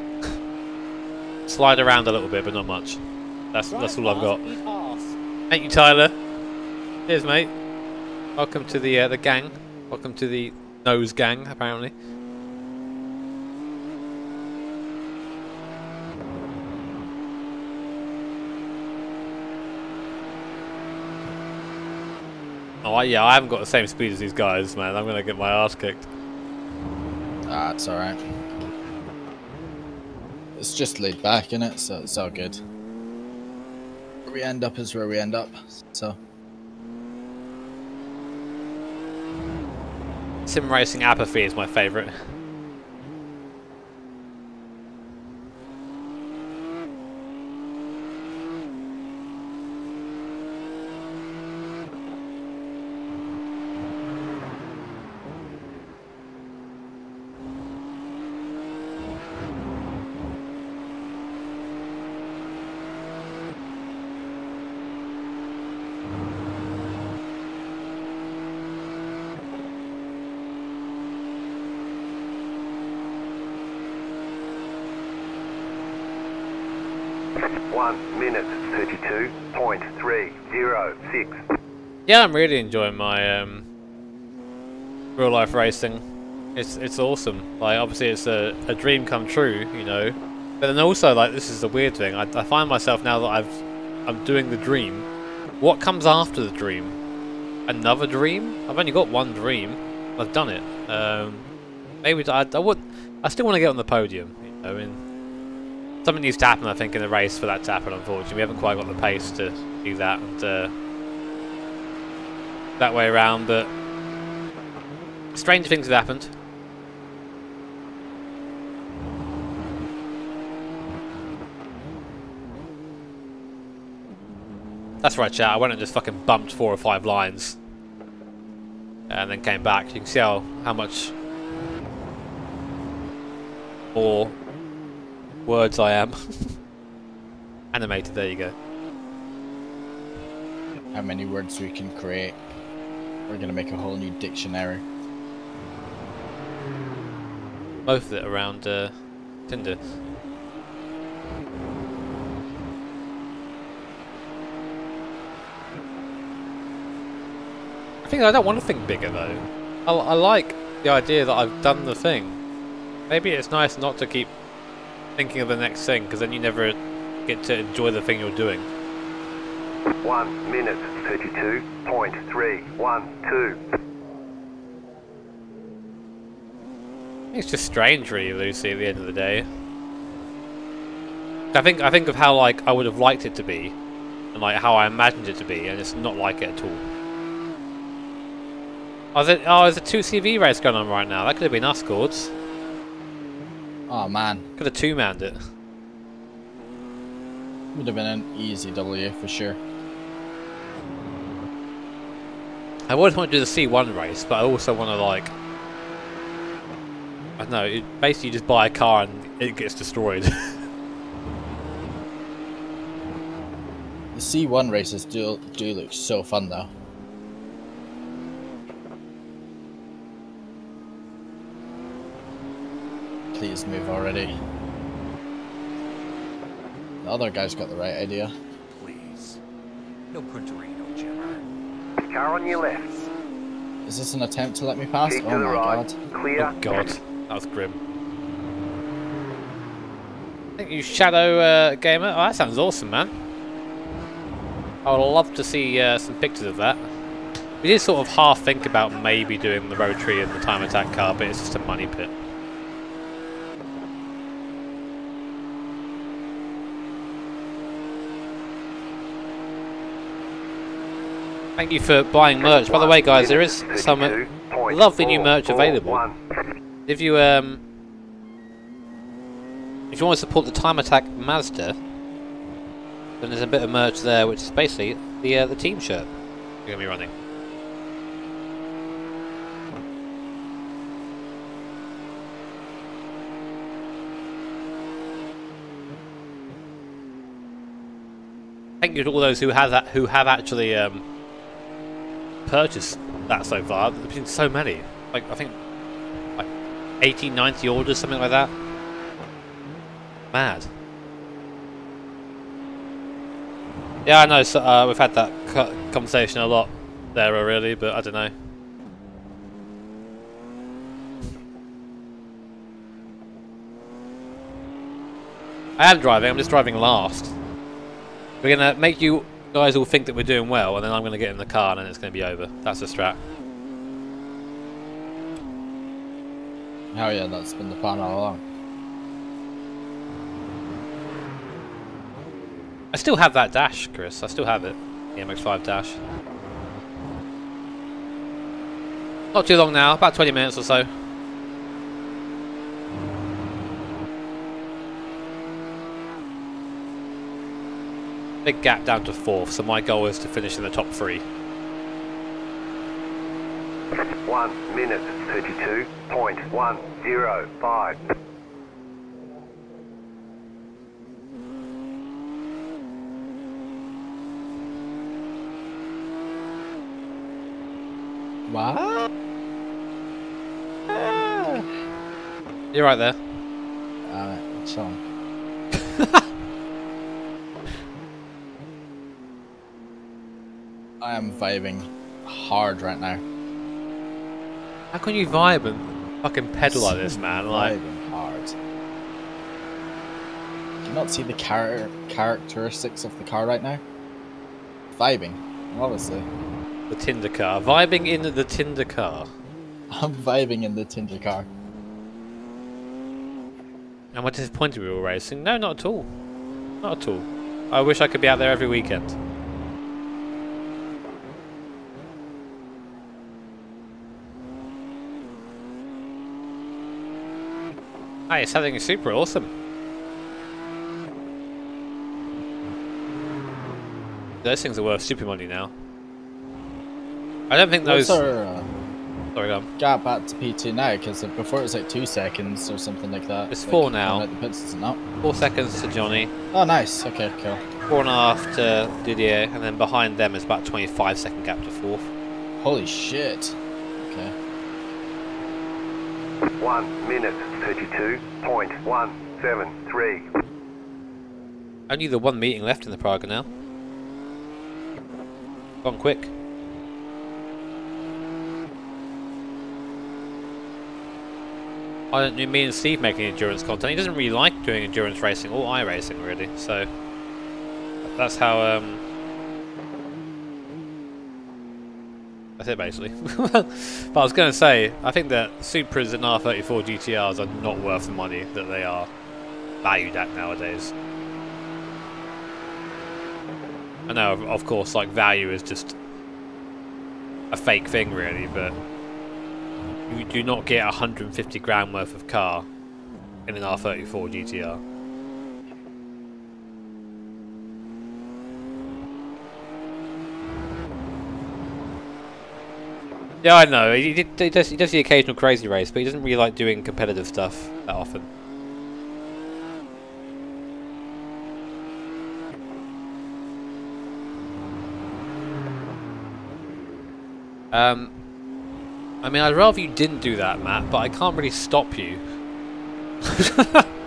Slide around a little bit, but not much. That's that's all I've got. Thank you, Tyler. Cheers, mate. Welcome to the uh, the gang. Welcome to the nose gang, apparently. I- yeah, I haven't got the same speed as these guys, man. I'm gonna get my ass kicked. Ah, it's alright. It's just laid back, in it, So it's all good. Where we end up is where we end up. So Sim racing apathy is my favourite. One minute, 32.306. Yeah, I'm really enjoying my um, real life racing. It's it's awesome. Like obviously it's a, a dream come true, you know. But then also like this is the weird thing. I, I find myself now that I've I'm doing the dream. What comes after the dream? Another dream? I've only got one dream. I've done it. Um, maybe I, I would. I still want to get on the podium. I mean, something needs to happen. I think in the race for that to happen. Unfortunately, we haven't quite got the pace to do that. And uh, that way around, but strange things have happened. That's right, chat. I went and just fucking bumped four or five lines, and then came back. You can see how how much more words I am. [LAUGHS] Animated. There you go. how many words we can create? We're gonna make a whole new dictionary. Both of it around uh, Tinder. I think I don't want to think bigger though. I, I like the idea that I've done the thing. Maybe it's nice not to keep thinking of the next thing because then you never get to enjoy the thing you're doing. One minute, 32.312. It's just strange, really, Lucy. At the end of the day, I think I think of how like I would have liked it to be, and like how I imagined it to be, and it's not like it at all. Oh, there, oh, there's a 2CV race going on right now. That could have been us, Gords. Oh man, Could have two-manned it. would have been an easy W for sure. I always want to do the C1 race, but I also want to, like... I don't know, it, basically you just buy a car and it gets destroyed. [LAUGHS] The C1 races do do look so fun though. Please move already. The other guy's got the right idea. Please. No Punterino, Jimmer. Car on your left. Is this an attempt to let me pass? Keep Oh my right. god. Clear. oh, God. That was grim. Thank you, Shadow uh, Gamer. Oh, that sounds awesome, man. I would love to see uh, some pictures of that. We did sort of half think about maybe doing the rotary and the time attack car, but it's just a money pit. Thank you for buying merch. By the way, guys, there is some lovely new merch available. If you um, if you want to support the Time Attack Mazda, then there's a bit of merch there, which is basically the uh, the team shirt you're gonna be running. Thank you to all those who have that who have actually um, purchased that so far. There's been so many. Like I think like 80, 90 orders, something like that. Mad. Yeah, I know. So, uh, we've had that conversation a lot there already, but I don't know. I am driving. I'm just driving last. We're gonna make you guys all think that we're doing well, and then I'm gonna get in the car, and then it's gonna be over. That's the strat. Hell yeah, that's been the plan all along. I still have that dash, Chris. I still have it. The MX-5 dash. Not too long now, about 20 minutes or so. Big gap down to fourth, so my goal is to finish in the top three. One minute thirty-two point one zero five. What? You're right there. Alright, chill on. [LAUGHS] I am vibing hard right now. How can you vibe and fucking pedal like this, [LAUGHS] man? Like, Vibing hard. Do you not see the char characteristics of the car right now? Vibing, obviously. the Tinder car. Vibing in the Tinder car. I'm vibing in the Tinder car. Am I disappointed we were racing? No, not at all. Not at all. I wish I could be out there every weekend. Hey, it's having a super awesome. Those things are worth super money now. I don't think those. What's our uh, Sorry, go on. gap back to P2 now? Because before it was like two seconds or something like that. It's like, four now. out The pits, is not? Four seconds to Johnny, Oh, nice. Okay, cool. four and a half to Didier, and then behind them is about 25 second gap to fourth. Holy shit. Okay. One minute thirty-two point one seven three. Only the one meeting left in the Praga now. Gone quick. I don't me and Steve making endurance content. He doesn't really like doing endurance racing or iRacing really, so that's how um that's it basically. [LAUGHS] but I was gonna say, I think that Supras and R34 GTRs are not worth the money that they are valued at nowadays. I know, of- of course, like value is just a fake thing, really, but you do not get 150 grand worth of car in an R34 GTR. Yeah, I know. He, he, does, he does the occasional crazy race, but he doesn't really like doing competitive stuff that often. Um, I mean, I'd rather you didn't do that, Matt, but I can't really stop you. [LAUGHS]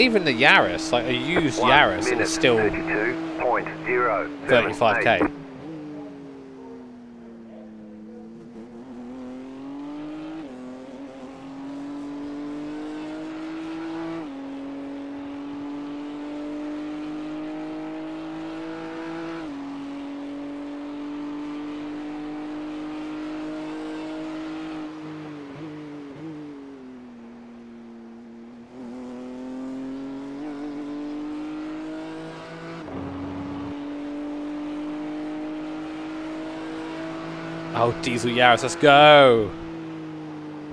even the Yaris, like a used One Yaris, is still 32.078. 35k. Oh, Diesel Yaris, let's go!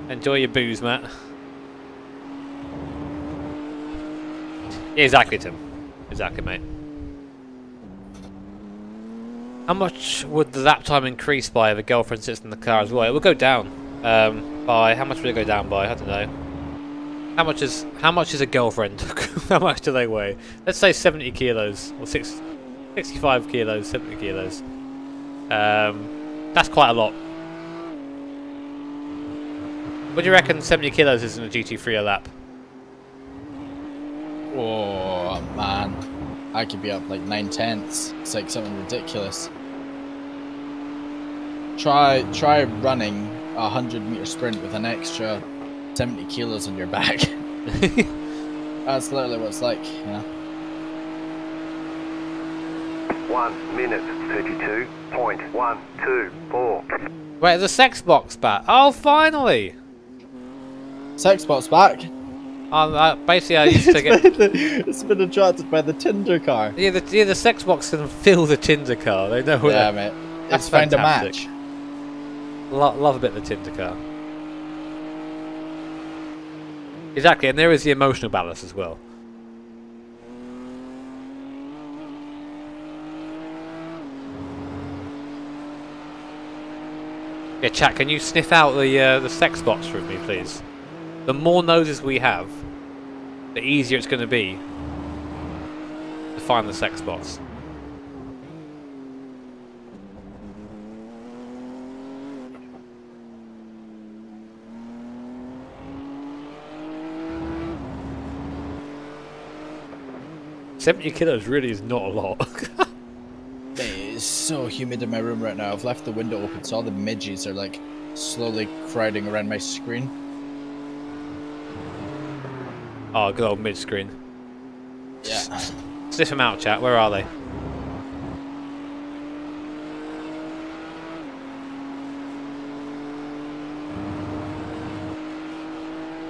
Enjoy your booze, Matt. Yeah, exactly, Tim. Exactly, mate. How much would the lap time increase by if a girlfriend sits in the car as well? It will go down. Um, by how much would it go down by? I don't know. How much is how much is a girlfriend? [LAUGHS] how much do they weigh? Let's say 70 kilos or six, 65 kilos, 70 kilos. Um, that's quite a lot. What do you reckon 70 kilos is in a GT3 a lap? Oh man, I could be up like nine tenths. It's like something ridiculous. Try try running a hundred meter sprint with an extra seventy kilos on your back. [LAUGHS] That's literally what it's like, you know. One minute 32.124. Wait, the sex box back. Oh, finally! Sex box back. Um, uh, basically, I used to get. [LAUGHS] it's been attracted by the Tinder car. Yeah, the, yeah, the sex box can fill the Tinder car. They know Yeah, that. mate. That's It's found a match. Lo- love a bit of the Tinder car. Exactly, and there is the emotional balance as well. Yeah, chat. Can you sniff out the uh, the sex box for me, please? The more noses we have, the easier it's going to be to find the sex box. Seventy kilos really is not a lot. [LAUGHS] It's so humid in my room right now. I've left the window open, so all the midges are like slowly crowding around my screen. oh, good old mid screen. Yeah. Sniff them out, chat. Where are they?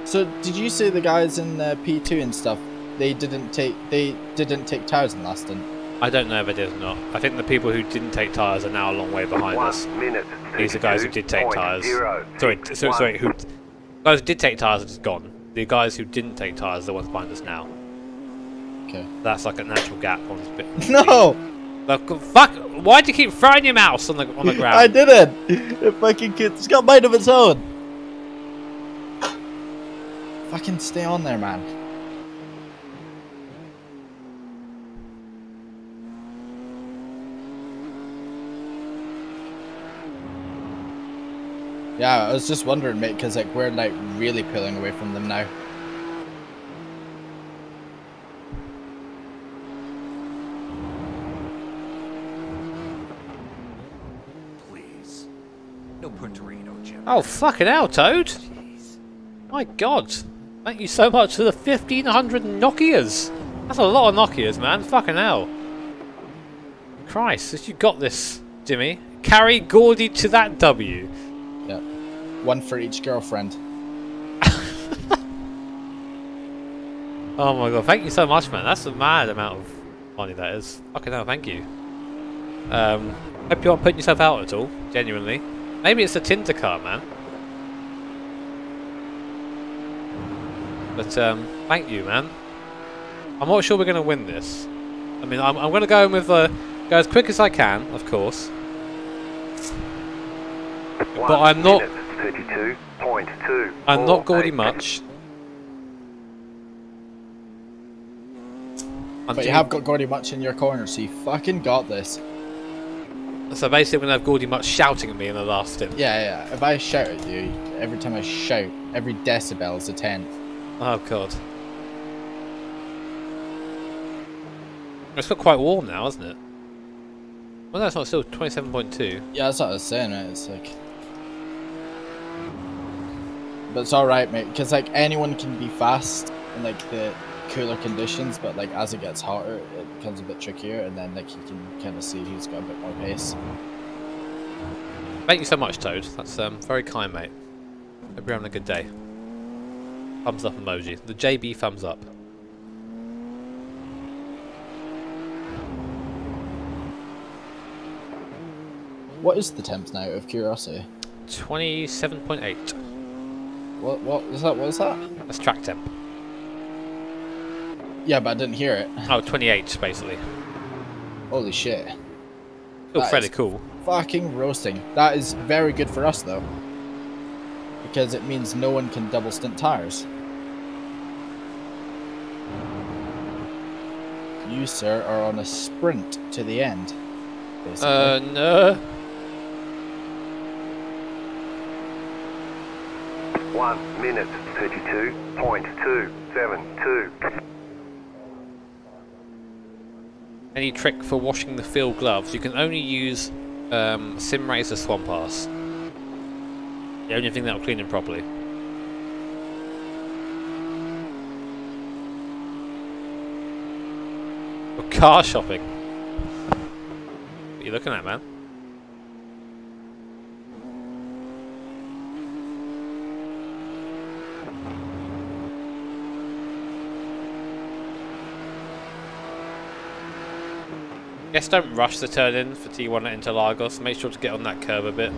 So did you say the guys in uh, P2 and stuff? They didn't take they didn't take tires in last stint. I don't know if it is or not. I think the people who didn't take tyres are now a long way behind us. One minute These are guys who did take tyres. 32.061. Sorry, so, sorry, who guys who did take tyres are just gone. The guys who didn't take tyres are the ones behind us now. Okay. That's like a natural gap on this bit. [LAUGHS] No, Like, fuck! Why'd you keep throwing your mouse on the on the [LAUGHS] ground? I didn't. It fucking kid, it's got mind of its own. Fucking stay on there, man. Yeah, I was just wondering, mate, because like we're like really pulling away from them now. Please. No Punterino, Jim. Oh fucking hell, Toad! Jeez. My God! Thank you so much for the 1500 Nokias! That's a lot of Nokias, man. Fucking hell. Christ, you got this, Jimmy. Carry Gordy to that W. Yeah, one for each girlfriend. [LAUGHS] Oh my god, thank you so much, man. That's a mad amount of money that is. Fucking hell, thank you. Um, hope you aren't putting yourself out at all, genuinely. Maybe it's a Tinder car, man. But, um, thank you, man. I'm not sure we're going to win this. I mean, I'm, I'm going to go in with, uh, go as quick as I can, of course. One But I'm not- minute, 32.2. I'm not gaudy 48. much. I'm But you have got Gordy Mutch in your corner, so you fucking got this. So basically, we're going to have Gordy Mutch shouting at me in the last stint. Yeah, yeah. If I shout at you, every time I shout, every decibel is a tenth. Oh god. It's got quite warm now, isn't it? Well, no, it's not. Still 27.2. Yeah, that's what I was saying, man. It's like. But it's alright, mate, because like anyone can be fast in like the cooler conditions, but like as it gets hotter, it becomes a bit trickier, and then like you can kind of see who's got a bit more pace. Thank you so much, Toad. That's um, very kind, mate. Hope you're having a good day. Thumbs up emoji. The JB thumbs up. What is the temp now, of curiosity? 27.8. What what is that? What is that? That's track temp. Yeah, but I didn't hear it. Oh, 28 basically. Holy shit! Still That fairly cool. Fucking roasting. That is very good for us though, because it means no one can double stint tires. You, sir, are on a sprint to the end. Basically. Uh, no. One minute, 32.272. Any trick for washing the field gloves? You can only use um, Sim Swamp Ass. The only thing that'll clean them properly. Car shopping. What are you looking at, man? Guess don't rush the turn in for T1 at Interlagos. Make sure to get on that curb a bit.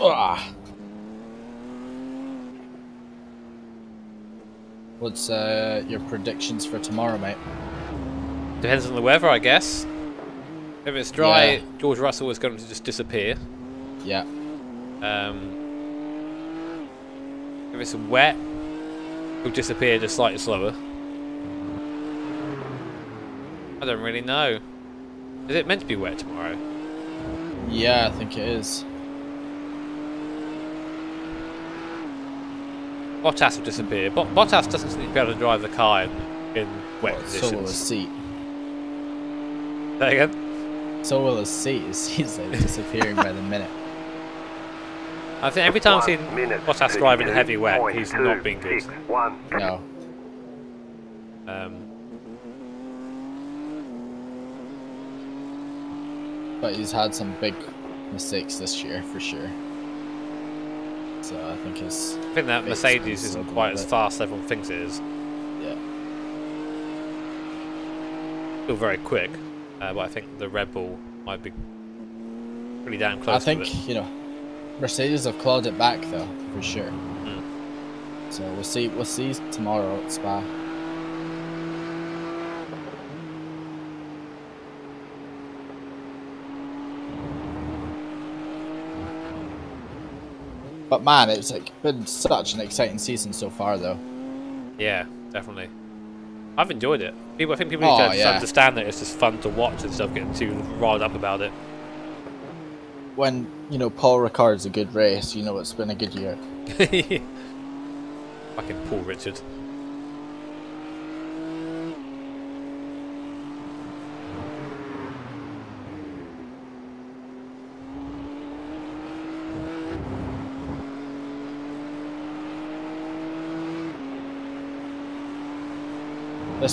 Ah. What's uh, your predictions for tomorrow, mate? Depends on the weather, I guess. If it's dry, Yeah. George Russell is going to just disappear. Yeah. Um, if it's wet, he'll disappear just slightly slower. I don't really know. Is it meant to be wet tomorrow? Yeah, I think it is. Bottas will disappear. Bot Bottas doesn't seem to be able to drive the car in, in wet Well, so will his conditions. seat. Say again? So will his seat. His seat's like disappearing by the minute. I think every time I've One seen Bottas driving heavy wet, he's not been good. 32.61. No. Um, But he's had some big mistakes this year for sure. So I think his I think that Mercedes isn't quite as fast as everyone thinks it is. yeah. Still very quick, uh, but I think the Red Bull might be pretty damn close I think you know Mercedes have clawed it back though for sure. Hmm. So we'll see. We'll see tomorrow at Spa. But man, it's like been such an exciting season so far, though. Yeah, definitely. I've enjoyed it. People, I think people Oh, need to oh, yeah. understand that it's just fun to watch instead of getting too riled up about it. When you know Paul Ricard's a good race, you know it's been a good year. [LAUGHS] Fucking Paul Ricard.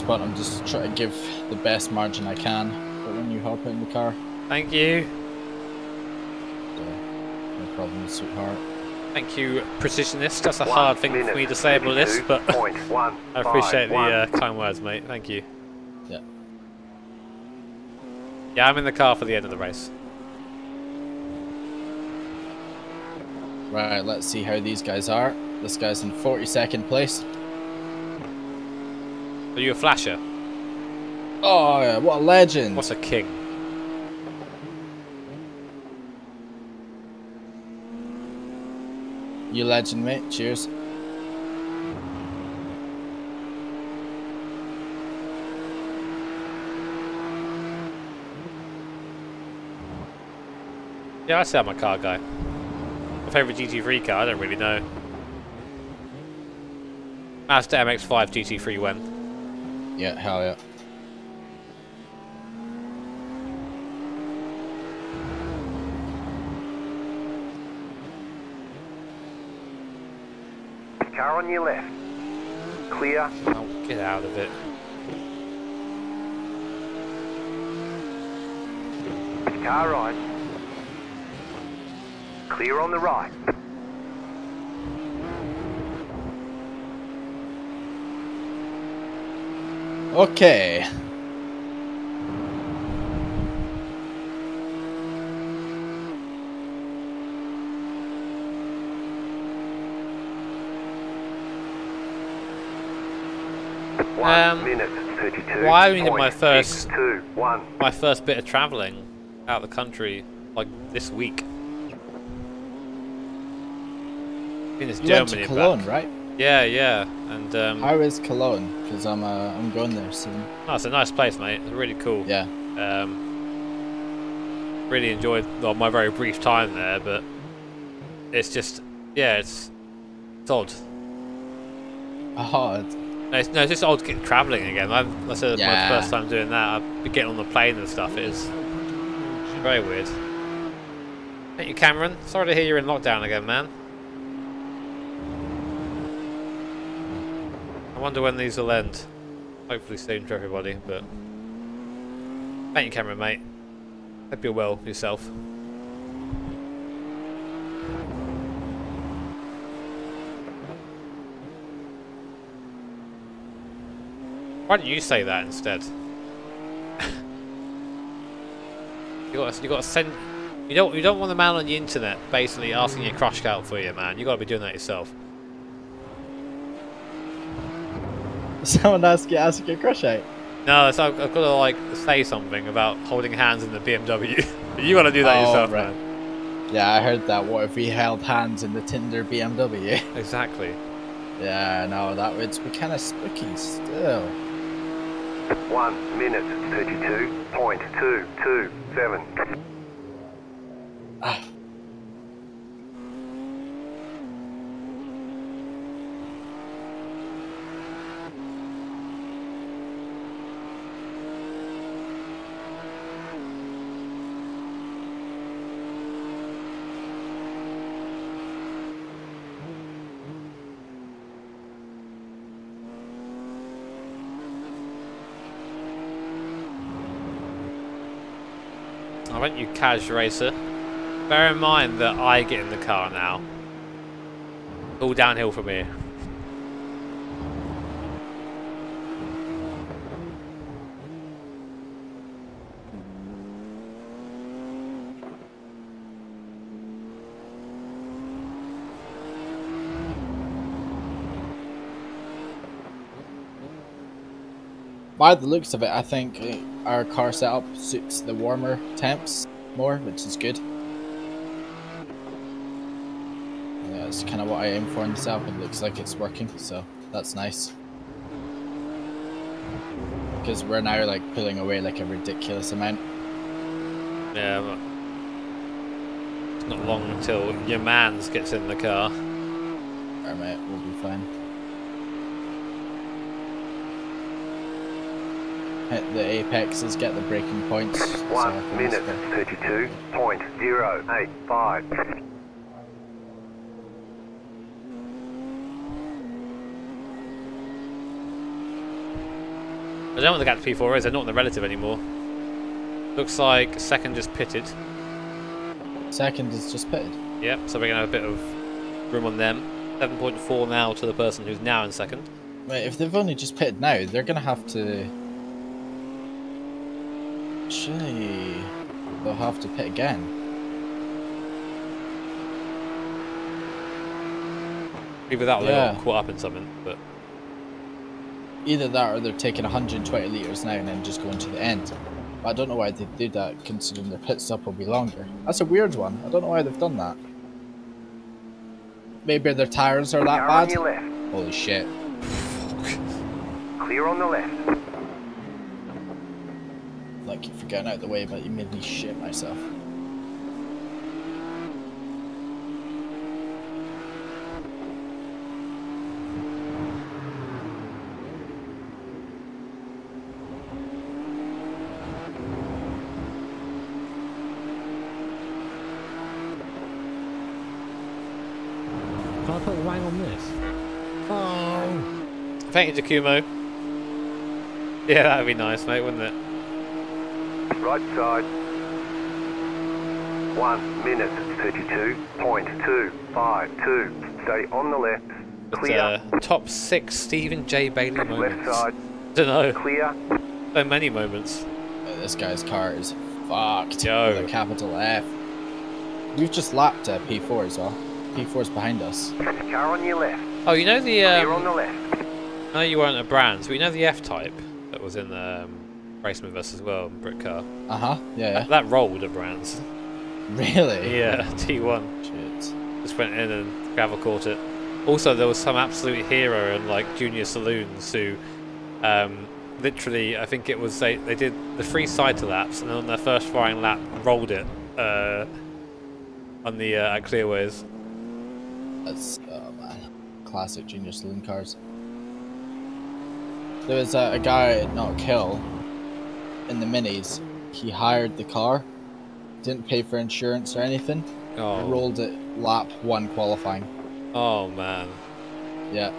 This point, I'm just trying to give the best margin I can. But when you hop in the car, Thank you. uh, no problem, sweetheart. Thank you, Precisionist. That's a One hard thing for me to say over this, but [LAUGHS] I appreciate the uh, kind words, mate. Thank you. Yeah. Yeah, I'm in the car for the end of the race. Right, let's see how these guys are. This guy's in 42nd place. Are you a flasher? Oh, yeah, what a legend! What's a king? You legend, mate. Cheers. Yeah, I say I'm a car guy. My favourite GT3 car, I don't really know. Mazda MX-5 GT3 when? Yeah, hell yeah. Car on your left. Clear. Oh, get out of it. Car right. Clear on the right. Okay. One Um, minute, 32. why only my first- Two, one. My first bit of travelling out of the country, like this week. In this You went Germany to Cologne, back. right? Yeah, yeah, and um, How is Cologne? Because I'm uh, I'm going there soon. oh, it's a nice place, mate. It's really cool. Yeah. Um, really enjoyed well, my very brief time there, but it's just, yeah, it's, it's odd. It's- No, it's, no, it's just odd getting travelling again. I've, I said Yeah. my first time doing that. I've been getting on the plane and stuff. It is very weird. Thank you, Cameron. Sorry to hear you're in lockdown again, man. Wonder when these will end. Hopefully soon for everybody, but thank you, Cameron, mate. Hope you're well yourself. Why don't you say that instead? [LAUGHS] you got you got to send. You don't you don't want the man on the internet basically asking your crush out for you, man. You got to be doing that yourself. Someone ask you ask your crush out. No, so I've, I've got to like say something about holding hands in the BMW. [LAUGHS] you got to do that Oh, yourself, right. man. Yeah, I heard that. What if we held hands in the Tinder BMW? [LAUGHS] Exactly. yeah, no, that would be kind of spooky still. One minute, 32.227. Ah. I went you cash racer. Bear in mind that I get in the car now. All downhill from here. By the looks of it, I think our car setup suits the warmer temps more, which is good. Yeah, it's kind of what I aim for in the setup. It looks like it's working, so that's nice. Because we're now like pulling away like a ridiculous amount. Yeah, but it's not long until your man's gets in the car. Alright, mate, we'll be fine. Hit the apexes, get the braking points. One can minute, also- 32.085. I don't know what the gap to P4 is. They're not in the relative anymore. Looks like second just pitted. Second is just pitted. Yep, so we're going to have a bit of room on them. 7.4 now to the person who's now in second. Wait, if they've only just pitted now, they're gonna have to. Surely they'll have to pit again. Either that or they Yeah. got caught up in something. But Either that or they're taking 120 litres now and then just going to the end. But I don't know why they do that considering their pit stop will be longer. That's a weird one. I don't know why they've done that. Maybe their tyres are that bad? Holy shit. Clear on the left. Like, if you're getting out of the way, but you made me shit myself. Can I put Wang on this? Oh. thank you, Jakumo. Yeah, that'd be nice, mate, wouldn't it? Right side. 1 minute 32.252. Stay on the left. Clear. uh, top six Stephen J. Bailey left moments. side. [LAUGHS] Don't know. Clear. So many moments. Uh, This guy's car is fucked. Yo. With a capital F. We've just lapped uh, P4 as well. P4's behind us. Car on your left. Oh, you know the. Clear on Um, the left. No, you weren't a brand, but you know the F type that was in the um, racing with us as well, Britcar. Uh huh. Yeah, That, that rolled at brands. Really? Yeah, T1. Shit. Just went in and gravel caught it. Also, there was some absolute hero in like junior saloons who, um, literally, I think it was they they did the three side to laps and then on their first flying lap rolled it uh, on the uh, at Clearways. That's oh man, classic junior saloon cars. There was a, a guy at Knockhill in the minis. He hired the car, didn't pay for insurance or anything, Oh, rolled it lap one qualifying. oh man. Yeah,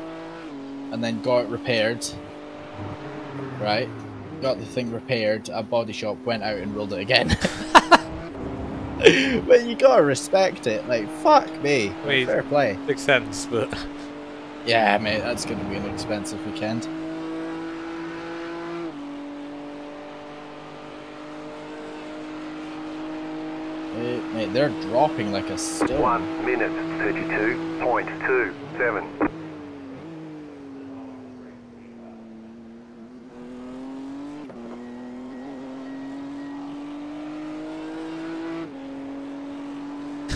and then got it repaired. Right, got the thing repaired. A body shop went out and rolled it again. [LAUGHS] but you gotta respect it. Like fuck me. Wait. Fair play. Makes sense, but Yeah, mate, that's gonna be an expensive weekend. Mate, they're dropping like a stone. 1 minute 32.27.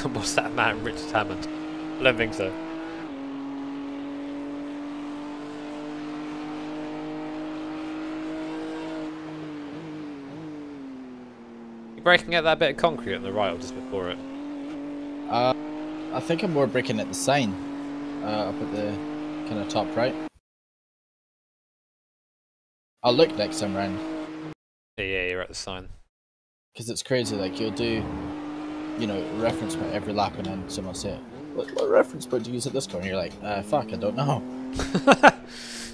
[LAUGHS] what's that man, Richard Hammond? I don't think so. Breaking out that bit of concrete on the right or just before it? Uh, I think I'm more braking at the sign. Uh, up at the kind of top right. I'll look next time round. Yeah, yeah, you're at the sign. Because it's crazy, like, you'll do, you know, reference point every lap and then someone will say, what, what reference point do you use at this corner? You're like, uh, fuck, I don't know. [LAUGHS] [LAUGHS]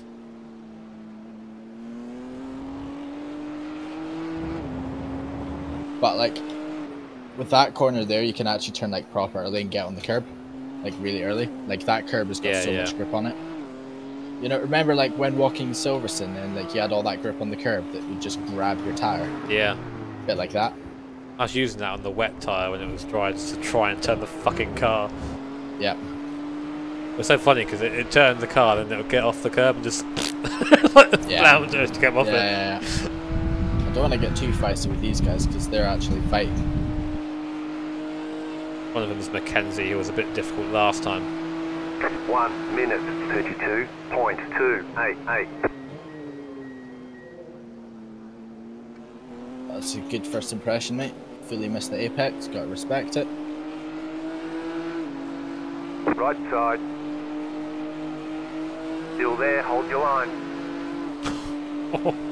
But like with that corner there, you can actually turn like proper early and get on the curb, like really early. Like that curb has got Yeah, so yeah. much grip on it. You know, remember like when walking Silverstone and like you had all that grip on the curb that would just grab your tire, Yeah. bit like that. I was using that on the wet tyre when it was dry just to try and turn the fucking car. Yeah, It was so funny because it, it turned the car and then it would get off the curb and just like [LAUGHS] Yeah. flounder to get off yeah, it. yeah, don't want to get too feisty with these guys because they're actually fighting. One of them is Mackenzie, who was a bit difficult last time. 1 minute 32.288. That's a good first impression, mate. Fully missed the apex, gotta respect it. Right side. Still there, hold your line. [LAUGHS]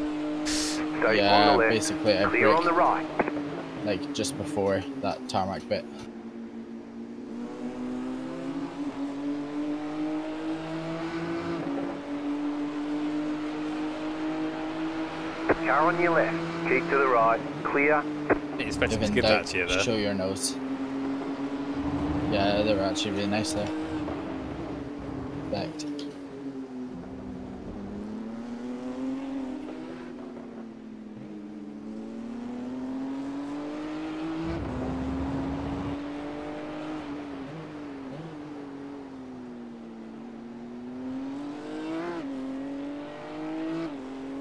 Stay yeah, on the left. basically I Clear on the right. like just before that tarmac bit. Car on your left. Keep to the right. Clear. I didn't expect him If to in give that to you there. show your nose. Yeah, they were actually really nice there. expect.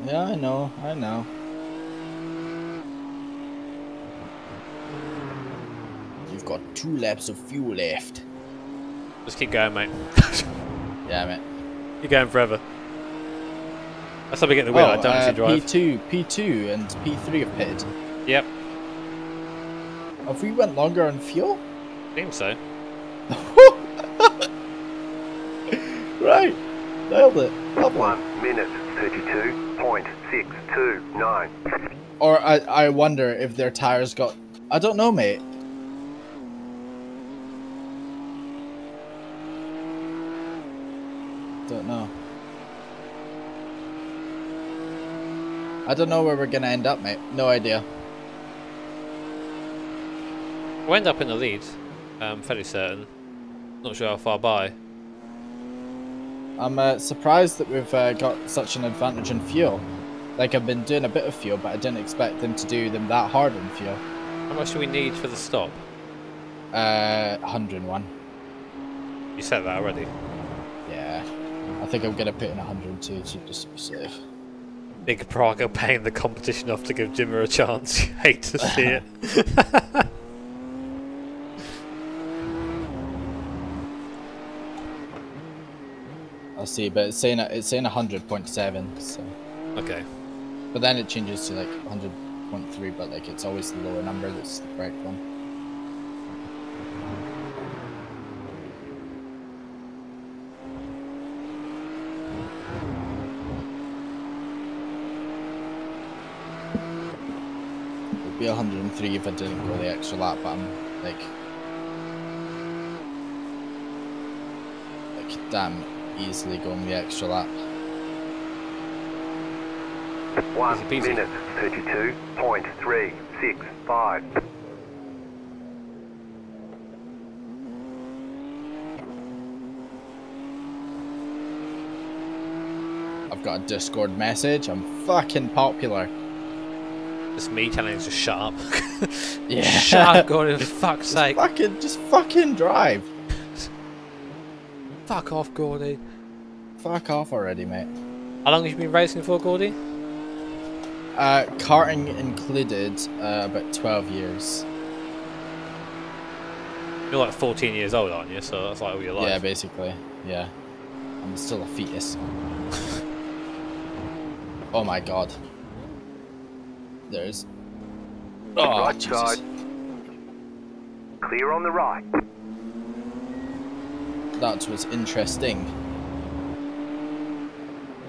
Yeah, I know, I know. You've got two laps of fuel left. Just keep going, mate. [LAUGHS] Yeah, mate. You're going forever. That's how we get the wheel. I don't uh, actually drive. P2, P2 and P3 have pitted. Yep, Have we went longer on fuel? seems so. [LAUGHS] Right. Nailed it. One minute, 32.629. Or I, I wonder if their tires got... I don't know, mate. Don't know. I don't know where we're gonna end up, mate. No idea. We'll end up in the lead. I'm fairly certain. Not sure how far by. I'm uh, surprised that we've uh, got such an advantage in fuel. Like, I've been doing a bit of fuel, but I didn't expect them to do them that hard on fuel. How much do we need for the stop? Uh, 101. You said that already. Yeah. I think I'm gonna put in 102 to just be safe. Big Praga paying the competition off to give Jimmer a chance. You [LAUGHS] hate to see it. [LAUGHS] I'll see, but it's saying it's saying 100.7, so. okay. But then it changes to like 100.3, but like it's always the lower number that's the correct one. It'd be 103 if I didn't go the extra lap, but I'm like, like damn easily going the extra lap. One minute, 32.365. I've got a Discord message. I'm fucking popular. Just me telling you to shut up. [LAUGHS] Yeah. shut up, Gordon, for fuck's sake. Fucking, just fucking drive. Fuck off, Gordy. Fuck off already, mate. How long have you been racing for, Gordy? Uh, karting included, uh, about 12 years. You're like 14 years old, aren't you? So that's like all your life. Yeah, basically. Yeah. I'm still a fetus. oh my god. There's. Oh, right Jesus. side. Clear on the right. That was interesting.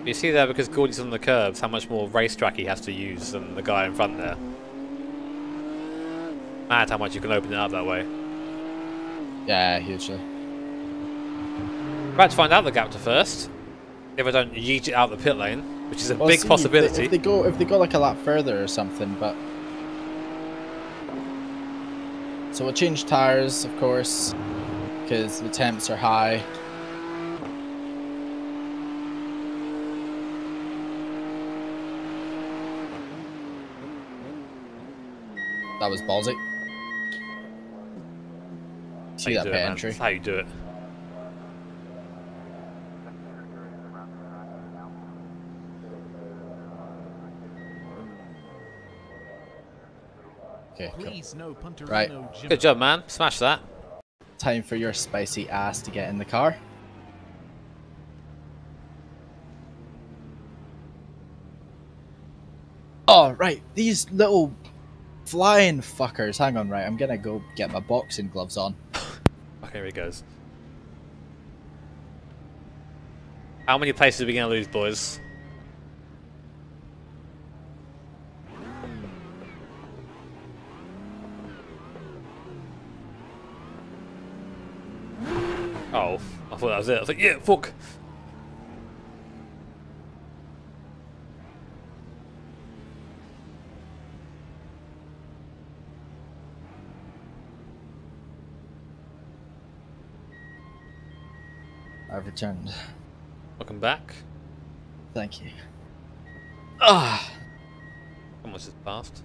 You see there, because Gordy's on the curbs, how much more racetrack he has to use than the guy in front there. Mad how much you can open it up that way. Yeah, hugely. About to find out the gap to first. If I don't yeet it out the pit lane, which is a Well, big see, if they- possibility. If they, go, if they go like a lap further or something, but. So we'll change tires, of course, because the temps are high. That was ballsy. See that do pit it, entry? That's how you do it. Okay, cool. Please, no Right. Good job, man. Smash that. Time for your spicy ass to get in the car. Oh, right. These little flying fuckers. Hang on, right. I'm gonna go get my boxing gloves on. Okay, here he goes. How many places are we to lose, boys? Oh, I thought that was it. I was like, yeah, fuck. I've returned. Welcome back. Thank you. Ah, Almost as passed.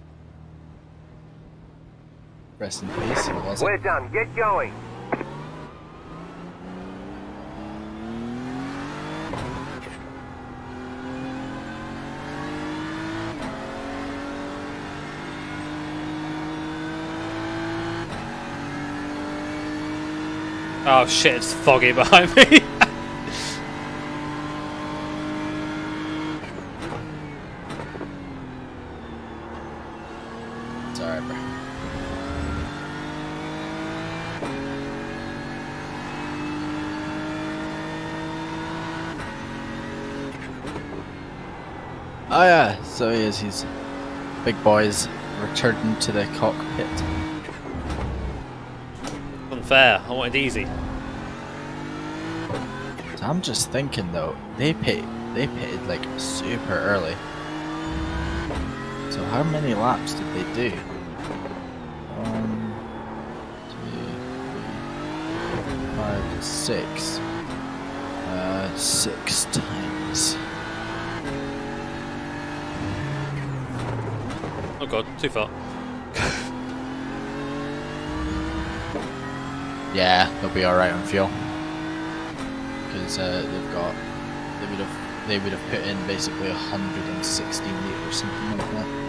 rest in peace. What was We're done. Get going. Oh shit, it's foggy behind me. Oh yeah, so he is. He's big boys returning to the cockpit. Unfair. I wanted easy. I'm just thinking though, they paid they paid like super early. So how many laps did they do? One, two, three, five, six. Uh, six times. Oh god, too far. Yeah, they'll be alright on fuel. Because uh, they've got, they would have, they would have put in basically 160 liters, something like that.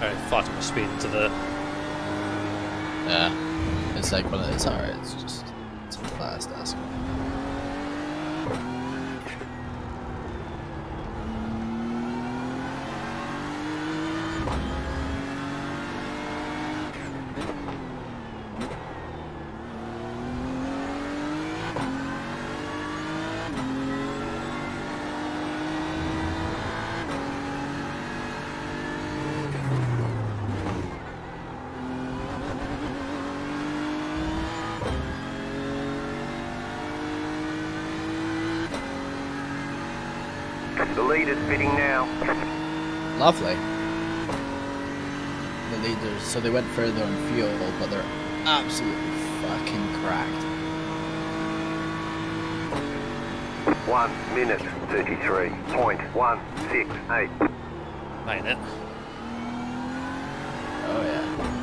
Alright, far into the. Yeah, it's like, well, it's alright. It's just it's a fast ass. The leader's fitting now. Lovely. The leaders, so they went further on fuel, but they're absolutely fucking cracked. One minute thirty-three point one six eight. Ain't it? Oh yeah.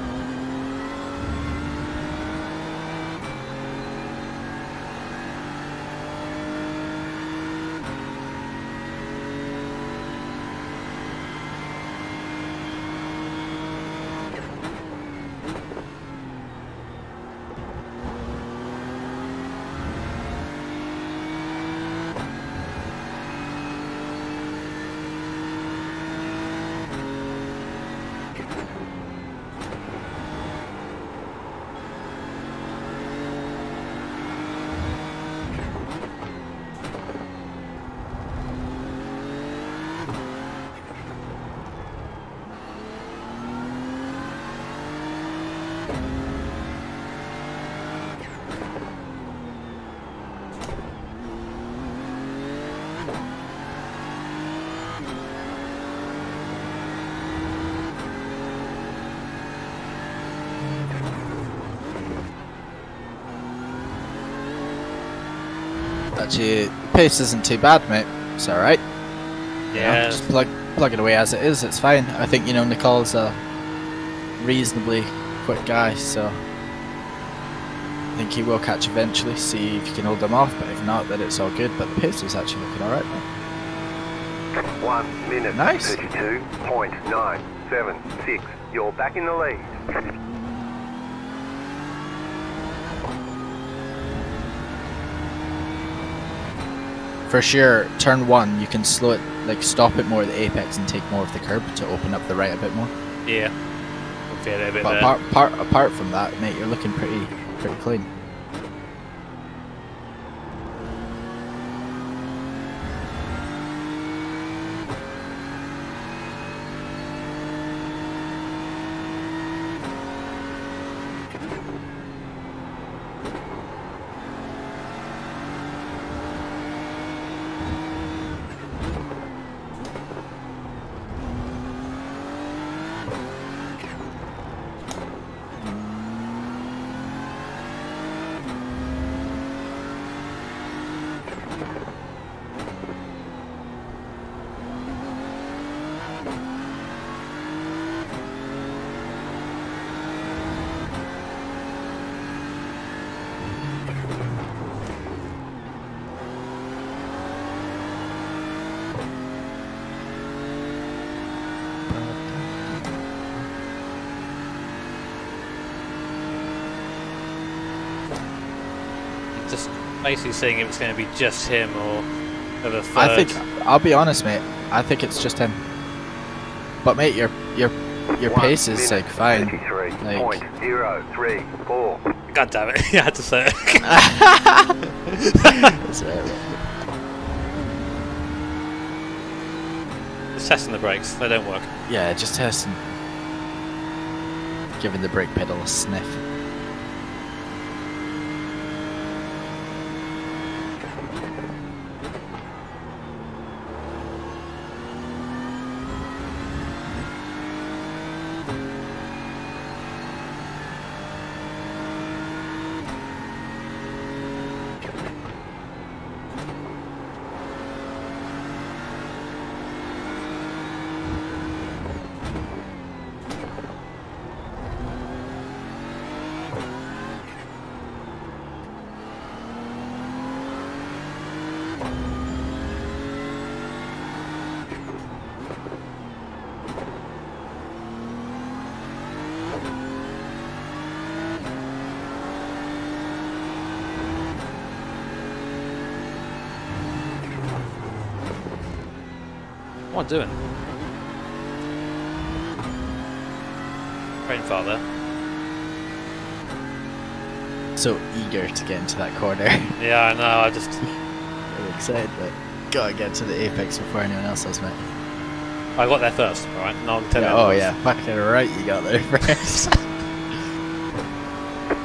Actually, pace isn't too bad, mate. It's alright. Yeah. Just plug plug it away as it is. It's fine. I think you know Nicole's a reasonably quick guy, so I think he will catch eventually. See if you can hold them off, but if not, then it's all good. But the pace is actually looking alright. One minute Nice. thirty-two point nine seven six. You're back in the lead. For sure, turn one, you can slow it, like stop it more at the apex and take more of the curb to open up the right a bit more. Yeah. It a bit But apart, apart, apart from that, mate, you're looking pretty, pretty clean. Just basically seeing if it's going to be just him or the third. I think, I'll be honest, mate. I think it's just him. But mate, your your your One pace is like fine. 33.034. God damn it! [LAUGHS] you had to say it. That's right, right. Just testing the brakes. They don't work. Yeah, just testing. Giving the brake pedal a sniff. What am I doing? Brain fart. So eager to get into that corner. [LAUGHS] Yeah, I know. I just. Really excited, but gotta get to the apex before anyone else does, mate. I got there first. All right. No, I'm telling Yeah, you. oh yeah, fucking right, you got there [LAUGHS] first.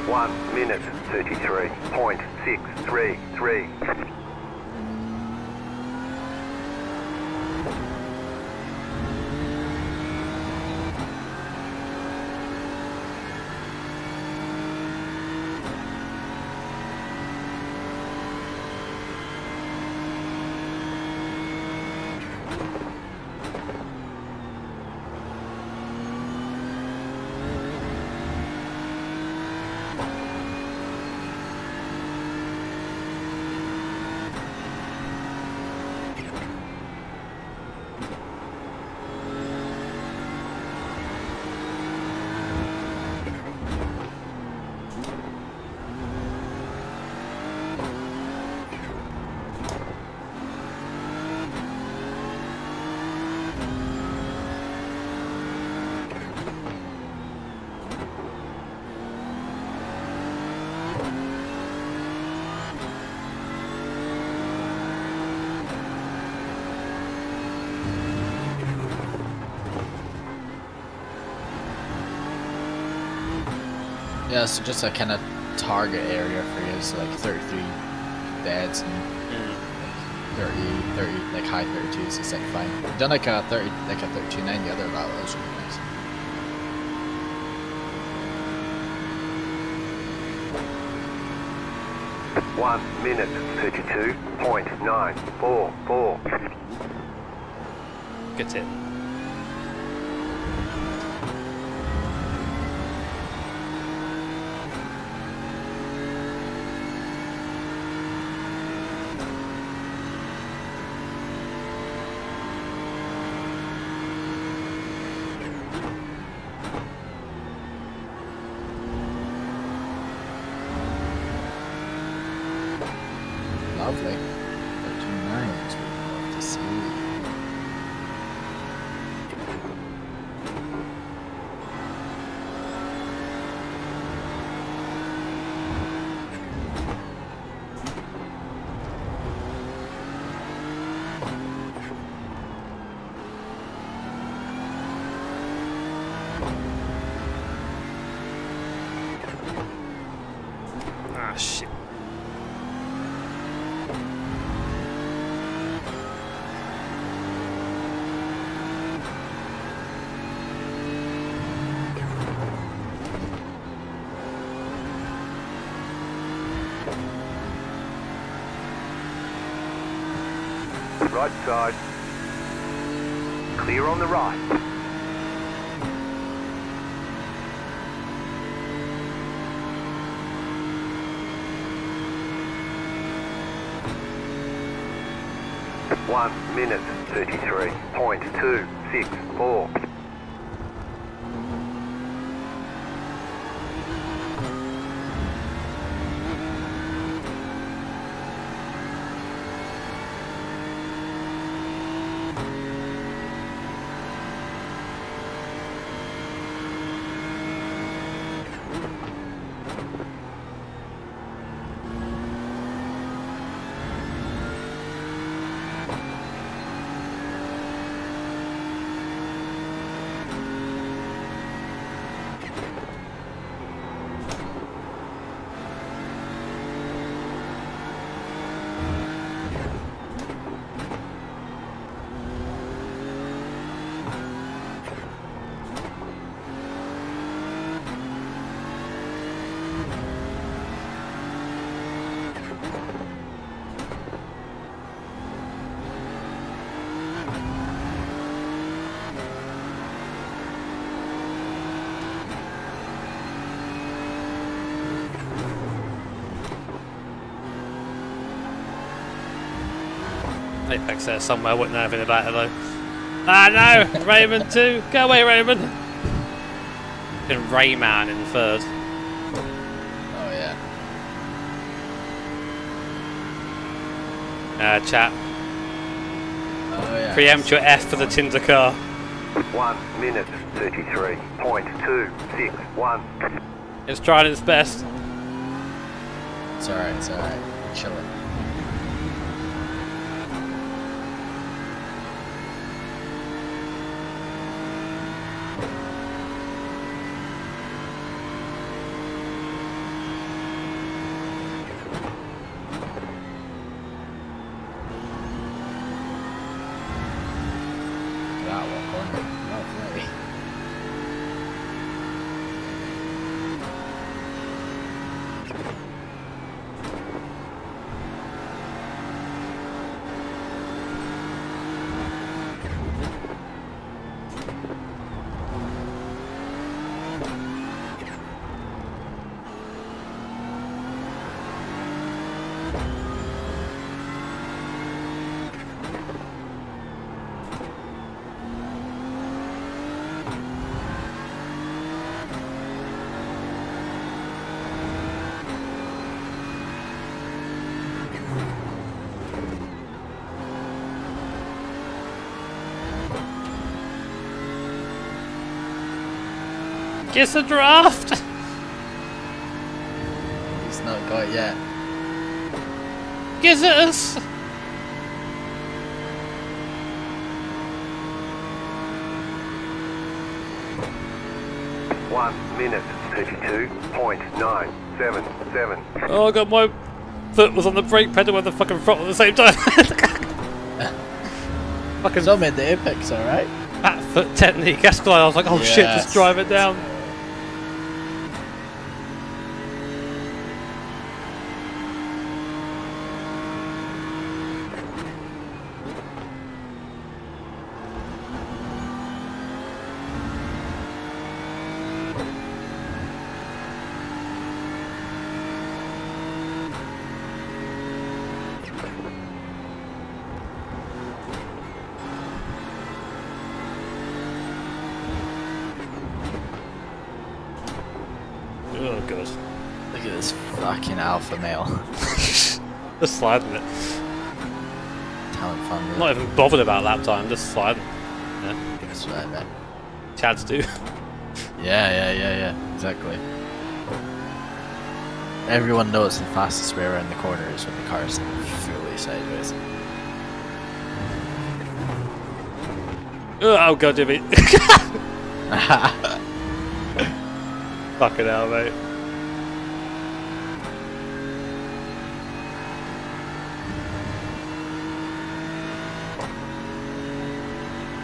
1 minute 33.633. yeah, so just a kind of target area for you, so like 33 deads and Mm. 30, 30, like high 32s, it's like fine. We've done like a 30, like a 32.9 the other route, that was really nice. One minute thirty-two point nine four four. Good tip. right side. Clear on the right. One minute, 33.26 Apex there somewhere, wouldn't know anything about it though. Ah no! Raymond too! Go away, Raymond! Been Rayman in third. Oh yeah. Uh, chat. Oh yeah. Preempt your F for the Tinder car. One minute thirty-three point two six one. It's trying its best. It's alright. It's alright. Chilling. Look at that one corner. Lovely. Kiss a draft! He's not got it yet. Kiss us! One minute thirty-two point nine seven seven. Oh, I got my foot was on the brake pedal and the fucking throttle at the same time. [LAUGHS] fucking So made the Apex, alright? back foot technique. That's why I was like, oh shit, just drive it down. Oh god. Look at this fucking alpha male. [LAUGHS] Just sliding it. Talent fun. Not even bothered about lap time, just sliding. That's right, man. Chads do. Yeah, yeah, yeah, yeah. Exactly. Everyone knows the fastest way around the corner is when the car is fully sideways. Oh, oh god, Jimmy. [LAUGHS] [LAUGHS] Fucking hell, mate.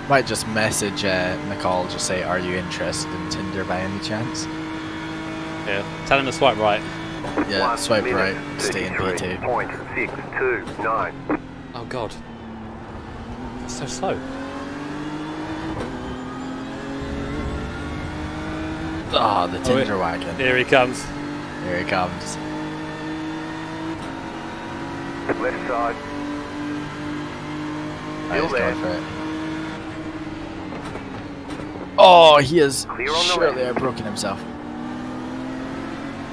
Might just message uh, McCall, just say, "Are you interested in Tinder by any chance?" Yeah. Tell him to swipe right. Yeah, One swipe right, stay in P2. Point six two nine. Oh god. So slow. Ah, oh, the wait. Tinder wagon. Here he comes. Here he comes. Left side. Oh, Still he's there. going for it. Oh, he is Clear on surely left. outbroken himself.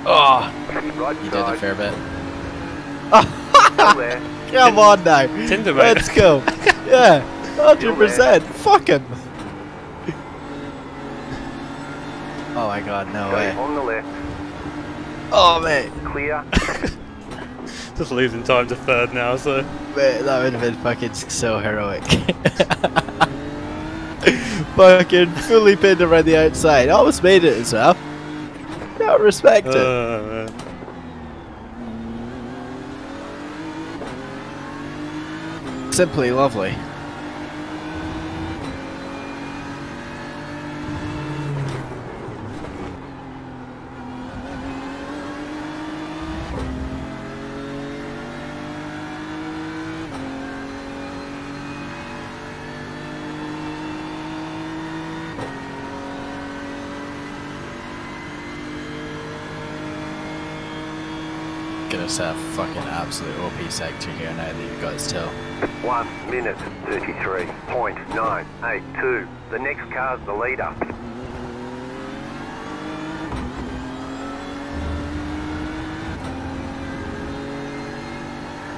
Ah. Oh, Right he did a fair bit. [LAUGHS] Come on now. Tinder mate. Let's go. [LAUGHS] yeah, hundred percent. Fuck him. Oh my god, no Okay, way. on the left. Oh mate, Clear. [LAUGHS] Just losing time to third now, so. mate, that would have been fucking so heroic. [LAUGHS] fucking fully pinned around the outside. Almost made it as well. Gotta respect it. Uh. Simply lovely. Gonna a fucking absolute OP sector here now that you guys tell. One minute thirty-three point nine eight two. The next car's the leader.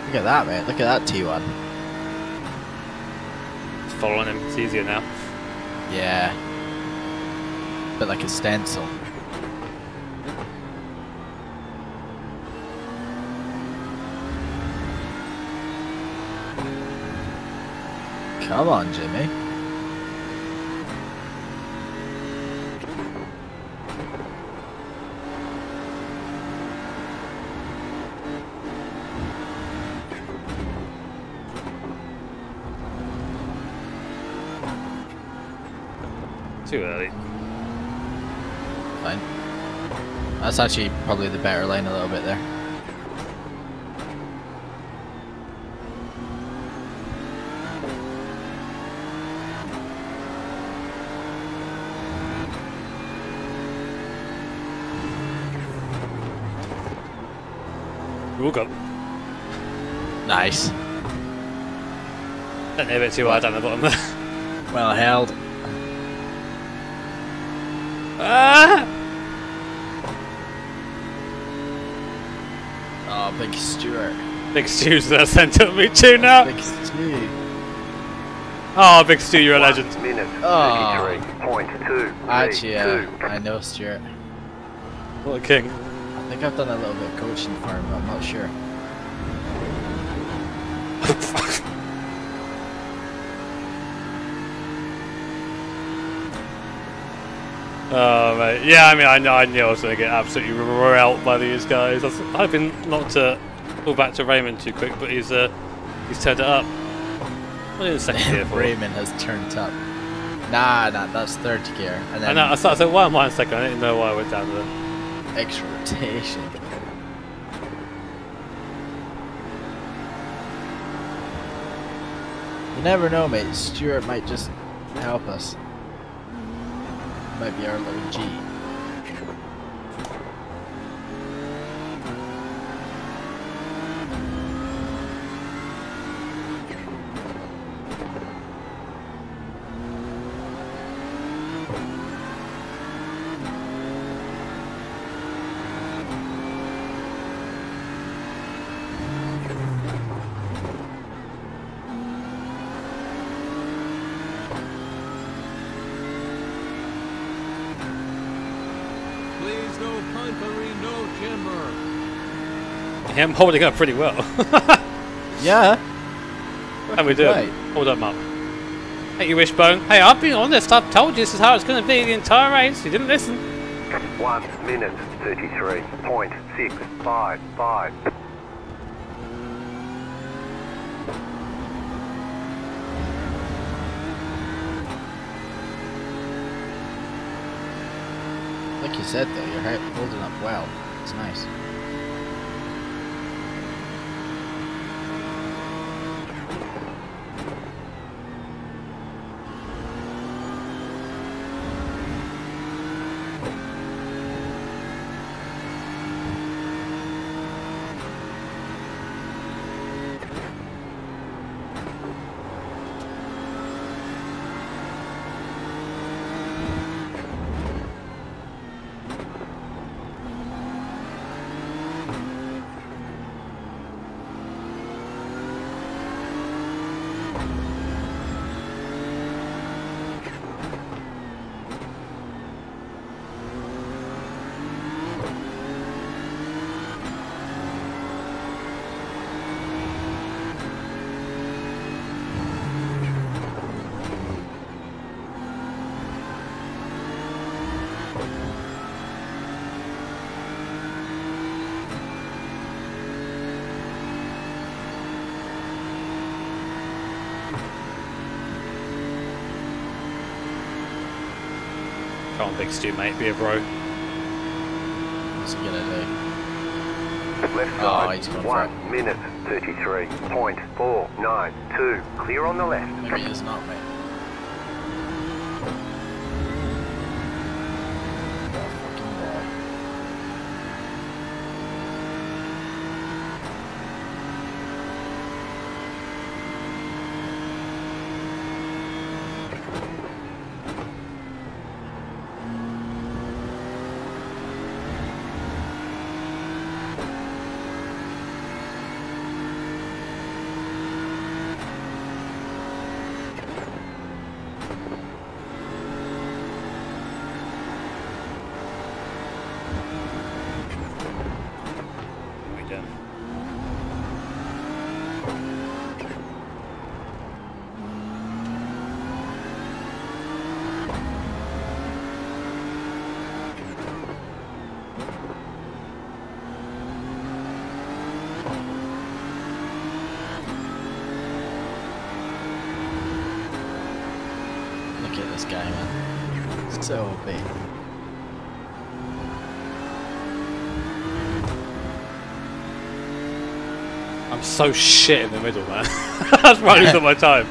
Look at that, mate. Look at that T1. Just following him. It's easier now. Yeah. Bit like a stencil. Come on, Jimmy. Too early. Fine. That's actually probably the better lane a little bit there. Nice. Don't a bit too hard down the bottom there. [LAUGHS] Well held. ah! Oh, Big Stuart. Big Stu's there sent up me too now. Big Stu. Oh, Big Stu, you're a One legend. minute Oh. thirty-three point two Actually, two. uh, I know Stuart. What a king. I think I've done a little bit of coaching for him, but I'm not sure. Oh, mate. Yeah, I mean, I, know, I knew I was going to get absolutely rout by these guys. I was hoping not to pull back to Raymond too quick, but he's uh, he's turned it up. What is second gear for? Raymond has turned up. Nah, nah, that's third gear. And I then know, I thought, I said, why am I in second? I didn't know why I went down there. extra rotation. You never know, mate. Stuart might just help us. Might be our little G. Please no punkery, no timber. Yeah, I'm holding up pretty well. [LAUGHS] Yeah. How we doing? Right. Hold up, Mark. Hey, you wishbone. Hey, I've been honest. I've told you this is how it's going to be the entire race. You didn't listen. One minute thirty-three point six five five. Like you said, though, you're holding up well. It's nice. Come on, Big Stu, mate. Be a bro. What's he gonna do? Left Oh, ah, side, he's gone for one it. minute 33.492. Clear on the left. Maybe he's not, mate. Oh, fucking boy. We done. Look at this guy, man. So big. I'm so shit in the middle, man. [LAUGHS] That's why I lose all my time.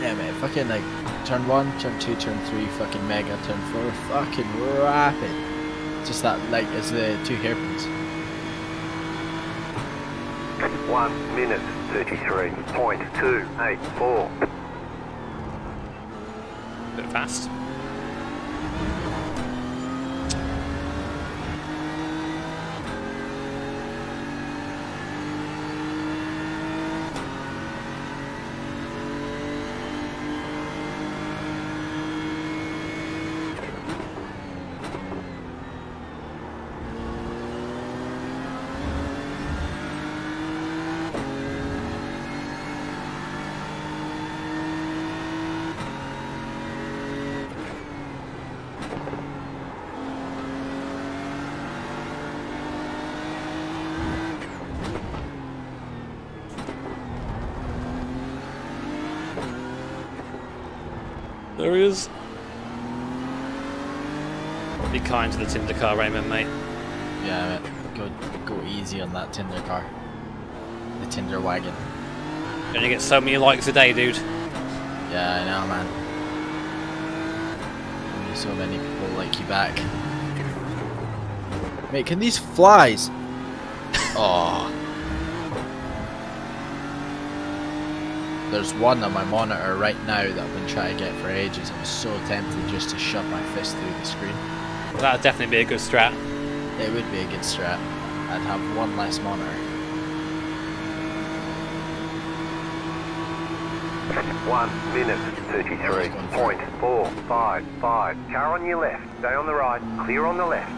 Yeah, mate. Fucking like turn one, turn two, turn three, fucking mega, turn four, fucking rapid. Just that, like, it's the two hairpins. One minute 33.284. Bit fast. There he is. Be kind to the Tinder car, Raymond, mate. Yeah, mate. Go, go easy on that Tinder car. The Tinder wagon. You only get so many likes a day, dude. Yeah, I know, man. Only so many people like you back. Mate, can these flies? [LAUGHS] oh. There's one on my monitor right now that I've been trying to get for ages. I'm so tempted just to shove my fist through the screen. That'd definitely be a good strat. It would be a good strat. I'd have one less monitor. One minute 33.455. Car on your left. Stay on the right. Clear on the left.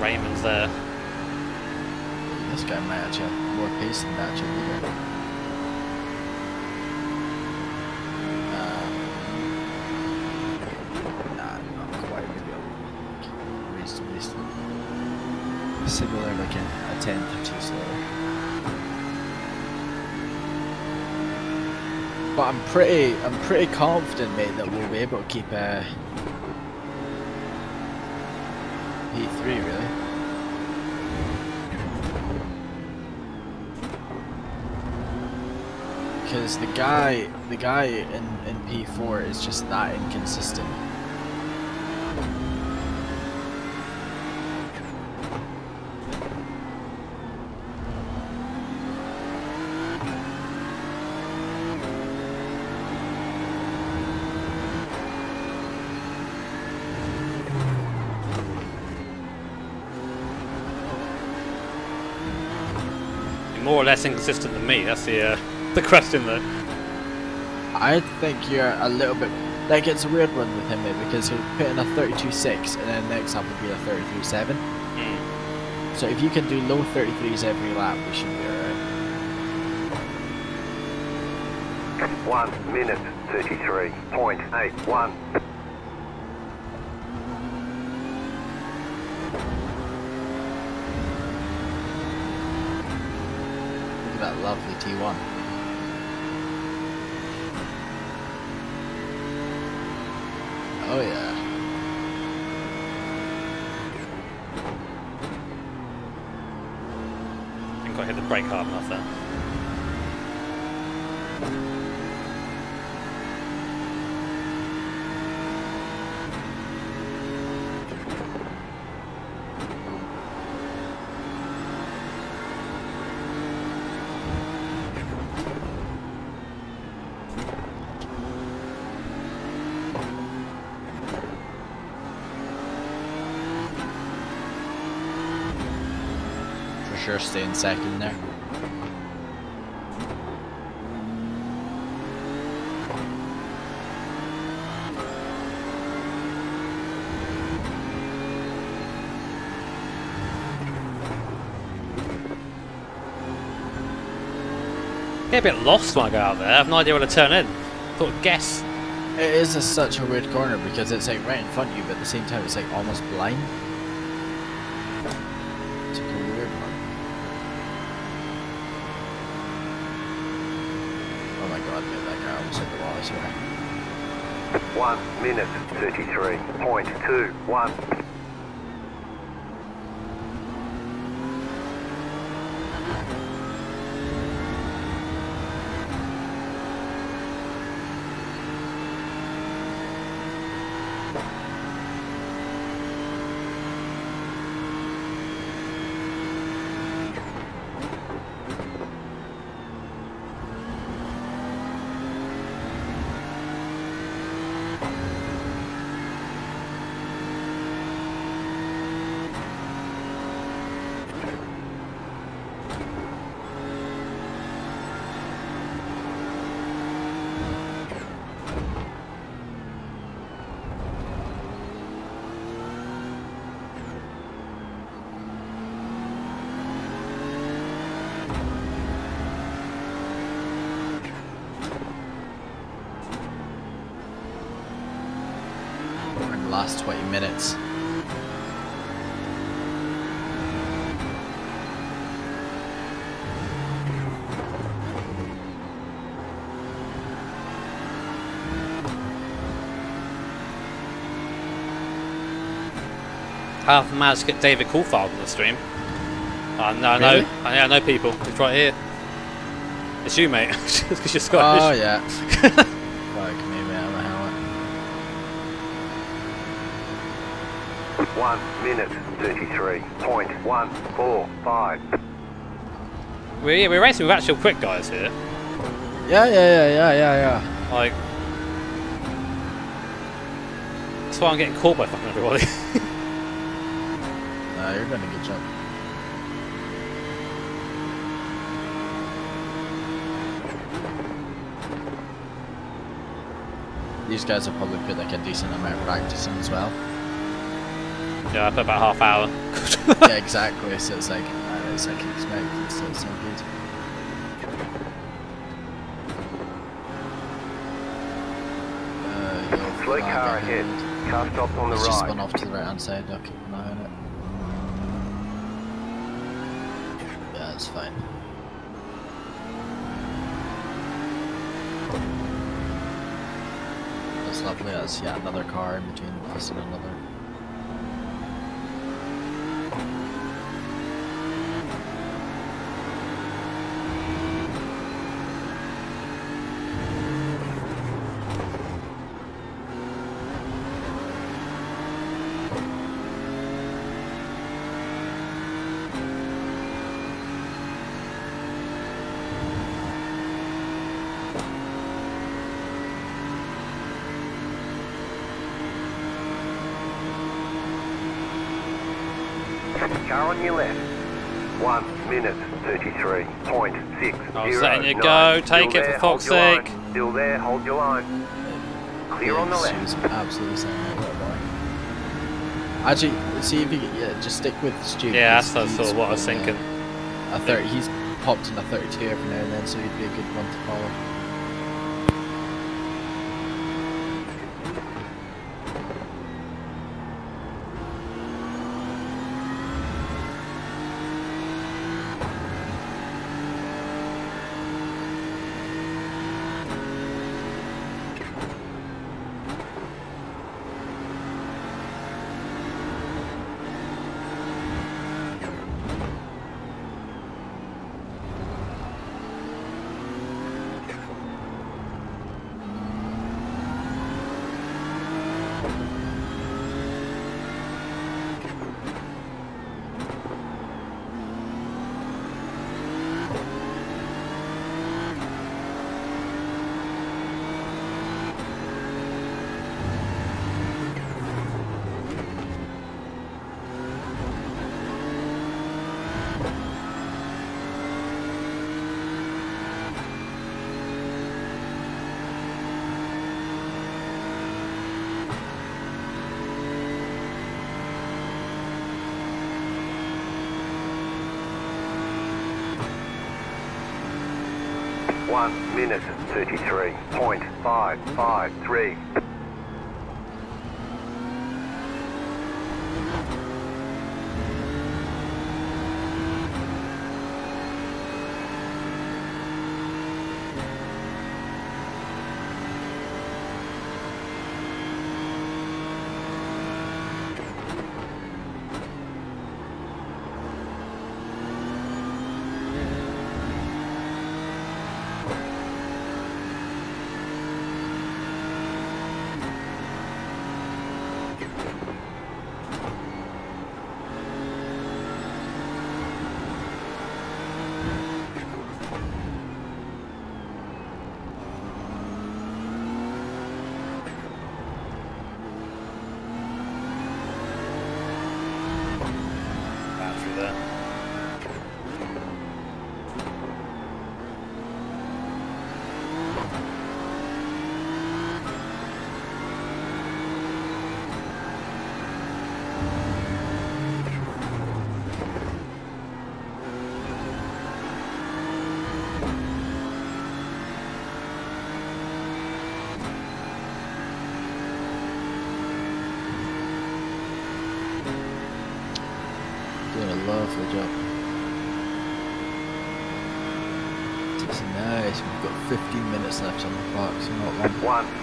Raymond's there. This guy might actually have more pace than that, actually. Leader. Uh, nah, not quite. Maybe I'll reasonably slow. Similar, like a, a tenth or two slower. But I'm pretty, I'm pretty confident, mate, that we'll be able to keep uh, P3 really. because the guy the guy in, in P4 is just that inconsistent. You're more or less inconsistent than me. That's the uh, the question, though. I think you're a little bit like it's a weird one with him mate, because he'll put in a 32.6 and then next up will be a 33.7. Hmm. So if you can do low 33s every lap, we should be alright. One minute 33.81. Look at that lovely T1. Oh yeah. Didn't quite hit the brake hard enough there. For sure staying second there. Get a bit lost when I go out there. I have no idea where to turn in. Thought guess. It is a, such a weird corner because it's like right in front of you, but at the same time it's like almost blind. 1 minute 33.21 I've managed to get David Coulthard on the stream. I know, I know, Really? I, know people. It's right here. It's you, mate. [LAUGHS] Because you're Scottish. Oh yeah. [LAUGHS] Fuck me, man, I'm a helmet. One minute thirty-three point one four five. We're, yeah, we're racing with actual quick guys here. Yeah, yeah, yeah, yeah, yeah, yeah. Like, that's why I'm getting caught by fucking everybody. [LAUGHS] Nah, you're doing a good job. These guys have probably put like a decent amount of practice in as well. yeah, I put about half hour. [LAUGHS] yeah, exactly. So it's like, uh, it's like expected, so it's so good. Uh, you'll Slow flag car ahead. Car stopped on the It's just right. spun off to the right hand side. I'll keep an eye on it. Yeah, it's fine. That's lovely. That's yeah, another car in between us and another. Car on your left. One minute thirty-three point six I was zero letting you nine. go. Still Take it, for there, hold fuck's your line. sake. Still there, hold your line. Clear on the Yeah, left. She was absolutely saying that. Actually, see if you can, yeah, just stick with Stu. yeah, that's, that's sort of what I was been, thinking. A thirty, he's popped in a thirty-two every now and then, so he'd be a good one to follow. minute 33.55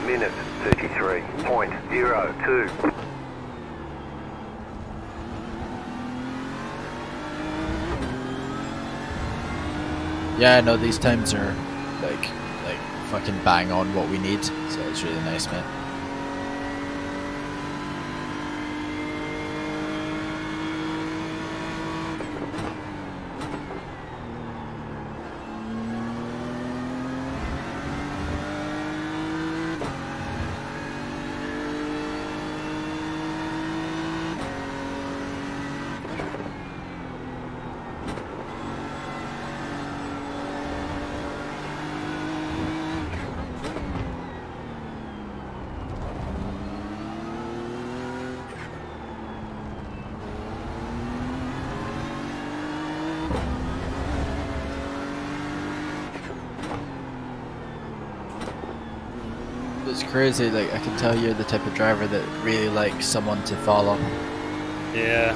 minute thirty-three point zero two. Yeah, no, these times are like like fucking bang on what we need, so it's really nice, mate. It's crazy, like I can tell you're the type of driver that really likes someone to follow. Yeah.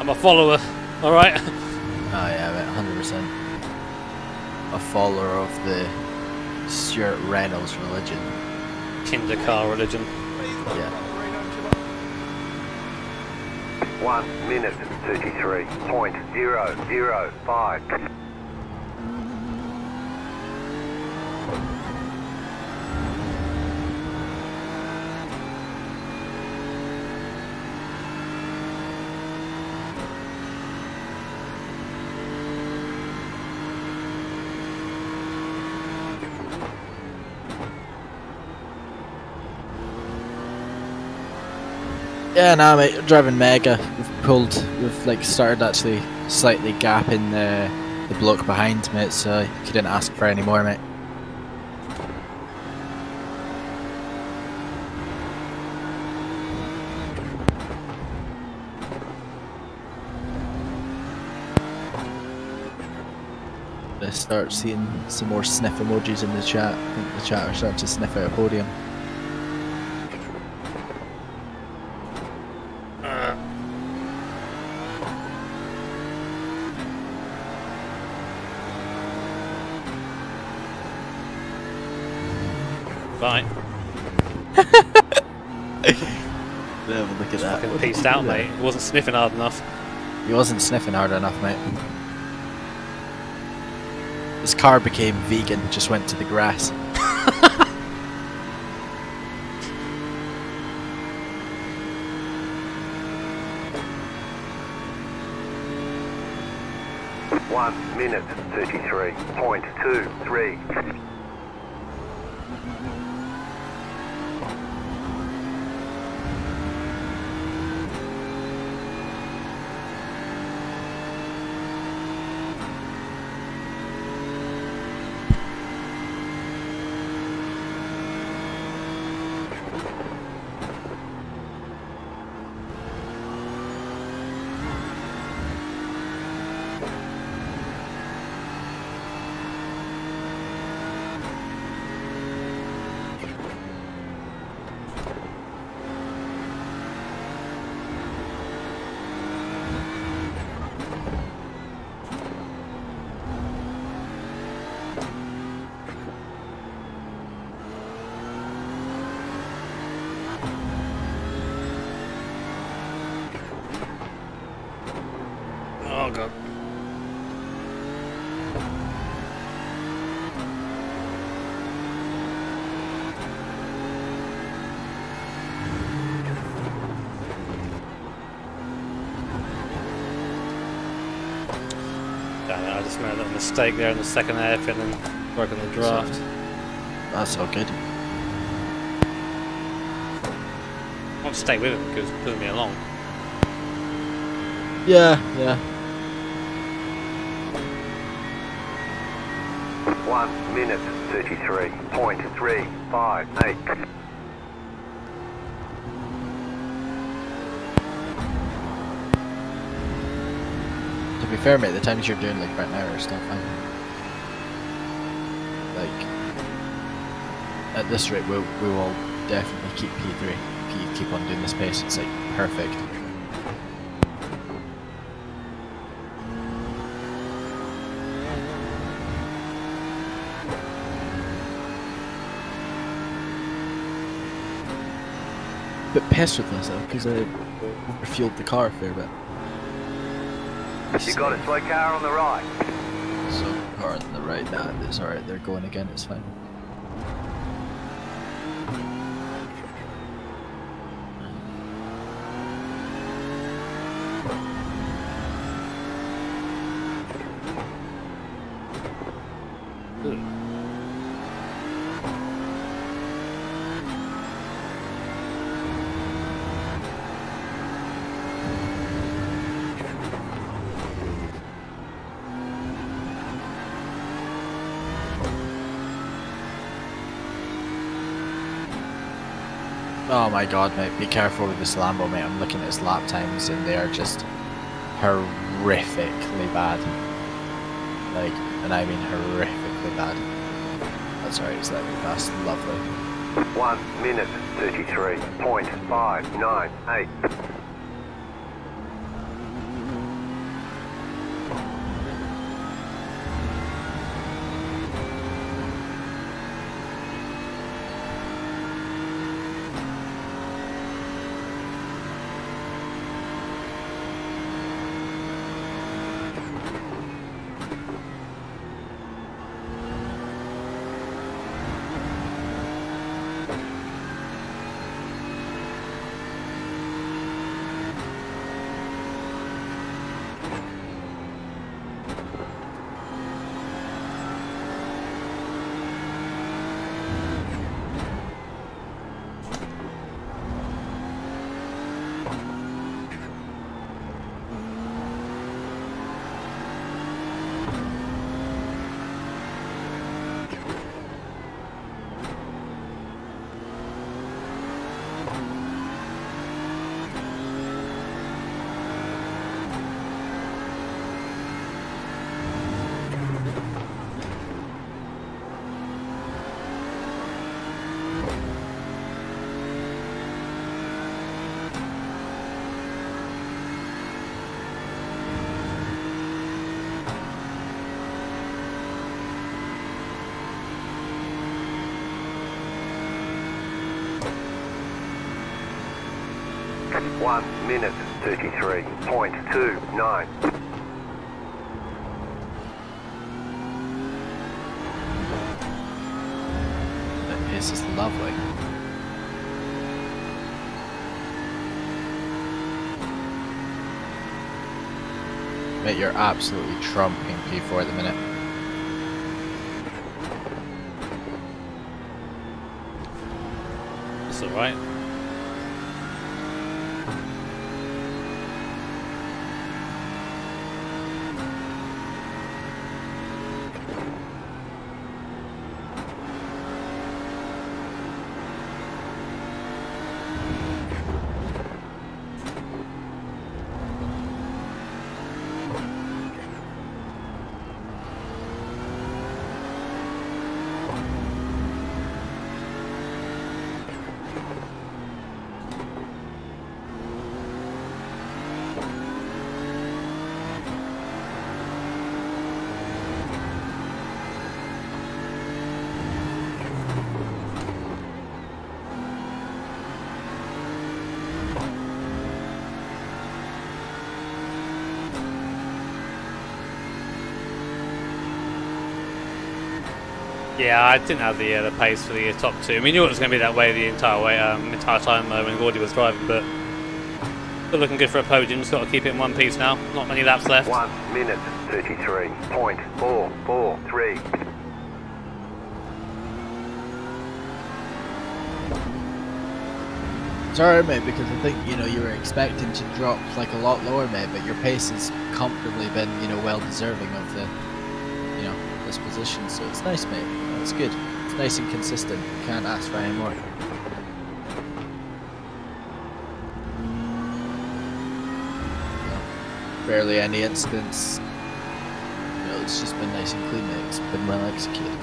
I'm a follower, alright? Oh yeah, mate, hundred percent. A follower of the Stuart Reynolds religion. Kinder car religion. 1 minute 33.005. Yeah, nah, mate, driving mega. We've pulled, we've like started actually slightly gapping the the block behind, mate. So you couldn't ask for any more, mate. I start seeing some more sniff emojis in the chat. I think the chat are starting to sniff out a podium. Bye. [LAUGHS] look at that. Fucking pieced out, mate. He wasn't sniffing hard enough. He wasn't sniffing hard enough, mate. His car became vegan, just went to the grass. One minute, 33.23. mistake there in the second airpin and then broken the draft. That's all good. I want to stay with him because he's pulling me along. Yeah, yeah. One minute thirty-three point three five eight. Be fair, mate, the times you're doing like right now are still fine. Like, at this rate, we'll, we will definitely keep P3 if you keep on doing this pace. It's like perfect. Bit pissed with myself because I overfueled the car a fair bit. You got a slow car on the right. So car on the right, nah, it's alright, they're going again, it's fine. Oh my god, mate, be careful with this Lambo, mate. I'm looking at his lap times and they are just horrifically bad. Like, and I mean horrifically bad. That's alright, just let me pass. Lovely. One minute thirty-three point five nine eight. One minute thirty-three point two nine. That pace is lovely. Mate, you're absolutely trumping P4 at the minute. It's alright. Yeah, I didn't have the uh, the pace for the uh, top two. I mean, knew it was going to be that way the entire way, um, entire time uh, when Gordy was driving, but still looking good for a podium. Just got to keep it in one piece now. Not many laps left. One minute, 33.443. Sorry, mate, because I think you know you were expecting to drop like a lot lower, mate, but your pace has comfortably been you know well deserving of position. So it's nice, mate. It's good. It's nice and consistent. Can't ask for any more. You barely any incidents. You it's just been nice and clean, mate. It's been well executed.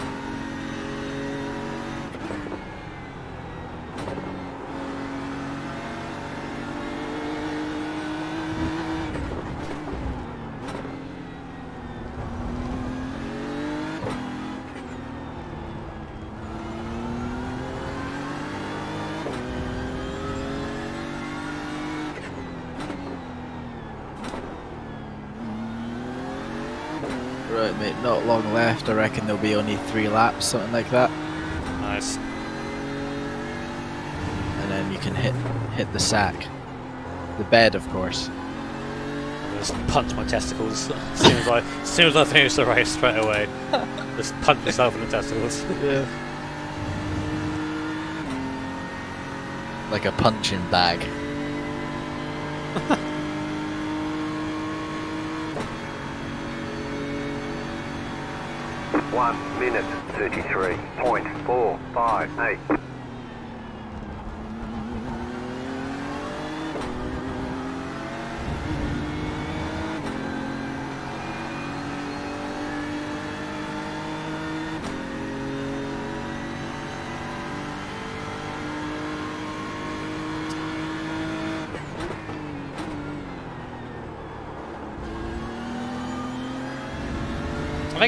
Right, mate. Not long left. I reckon there'll be only three laps, something like that. Nice. and then you can hit hit the sack, the bed, of course. Just punch my testicles [LAUGHS] as soon as I, as soon as I finish the race straight away. [LAUGHS] Just punch myself in the testicles. Yeah. Like a punching bag. [LAUGHS] One minute, 33.458.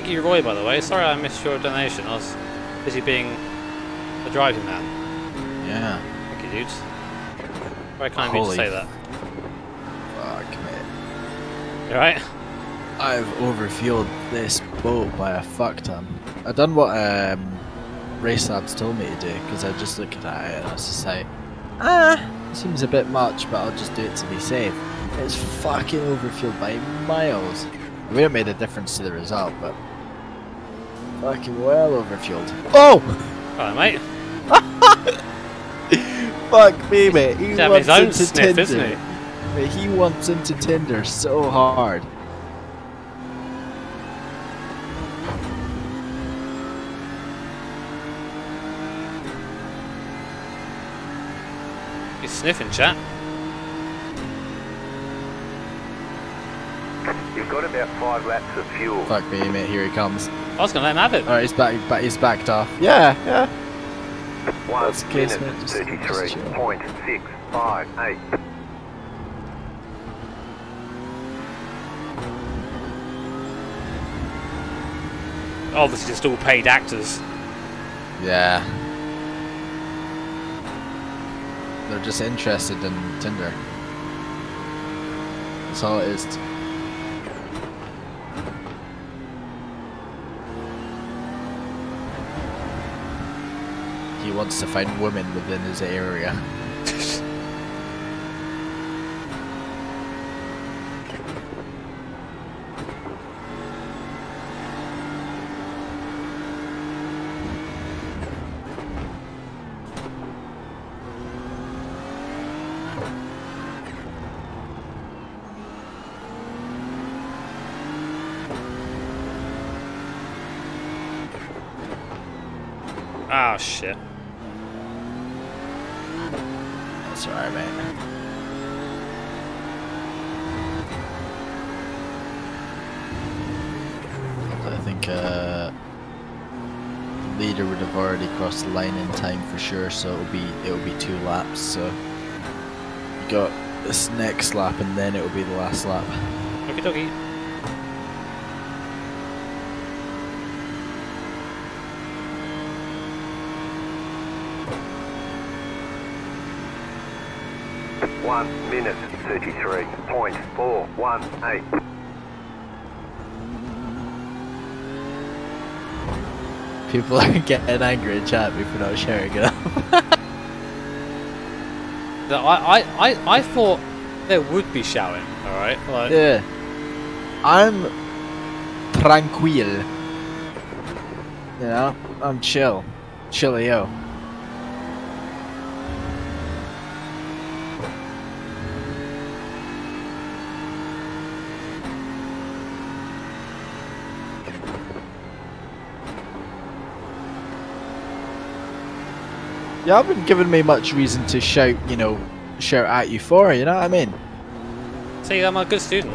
Thank you, Roy, by the way. Sorry I missed your donation. I was busy being a driving man. Yeah. Thank you, dudes. Very kind of you to say that. Fuck, mate. You alright? I've overfueled this boat by a fuck ton. I done what um, RaceLabs told me to do because I just looked at it and I was just like, ah, seems a bit much, but I'll just do it to be safe. It's fucking overfueled by miles. It would have made a difference to the result, but fucking well overfueled. Oh, Alright, mate. [LAUGHS] fuck me, mate. He He's wants his own into sniff, Tinder. isn't he? He wants into Tinder so hard. He's sniffing, chat. You've got about five laps of fuel. Fuck me, mate. Here he comes. I was gonna let him have it. Alright, he's back, back. He's backed off. Yeah, yeah. One That's the case, minute, mate. Just- just chill. 33.658. Obviously, just all paid actors. Yeah. They're just interested in Tinder. That's all it is. Wants to find women within his area. Oh shit. That's alright, mate. I think uh, the leader would have already crossed the line in time for sure, so it'll be it'll be two laps. So you got this next lap, and then it'll be the last lap. Okie dokie. One minute, 33.418. People [LAUGHS] are getting angry in chat at me for not sharing it. [LAUGHS] No, I, I, I, I thought there would be shouting. All right, like yeah. I'm tranquil. You know, I'm chill. Chillio. You haven't given me much reason to shout, you know, shout at you for, it, you know what I mean? see, I'm a good student.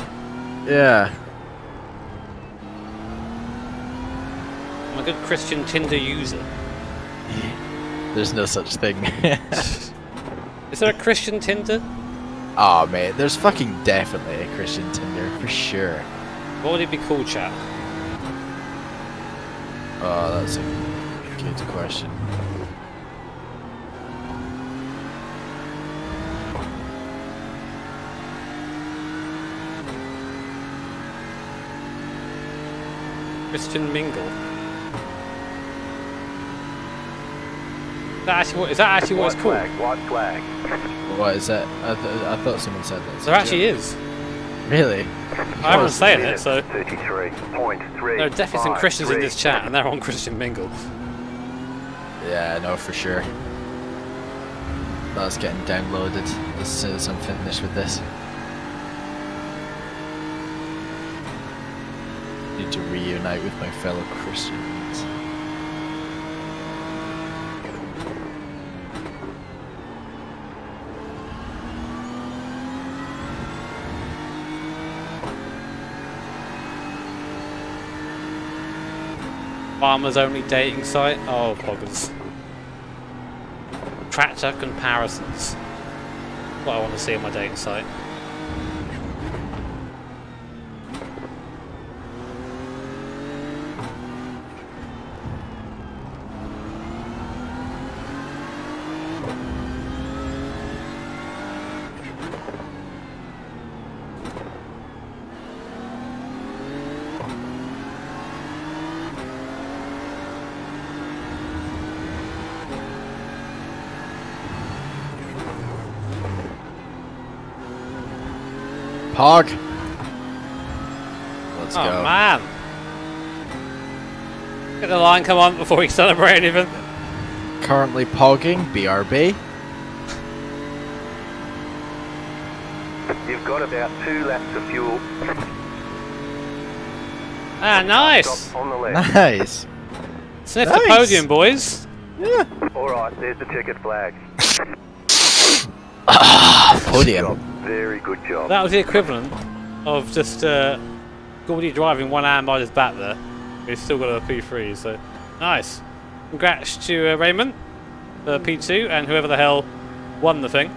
Yeah. I'm a good Christian Tinder user. [LAUGHS] There's no such thing. [LAUGHS] Is there a Christian Tinder? oh mate, there's fucking definitely a Christian Tinder for sure. What would it be called, chat? Oh, that's a good question. Christian Mingle. Is that actually what, is that actually what White it's called? flag, white flag. What is that? I, th- I thought someone said that. There actually is. Really? I haven't saying it, so 33.3. there are definitely some Christians in this chat, and they're on Christian Mingle. Yeah, I know for sure. That's getting downloaded as soon as I'm finished with this. To reunite with my fellow Christians. Farmers only dating site? Oh, poggers. Tractor comparisons. What I want to see on my dating site. Pog! Let's oh go. man! Get the line come on before we celebrate anything. Currently pogging, BRB. You've got about two laps of fuel. Ah, nice! Stop on the left. Nice. Sniff the podium, boys. Yeah. Alright, there's the checkered flag. ah, Podium. Very good job. That was the equivalent of just uh, Gordy driving one hand behind his back there. He's still got a P3, so nice. Congrats to uh, Raymond, the P2, and whoever the hell won the thing.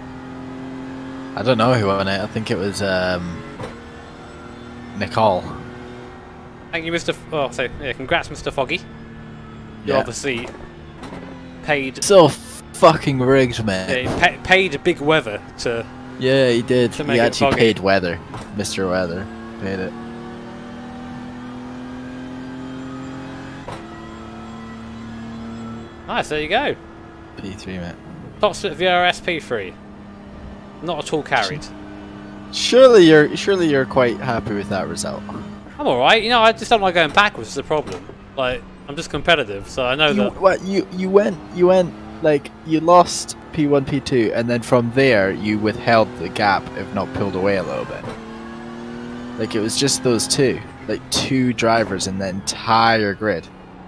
I don't know who won it. I think it was um, Nicole. Thank you, Mr. F- oh, so yeah, congrats, Mr. Foggy. You Yeah. obviously paid So fucking rigged, man. yeah, pa- paid big weather to. Yeah, he did. He actually foggy. paid weather. Mr. Weather paid it. Nice, there you go. P3, mate. Top split VRS P3. Not at all carried. Surely you're surely you're quite happy with that result. I'm alright, you know, I just don't like going backwards, is the problem. Like, I'm just competitive, so I know You, that. what you you went you went like you lost P1 P2 and then from there you withheld the gap if not pulled away a little bit. Like it was just those two, like two drivers in the entire grid.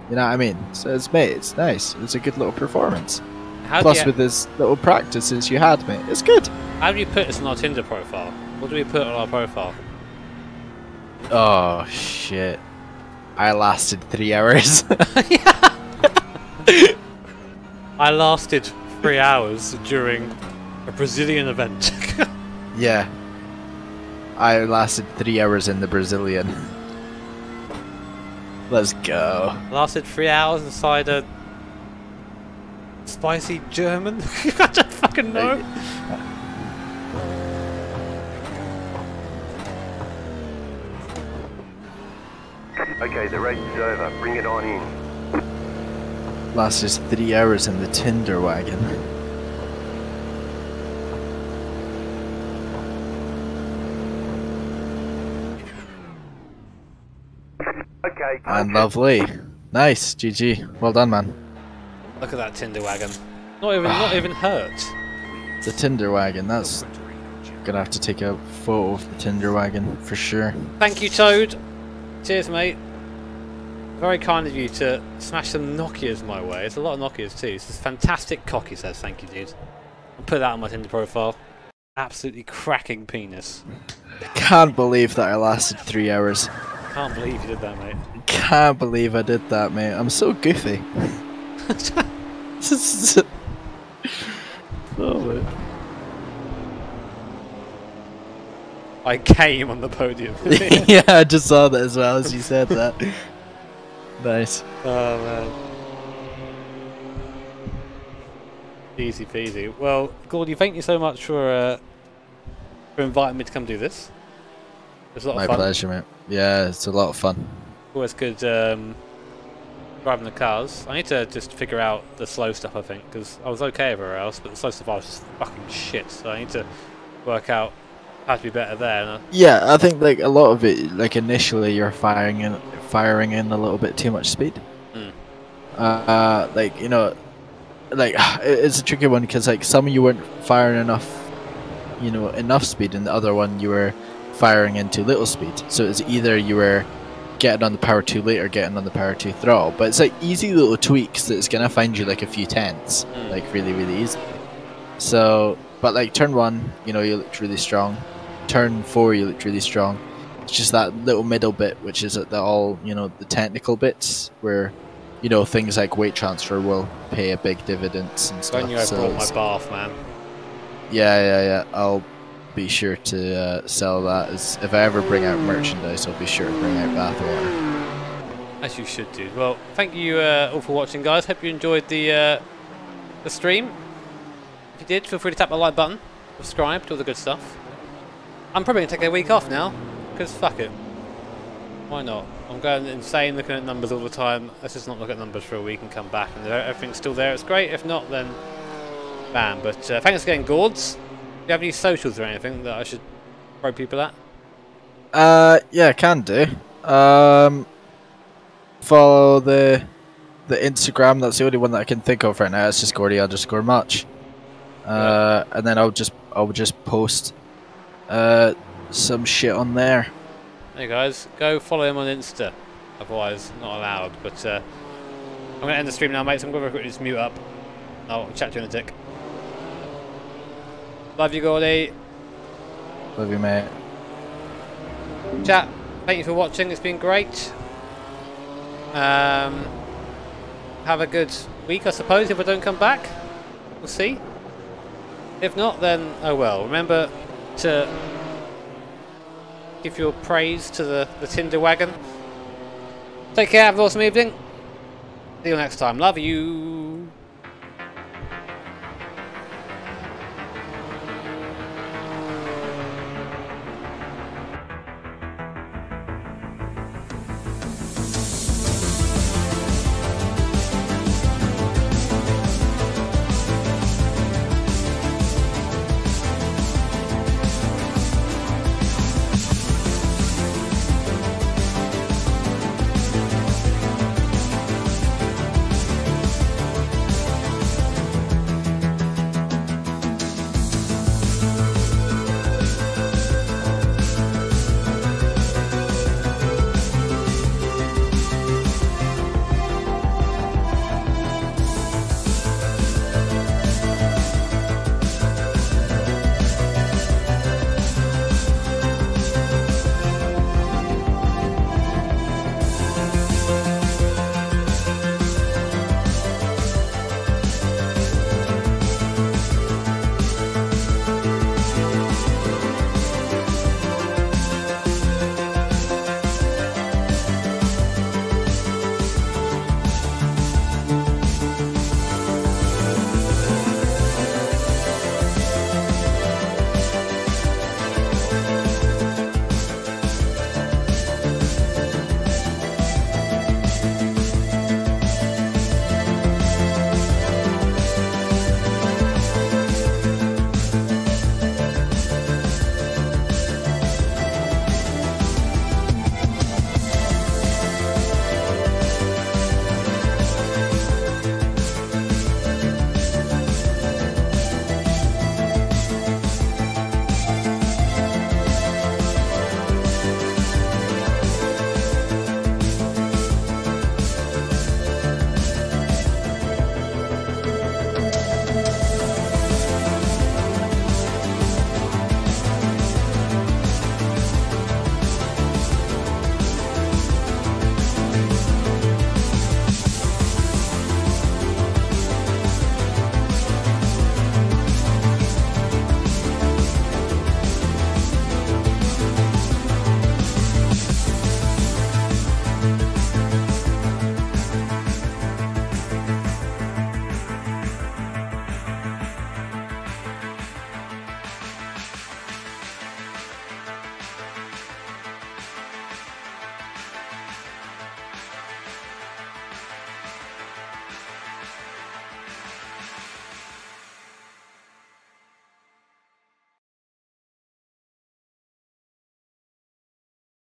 You know what I mean? So it's mate, it's nice. It's a good little performance. How Plus you, with this little practices you had, mate, it's good. how do you put this on our Tinder profile? What do we put on our profile? Oh shit! I lasted three hours. [LAUGHS] I lasted three hours during a Brazilian event. [LAUGHS] yeah, I lasted three hours in the Brazilian. Let's go. lasted three hours inside a spicy German. [LAUGHS] I don't fucking know. Okay, the race is over. Bring it on in. lasted three hours in the Tinder wagon. Okay, And ah, lovely. Nice, GG. Well done, man. Look at that Tinder wagon. Not even, not ah. even hurt. The Tinder wagon, that's gonna have to take a photo of the Tinder wagon for sure. Thank you, Toad. Cheers, mate. Very kind of you to smash some Nokias my way. It's a lot of Nokias too. This is fantastic cock, he says. Thank you, dude. I'll put that on my Tinder profile. Absolutely cracking penis. Can't believe that I lasted three hours. Can't believe you did that, mate. Can't believe I did that, mate. I'm so goofy. [LAUGHS] oh, mate. I came on the podium. [LAUGHS] yeah, I just saw that as well as you said that. [LAUGHS] nice. Oh man. Easy peasy. Well, Gordy, thank you so much for uh, for inviting me to come do this. It was a lot My of fun. My pleasure, mate. Yeah, it's a lot of fun. Always good um, driving the cars. I need to just figure out the slow stuff. I think because I was okay everywhere else, but the slow stuff I was just fucking shit. So I need to work out how to be better there. Yeah, I think like a lot of it, like initially you're firing in, firing in a little bit too much speed. Mm. Uh, like you know, like [SIGHS] it's a tricky one because like some you weren't firing enough, you know, enough speed, and the other one you were firing in too little speed. So it's either you were getting on the power two late or getting on the power two throttle. But it's like easy little tweaks that's gonna find you like a few tenths, Mm. like really really easily. So, but like turn one, you know, you looked really strong. Turn four, you looked really strong. It's just that little middle bit, which is at the all, you know, the technical bits where, you know, things like weight transfer will pay a big dividends and stuff. when you I so brought my bath, man. yeah, yeah, yeah. I'll be sure to uh, sell that. As if I ever bring out merchandise, I'll be sure to bring out bathwater. As you should do. Well, thank you uh, all for watching, guys. Hope you enjoyed the uh, the stream. If you did, feel free to tap the like button, subscribe, do all the good stuff. I'm probably gonna take a week off now, because fuck it. Why not? I'm going insane looking at numbers all the time. Let's just not look at numbers for a week and come back, and everything's still there. It's great. If not, then bam. But uh, thanks again, Gords. Do you have any socials or anything that I should throw people at? Uh, yeah, can do. Um, follow the the Instagram. That's the only one that I can think of right now. It's just Gordy underscore Mutch. Uh, and then I'll just I'll just post uh some shit on there. Hey guys, go follow him on Insta. Otherwise, not allowed. But uh, I'm going to end the stream now, mates. I'm going to quickly just mute up. I'll chat to you in a tick. Love you, Gordy. Love you, mate. Chat, thank you for watching. It's been great. Um, have a good week, I suppose, if I don't come back. We'll see. If not, then oh well. Remember to give your praise to the, the Tinder wagon. Take care, have an awesome evening. See you next time. Love you.